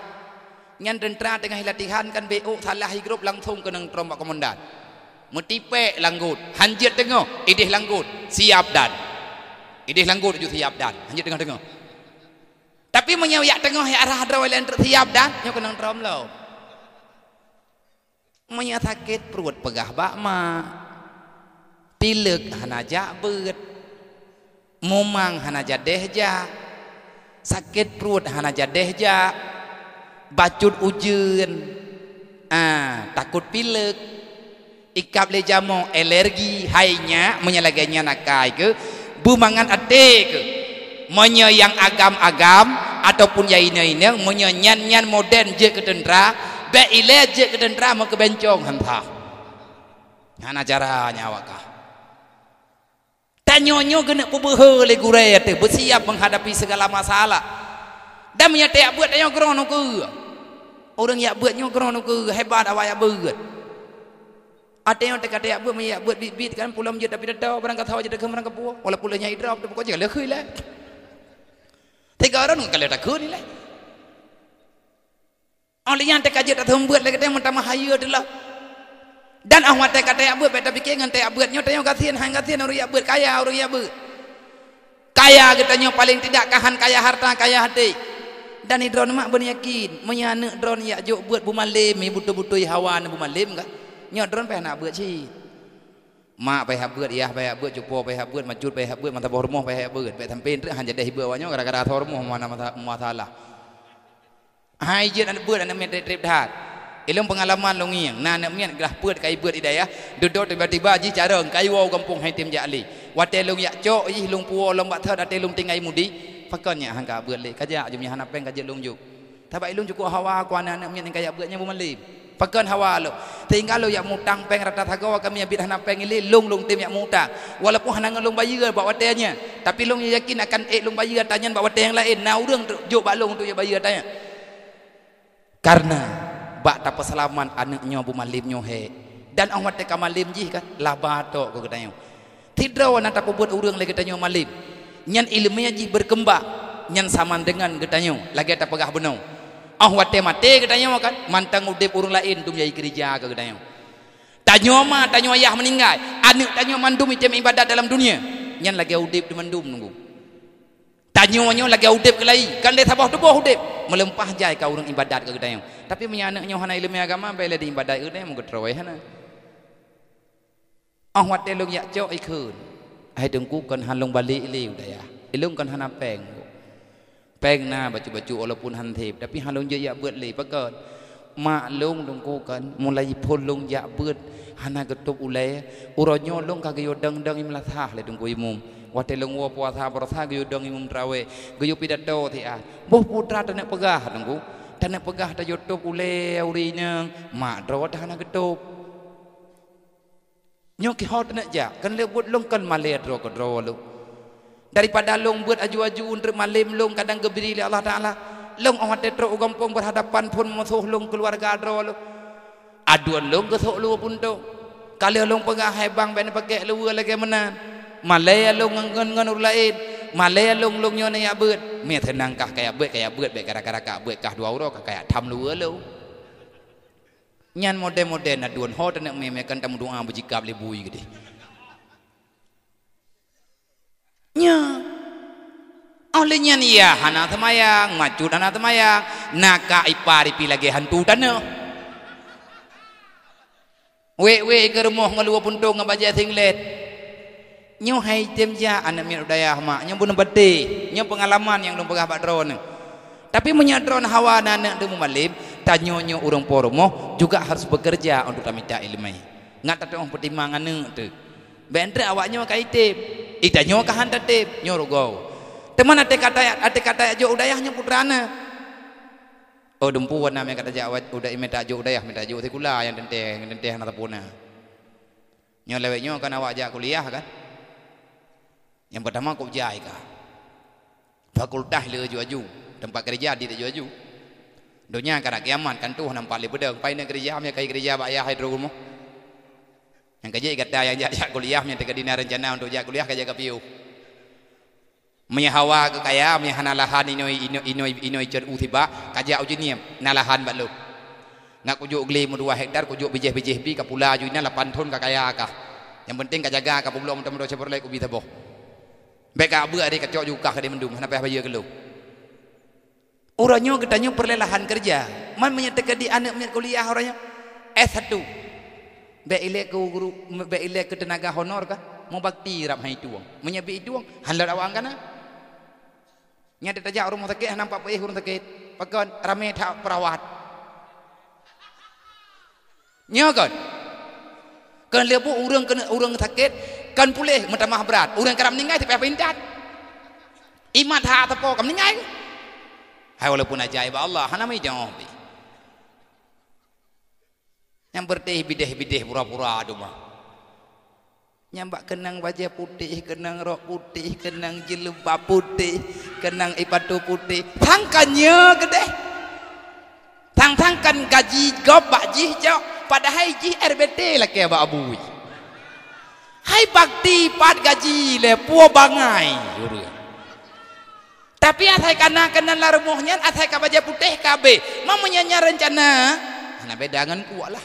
Ngiang tentera tengah latihan kan BO salah grup langsung kena terombak komandan. Metipe langgut. Hanjir tengok idih langgut. Siap dan. Idih langgut ju siap dan. Hanjir tengah-tengah. Tapi menyayak tengah ya arah draw lain siap dan nyo kena terom lo Maya sakit perut pegah bakma. Pilek hana jabet. Mumang hana jadeh ja. Sakit perut hana jadeh ja. Bacut ujun. Ah, takut pilek. Ikap le jamo alergi hainya menyalaganya nakai ke bumangan ate ke menye yang agam-agam ataupun ya ini ini menye nyan-nyan modern je ke tentera be ile je ke dendra mau ke bencong hanta ngana caranya awakah? Tanyonyo kena pubehe le gure te bersiap menghadapi segala masalah. Dan menyatek buat tanyo krono ke orang yang buatnya krono ke hebat awak yang buat ada yang dekat dia buat menyak buat bit-bit kan pulang je tapi dah barang kata je dekat barang kepuh walaupun le nyai drop tu pokok je lekui lah. Tiga orang kalau tak kuni lah oleh yang tak kaji tak tembuat lagi dia mentama hayu adalah dan ahmad tak kata ya buat beta fikir dengan tak buat nyoto yang kasihan hang kasihan orang ya buat kaya orang ya buat kaya kita nyo paling tidak kahan kaya harta kaya hati. Dan ni drone mak ben yakin menyana drone ya jok buat bumalim butuh-butuh hawan bumalim kan nyo drone pe nak buat si mak pe buat ya pe buat cupo pe buat macut pe buat mata hormoh pe buat pe sampai han jadi hibu awanyo gara-gara hormoh mana masalah hai je nak buat nak miat trip dah ilmu pengalaman long yang na nak miat gelah buat kai buat hidayah duduk tiba-tiba ji cara kai wow kampung hai tim jali wate long yak cok ih long puo long bat thad ate long tingai mudi. Fakonnya hang ka buat le kaja jum hana peng kaja long juk. Tabai long cukup hawa ku anak nak miat kaya buatnya bu malim fakon hawa lo. Tinggal lo yak mutang peng rata thagawa kami abid hana peng ile long long tim yak mutang walaupun hana ngelong bayar bawa watenya tapi long yakin akan ek long bayar tanya bawa wate yang lain. Na urang juk balong tu ya bayar tanya karena bak tak peselaman anaknya bu malim nyohe dan orang mati malim jih kan? Laba to ko katanya tidak wana tak buat urang lagi katanya malim. Nyan ilmunya jih berkembang. Nyan sama dengan katanya lagi tak pegah benau ah wate mate katanya kan? Mantang udip urang lain tu menjadi kerja ke katanya tanyo ma tanyo ayah meninggal. Anak tanya mandum itu ibadat dalam dunia. Nyan lagi udip di mandum nunggu tanya nyo lagi udip ke lai kan dia tabah tubuh udip melempah jai kau orang ibadat ke gedayang tapi punya anak hana ilmu agama bela di ibadat ke mau keterawai hana ah wat dia lung yak jok ikun. Ai dengku kan han lung balik liu daya ilung kan hana peng. Peng na baju-baju walaupun han thep tapi han lung je yak buat li pakat mak lung dengku kan mulai pun lung yak buat. Hana getup ulai. Uronyo lung kagayo dang-dang imlathah le dengku imum wate lung wa puasa berasa gayo dang imum trawe gayo pidato ti ah. Boh putra tanek pegah dengku tanek pegah ta youtube ulai urinya. Mak drawat hana getup. Nyok ki hot nak ja kan le buat long kan male dro ko dro lu. Daripada long buat aju-aju untuk malim long kadang gebiri li Allah taala. Long awat tetro ugampong berhadapan pun musuh long keluarga dro lu. Aduan long ke sok lu pun tu kali long pegah hai bang ben pakai lu lagi mana male long ngan ngan lain. Male long long nyone ya beut me tenang kah kayak beut kayak beut be gara-gara kah beut kah dua euro kah kayak tham lu lu nyan model-model na duan ho tanak me me kan tamu doa bujikap le bui gede. Nya. Oleh nyan iya hana tamayang maju hana tamayang naka ipari pi lagi hantu tanah we we ke rumah ngalu puntung ngabaja singlet nyo hai tem ja anak mi daya mak nyo bun bete nyo pengalaman yang pegah pak drone. Tapi menyadron hawa anak demu malim tanyonyo orang poromo juga harus bekerja untuk minta ilmu. Ngat tak orang pertimbangan tu. Bentre awaknya kaitip itanyo kahan tatip nyorogo teman ate kata ate kata jo udayahnya putrana oh dumpu wana me kata jawat udah imeta jo udayah minta jo tikula yang tenteng tenteng na tapuna nyo leweknya kan awak jak kuliah kan yang pertama kau jai ka fakultas le ju tempat kerja di ju ju Dunia kena kiamat kan tu nampak le bedeng pai nak kerja amnya kai kerja ba ayah hidro rumah. Yang kerja kata yang jak kuliah nya tegak dina rencana untuk jak kuliah kerja kapiu. Menya hawa ke kaya menya hanalahan inoi inoi inoi inoi cer utiba kaja uji ni nalahan balu. Ngak kujuk geli mu 2 hektar kujuk bijih-bijih bi ka pula ju ina 8 ton ka kaya ka. Yang penting ka jaga ka belum temu do cepur lai ku bi taboh. Beka abu ari ka cok juga ka di mendum hana payah bayar gelu. Orangnya katanya perlelahan kerja. Man menyatakan di anak punya kuliah orangnya S1. Baik ilek ke guru, baik ilek ke tenaga honor kah? Mau bakti rap hai tuang. Itu ang halar awang kana. Nya dia tajak rumah sakit nampak pe rumah sakit. Pakon rame tak perawat. Nya kan. Kan lepo urang kena urang sakit kan pulih mentamah berat. Urang keram meninggal tapi apa intat. Imat ha tepo kam meninggal. Hai walaupun ajaib Allah, hana mai jawab. Yang berteh bideh-bideh pura-pura adu mah. Nyambak kenang baju putih, kenang rok putih, kenang jilbab putih, kenang ipatu putih. Tangkannya gede. Tang-tangkan gaji gobak jih jok. Padahal jih RBT lah ke abu. Hai bakti pat gaji le puo bangai. Tapi asai kana kena la rumuhnya asai ka baja putih kabe. Mamanya nya rencana. Ana bedangan kuat lah.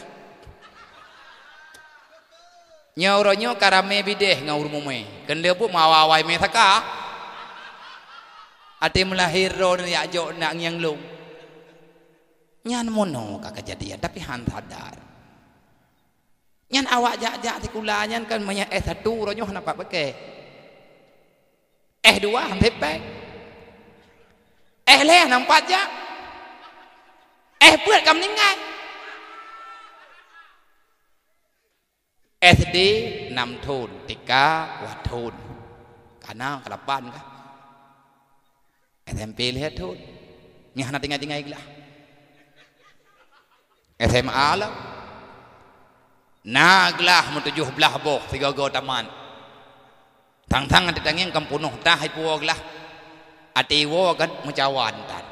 Nyauronyo karame bideh ngaur mume. Ken lebu mawawai me saka. Ate melahir ro ya jo nak yang lu. Nyan mono ka kejadian tapi han sadar. Nyan awak jak-jak ti kula nyan kan manya S1 ronyo napa pakai. S2 hampir pek. Eh leh nampak je. Eh buat kamu meninggal. SD 6 tahun, 3 wat tahun. Karena kelapan kah? SMP lihat tahun. Ni hana tinggal-tinggal gila. SMA lah. Naglah menuju belah boh tiga go taman. Tang-tang ada tanging kampunuh dah hai puag lah atiwo kan mencawantan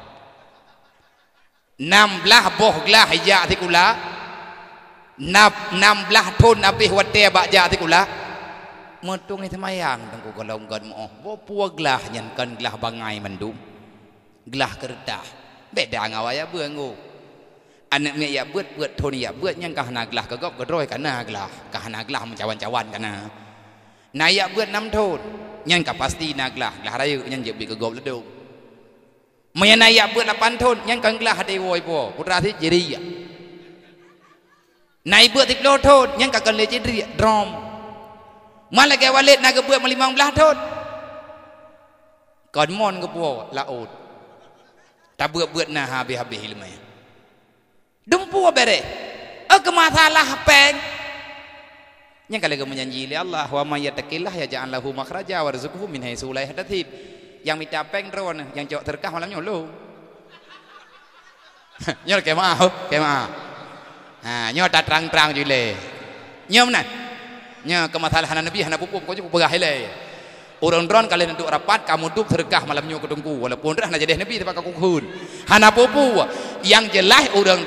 enam belah boh gelah ya tikula enam enam belah ton apih wate bak ja tikula metung ni semayang tengku kalau kan mo bo puwa gelah nyan kan gelah bangai mendum gelah kerdah beda ngawaya bengu anak mek ya buat buat thoni ya buat yang kah naglah kagop gedroi kana glah kah naglah mencawan-cawan kana na ya buat nam thon yang kah pasti naglah glah rayu yang je bi kagop ledung Maya ya buat lapan thon yang kah glah hade woi po putra thi jadi ya Nai buat tiplo thon yang kah kan le jadi drum Malah ke walet nak buat melimang belah thon Kon mon ke po laut Tak buat-buat nah habis-habis ilmu ya Dumpu bere. Aku masalah peng. Yang kali kamu menyanyi li Allah wa may yattaqillah yaj'al lahu makhraja wa rizquhu min haitsu la yahtasib. Yang minta peng drone yang cok terkah malam nyolo. Nyol ke mau, ke mau. Ha, nyol tak terang-terang jule. Nyom nan. Nya kemasalahan Nabi hana pupuk kau juga pegah le. Drone kalian duduk rapat, kamu duduk terkah malamnya ke tunggu. Walaupun dah nak jadi Nabi tapi aku kun. Hana popu. Yang jelas orang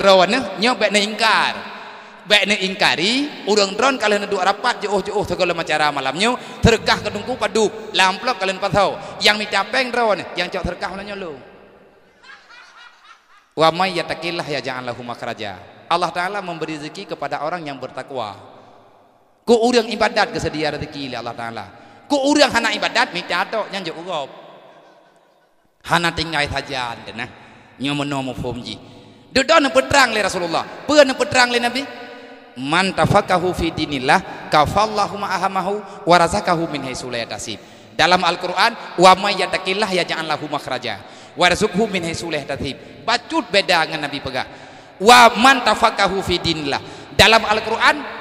nya baik nak ingkar. Baik nak ingkari, drone kalian duduk rapat jauh-jauh segala macam malamnya terkah ke tunggu padu. Lamplok kalian patau. Yang peng drone, yang cok terkah malamnya lu. Wa may yattaqillah yaj'al lahu makhraja. Allah Taala memberi rezeki kepada orang yang bertakwa. Ku orang ibadat kesedia rezeki Allah Taala. Ku orang hana ibadat minta tok yang jauh urop. Hana tinggal saja nah. Nyo menomo fomji. Duduk nak peterang le Rasulullah. Pernah nak peterang le Nabi. Man tafakahu fi dinillah kafallahu ma'ahamahu wa razaqahu min haitsu la yahtasib. Dalam Al-Qur'an wa may yattaqillah yaj'al lahu makhraja wa yarzuqhu min haitsu la yahtasib. Bacut beda dengan Nabi pegah. Wa man tafakahu fi dinillah. Dalam Al-Qur'an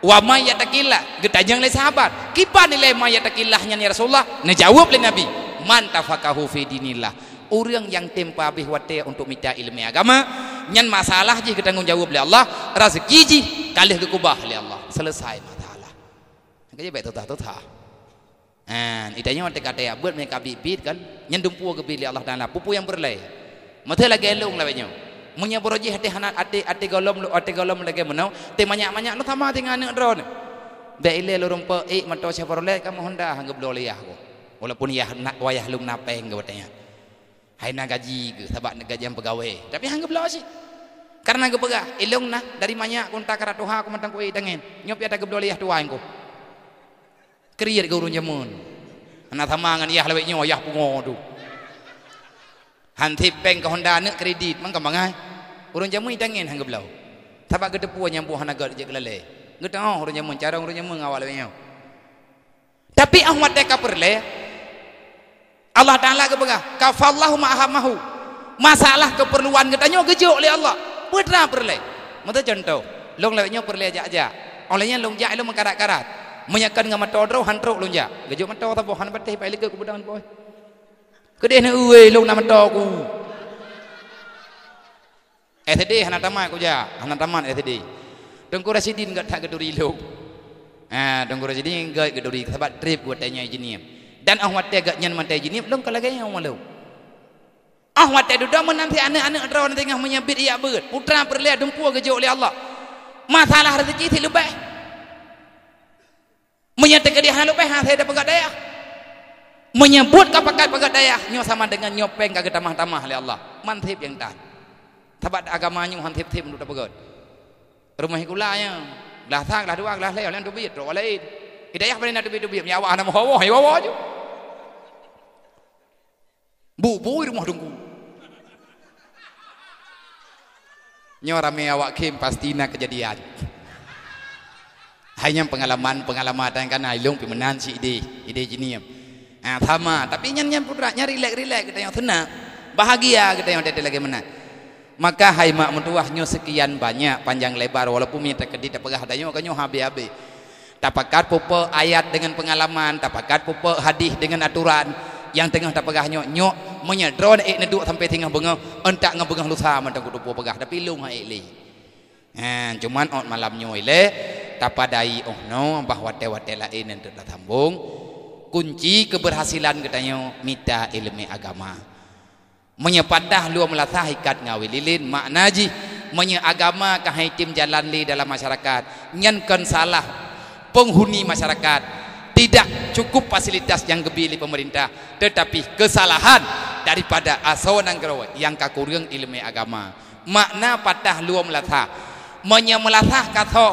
wa may yattaqillah getajang le sahabat. Kipa nilai may yattaqillahnya ni Rasulullah? Ne jawab le Nabi. Man tafaqahu fi dinillah. Orang yang tempa habis wate untuk minta ilmu agama nyan masalah je ketanggung jawab le Allah rezeki je kalih ke kubah le Allah. Selesai masalah. Kerja baik tutah tutah An, itanya wate kata buat mereka bibit kan? Nyan dumpu ke pilih Allah Taala. Pupu yang berlai. Mata lagi elung lah banyak Munya boroji hati hanat hati hati golom lu hati golom lagi menau. Te banyak banyak lu sama dengan anak drone. Be ile lu rumpa eh mato siapa role kamu honda hanggap lo liyah ko. Walaupun ya nak wayah lu napeng ke katanya. Hai nak gaji ke sebab nak gaji pegawai. Tapi hanggap lo sih. Karena gue pegah ilung nah dari banyak kunta karatuha aku mentang kue tengen. Nyop ya tak geblo liyah tuain ko. Kriyer ke urun jamun. Anak tamangan iya lebih nyawa yah pungo tu. Hanti peng ke Honda nak kredit mang kembang ai. Urang jamu itangin hang geblau. Tabak gedepu nyampu hana gad je kelale. Geta oh urang jamu cara urang jamu ngawal wenyo. Tapi ahmad deka perle Allah Taala ke bega kafallahu ma'ahamahu. Masalah keperluan katanya gejuk oleh Allah. Putra perle. Mata contoh. Long lewatnya perle aja-aja. Olehnya long jak lu mengkarat-karat. Menyakan ngama todro hantruk long jak. Gejuk mata tapo han patih pai lega ku budan boy. Kedih na uwe long nama ku. SD hana tamat ku ja, hana tamat SD. Tengku residin gat tak geduri lo. Ah, tengku residin gat geduri sebab trip buat tanya jenim. Dan ahwat te gat nyan mantai jenim long kala gaya malu. Ahwat te duda menanti anak-anak rawan tengah menyabit ia beut. Putra perlihat dempu gejo oleh Allah. Masalah rezeki lebih. Menyatakan dia lebih ha saya dapat daya menyebut kapakat pagat daya nyo sama dengan nyopeng kagak tamah-tamah oleh Allah. Mantip yang tan tabat agamanya mantip tip untuk pagat rumah ikulanya lah tak lah dua lah lain tu biat ro lain. Hidayah pada nak tu biat nyawa anak hawa hawa hawa je. Bu bu rumah tunggu nyo rame awak kim pasti nak kejadian. Hanya pengalaman pengalaman kan ilung pimenan si ide. Ide jeniam Ah, sama. Tapi nyan nyan putra nyari relax relax. Kita yang tenang. Bahagia kita yang ada lagi mana. Maka hai mak mentuah sekian banyak panjang lebar. Walaupun minta kedit tak pegah kan nyo habis-habis. Tapakat pupa ayat dengan pengalaman, tapakat pupa hadis dengan aturan. Yang tengah tak pegah nyo nyo menyedron ek neduk sampai tengah bengah entak ngebengah lusa. Mentang kudu pegah tapi lung hai li. Ha, cuman on malam nyo ile tapadai. Oh no. Bahwa tewate lain yang tidak sambung kunci keberhasilan katanya minta ilmu agama. Menyepadah lu melatah ikat ngawililin makna ji menye agama kahai tim jalan li dalam masyarakat. Nyankan salah penghuni masyarakat. Tidak cukup fasilitas yang gebili pemerintah tetapi kesalahan daripada asawan angkarawa yang kakurung ilmu agama. Makna patah luam melatah. Menyemelatah kata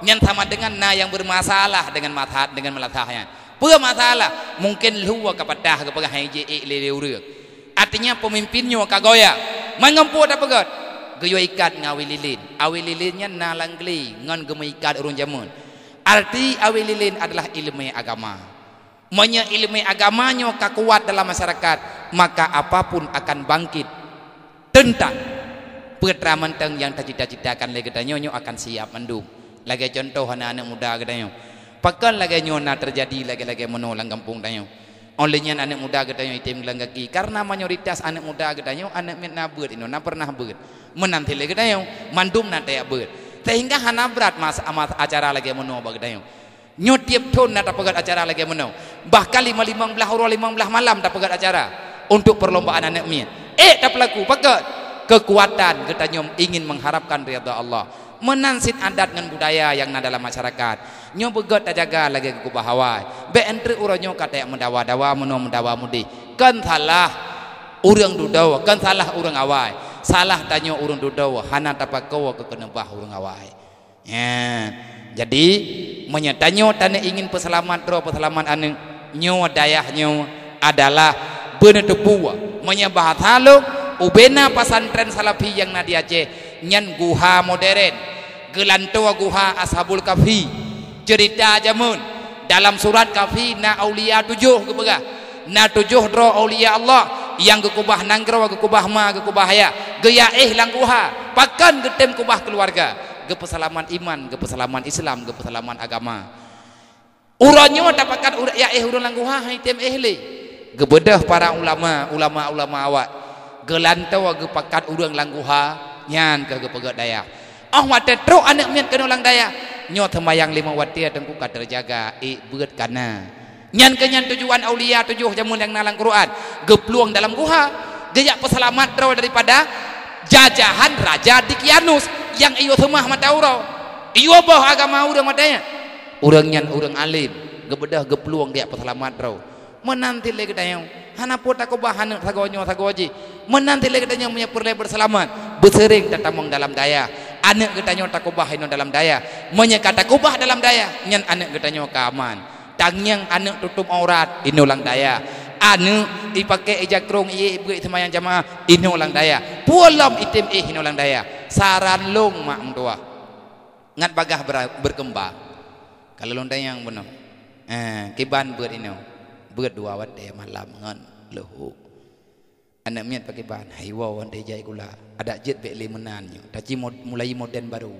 yang sama dengan na yang bermasalah dengan matah dengan melatahnya apa masalah? Mungkin luar kepada kepada haji lele urang artinya pemimpinnya kagoya. Mengempu ada pegat. Geyo ikat ngawi lilin. Awi lilinnya nalanggli ngan gemai ikat urun jamun. Arti awi lilin adalah ilmu agama. Menya ilmu agamanya kuat dalam masyarakat maka apapun akan bangkit. Tentang putra menteng yang tercita-citakan lagi katanya akan siap mendung. Lagi contoh anak-anak muda katanya pakan lagi nyona terjadi lagi-lagi menolak kampung tanya olehnya anak muda katanya itim kaki. Karena mayoritas anak muda katanya anak mitna ber ini na pernah ber. Menanti lagi katanya mandum na taya ber. Sehingga hana berat mas amat acara lagi menolak katanya nyutiap ton na pegat acara lagi menolak bahkan lima lima belah orang lima belah malam tak pegat acara. Untuk perlombaan anak mian eh tak pelaku pegat. Kekuatan kita nyom ingin mengharapkan riyadha Allah. Menansit adat dan budaya yang ada dalam masyarakat nyom pegat tak jaga lagi ke bahawai be entre uranyo kata yang mendawa-dawa meno mendawa mudi kan salah urang dudawa kan salah urang awai salah tanya urang dudawa hana tapakawa ke kenebah urang awai ya. Jadi menyatanyo tanda ingin peselamat ro peselamat anu nyo dayah nyo adalah benar tepuwa menyebah halu ubena pasantren salafi yang nadi Aceh nyan guha modern gelantua guha ashabul kafi cerita jamun dalam surat kafi na aulia tujuh kebaga na tujuh dro aulia Allah yang kekubah nanggro kekubah ma kekubah ya gaya eh lang guha pakan getem kubah keluarga gepesalaman iman gepesalaman Islam gepesalaman agama Urannya dapatkan urat ya eh urang langgu ha item ehli. Gebedah para ulama, ulama-ulama awak. Gelantau ge pakat urang langgu ha nyan ke ge pegat daya. Oh mate tro anak mian kena lang daya. Nyo temayang lima watia tengku ka terjaga i beut kana. Nyan ke nyan tujuan aulia tujuh jamun yang nalang Quran. Gepluang dalam guha. Gejak peselamat tro daripada jajahan Raja Dikianus yang iyo temah mata urau. Iyo boh agama urang matanya urang nyan urang alim gebedah gepeluang dia peselamat rau menanti lagi dayang hana pota ko bahan sagonyo sagoji menanti lagi dayang punya perle berselamat bersering tatamong dalam daya anak getanyo tak bahin dalam daya. Menyekata kubah dalam daya nyan anak getanyo keaman tangyang anak tutup aurat inulang daya. Anak dipakai ijak krong iye ibu semayang jamaah inulang daya. Pulam itim ih inulang daya. Saran long mak tua. Ngat bagah berkembang. Kalau lontai yang benar. Eh kiban buat ini buat dua wate malam ngan lehu anak miat pakai ban haywa wante jai gula. Ada jet be limenan nyu taci mulai modern baru.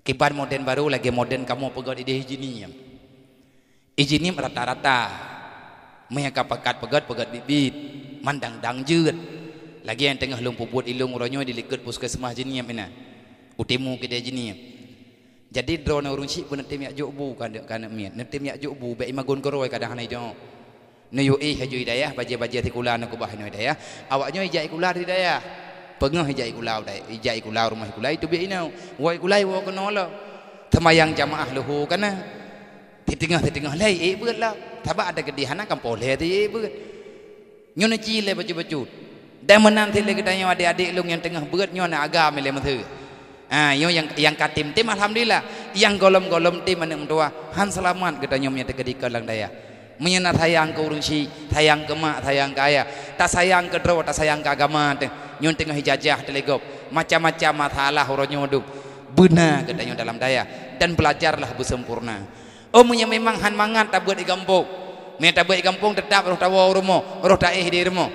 Kiban modern baru lagi modern kamu pegat ide hijini hijini rata-rata mereka pegat pegat pegat bibit. Mandang dang jut lagi yang tengah lumpuh buat ilung uronyo dilikut puskesmas jini yang mana. Utimu kita jini jadi drone urung cik pun nanti miak jokbu kan dek kan miat. Nanti miak jokbu baik magun koroi kadang hanai jo eh haju hidayah baje-baje ti kula nak kubah hidayah. Awaknya ijai kula hidayah. Pengah ijai kula dai ijai kula rumah kula itu bi inau wai kula wo kono la temayang jamaah luhu kana di tengah di tengah lai eh beut lah. Taba ada gedihan kan boleh eh beut nyone cile baju-baju. Dan menanti lagi tanya adik-adik lu yang tengah beut nyone agama le menthe Ah, yo yang yang katim tim alhamdulillah. Yang golom-golom tim mana mendoa han selamat kita nyomnya tegedi ke lang daya. Menyena sayang ke urun si, sayang ke mak, sayang ke ayah. Tak sayang ke draw, tak sayang ke agama. Nyon tengah hijajah telegop. Macam-macam masalah orang nyoduk. Benar nyon dalam daya. Dan belajarlah bersempurna. Oh punya memang han mangat tak buat di kampung. Mereka buat di kampung tetap roh tawa rumah. Roh tak eh di rumah.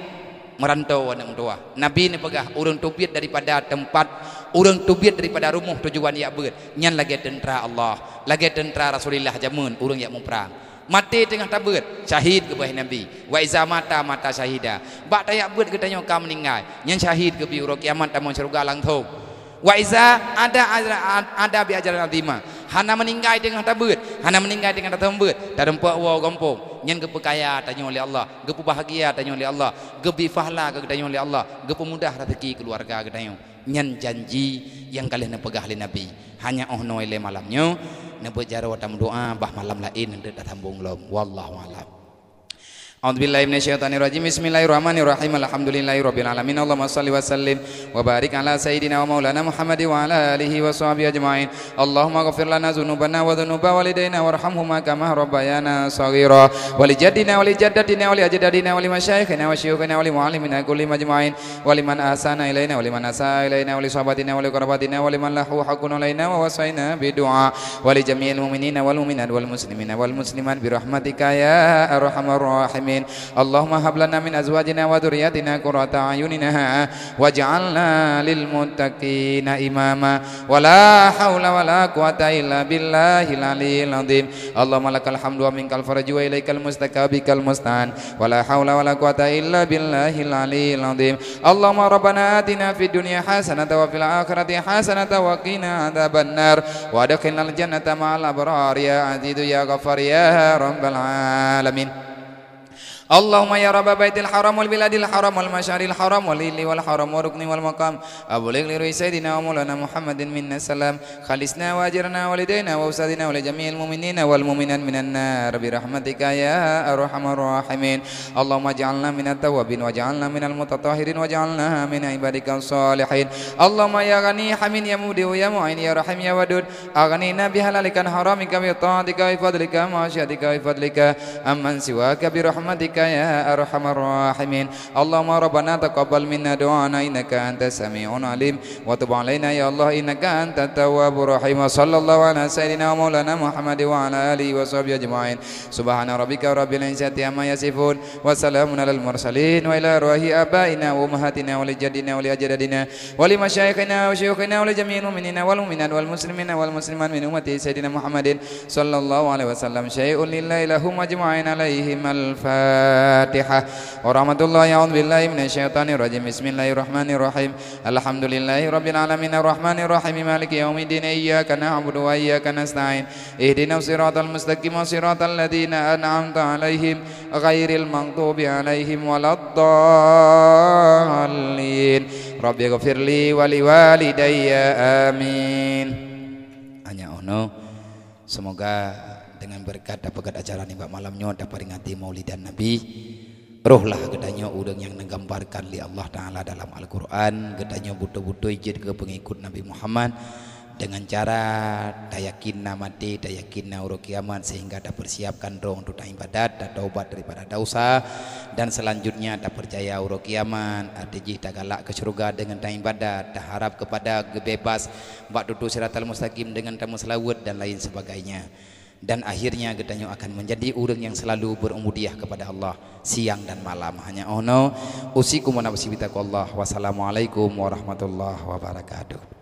Merantau anak mendoa. Nabi ni pegah urun tubiat daripada tempat orang tubiat daripada rumah tujuan ia ber nyan lagi tentera Allah lagi tentera Rasulullah jamun orang yang mau perang mati tengah tabut. Syahid ke bawah Nabi. Wa iza mata mata syahida. Bak tayak ber kita nyoka kam meninggal. Nyan syahid ke biuro kiamat tamu syurga langthong wa iza ada ada, ada bi ajaran azima. Hana meninggal tengah tabut. Hana meninggal tengah tabut. Dalam puak wa gampung. Nyan ke kaya tanya oleh Allah. Ke bahagia tanya oleh Allah. Ke bi fahla ke tanya oleh Allah. Ke mudah rezeki keluarga ke tanya nyan janji yang kalian pegah oleh Nabi. Hanya oh noy le malamnya. Nebut jaro tam doa bah malam lain nanti dah sambung lom wallahu alam A'udzubillahi minasyaitonirrajim. Bismillahirrahmanirrahim. Alhamdulillahirabbil alamin. Allahumma shalli wa sallim wa barik ala sayidina wa maulana Muhammad wa ala alihi wa sahbihi ajmain. Allahumma ighfir lana dzunubana wa dzunuba walidayna warhamhuma kama rabbayana shaghira. Jaddina jaddatina ajdadina masyayikhina wa syuyukhina muallimina kulli majma'in wa liman ahsana ilaina wa liman asaa ilaina wali sahabatina wali qarabatina wa lahu haqqun alaina wa wasaina bi du'a wa jami'il mu'minina wal mu'minat wal muslimina wal muslimat bi rahmatika ya arhamar rahimin. العالمين اللهم هب لنا من أزواجنا وذرياتنا قرة أعيننا واجعلنا للمتقين إماما ولا حول ولا قوة إلا بالله العلي العظيم اللهم لك الحمد ومنك الفرج وإليك المستكى بك المستعان ولا حول ولا قوة إلا بالله العلي العظيم اللهم ربنا آتنا في الدنيا حسنة وفي الآخرة حسنة وقنا عذاب النار وادخلنا الجنة مع الأبرار يا عزيز يا غفار يا رب العالمين اللهم يا رب بيت الحرام والبلاد الحرام والمشعر الحرام والإل والحرام وركن والمقام أبلغ لروي سيدنا ومولانا محمد منا السلام خلصنا واجرنا والدينا وأوسادنا ولجميع المؤمنين والمؤمنات من النار برحمتك يا أرحم الراحمين اللهم اجعلنا من التوابين واجعلنا من المتطهرين واجعلنا من عبادك الصالحين اللهم يا غني حمين يا مودي يا معين يا رحيم يا ودود أغنينا بحلالك حرامك بطاعتك وفضلك ومعصيتك وفضلك أمن سواك برحمتك يا أرحم الراحمين اللهم ربنا تقبل منا دعانا إنك أنت السميع العليم وتب علينا يا الله إنك أنت التواب الرحيم وصلى الله على سيدنا ومولانا محمد وعلى آله وصحبه أجمعين سبحان ربك رب العزة عما يصفون وسلام على المرسلين وإلى روح آبائنا وأمهاتنا ولجدنا ولأجدادنا ولمشايخنا وشيوخنا ولجميع المؤمنين والمؤمنات والمسلمين والمسلمات من أمة سيدنا محمد صلى الله عليه وسلم شيء لله لهم أجمعين عليهم الفاتحة الفاتحة. ورحمة الله أعوذ بالله من الشيطان الرجيم. بسم الله الرحمن الرحيم. الحمد لله رب العالمين. الرحمن الرحيم. مالك يوم الدين. إياك نعبد وإياك نستعين. اهدنا الصراط المستقيم صراط الذين أنعمت عليهم غير المغضوب عليهم ولا الضالين. رب اغفر لي ولوالدي. آمين. Hanya ono. Semoga dengan berkat dapat acara ni malamnya dapat peringati maulidan Nabi. Rohlah gedanya udang yang menggambarkan li Allah Ta'ala dalam Al-Quran. Gedanya butuh-butuh izin ke pengikut Nabi Muhammad. Dengan cara dayakin namati dayakin nauro kiamat sehingga dapat persiapkan dong untuk ibadat dan taubat daripada dosa dan selanjutnya dapat percaya uro kiamat artinya tak galak ke surga dengan tak ibadat tak harap kepada kebebas buat duduk siratal mustaqim dengan tamu selawat dan lain sebagainya dan akhirnya gedanya akan menjadi orang yang selalu berumudiah kepada Allah siang dan malam. Hanya ono. Usikum wa nafsi Allah wassalamualaikum warahmatullahi wabarakatuh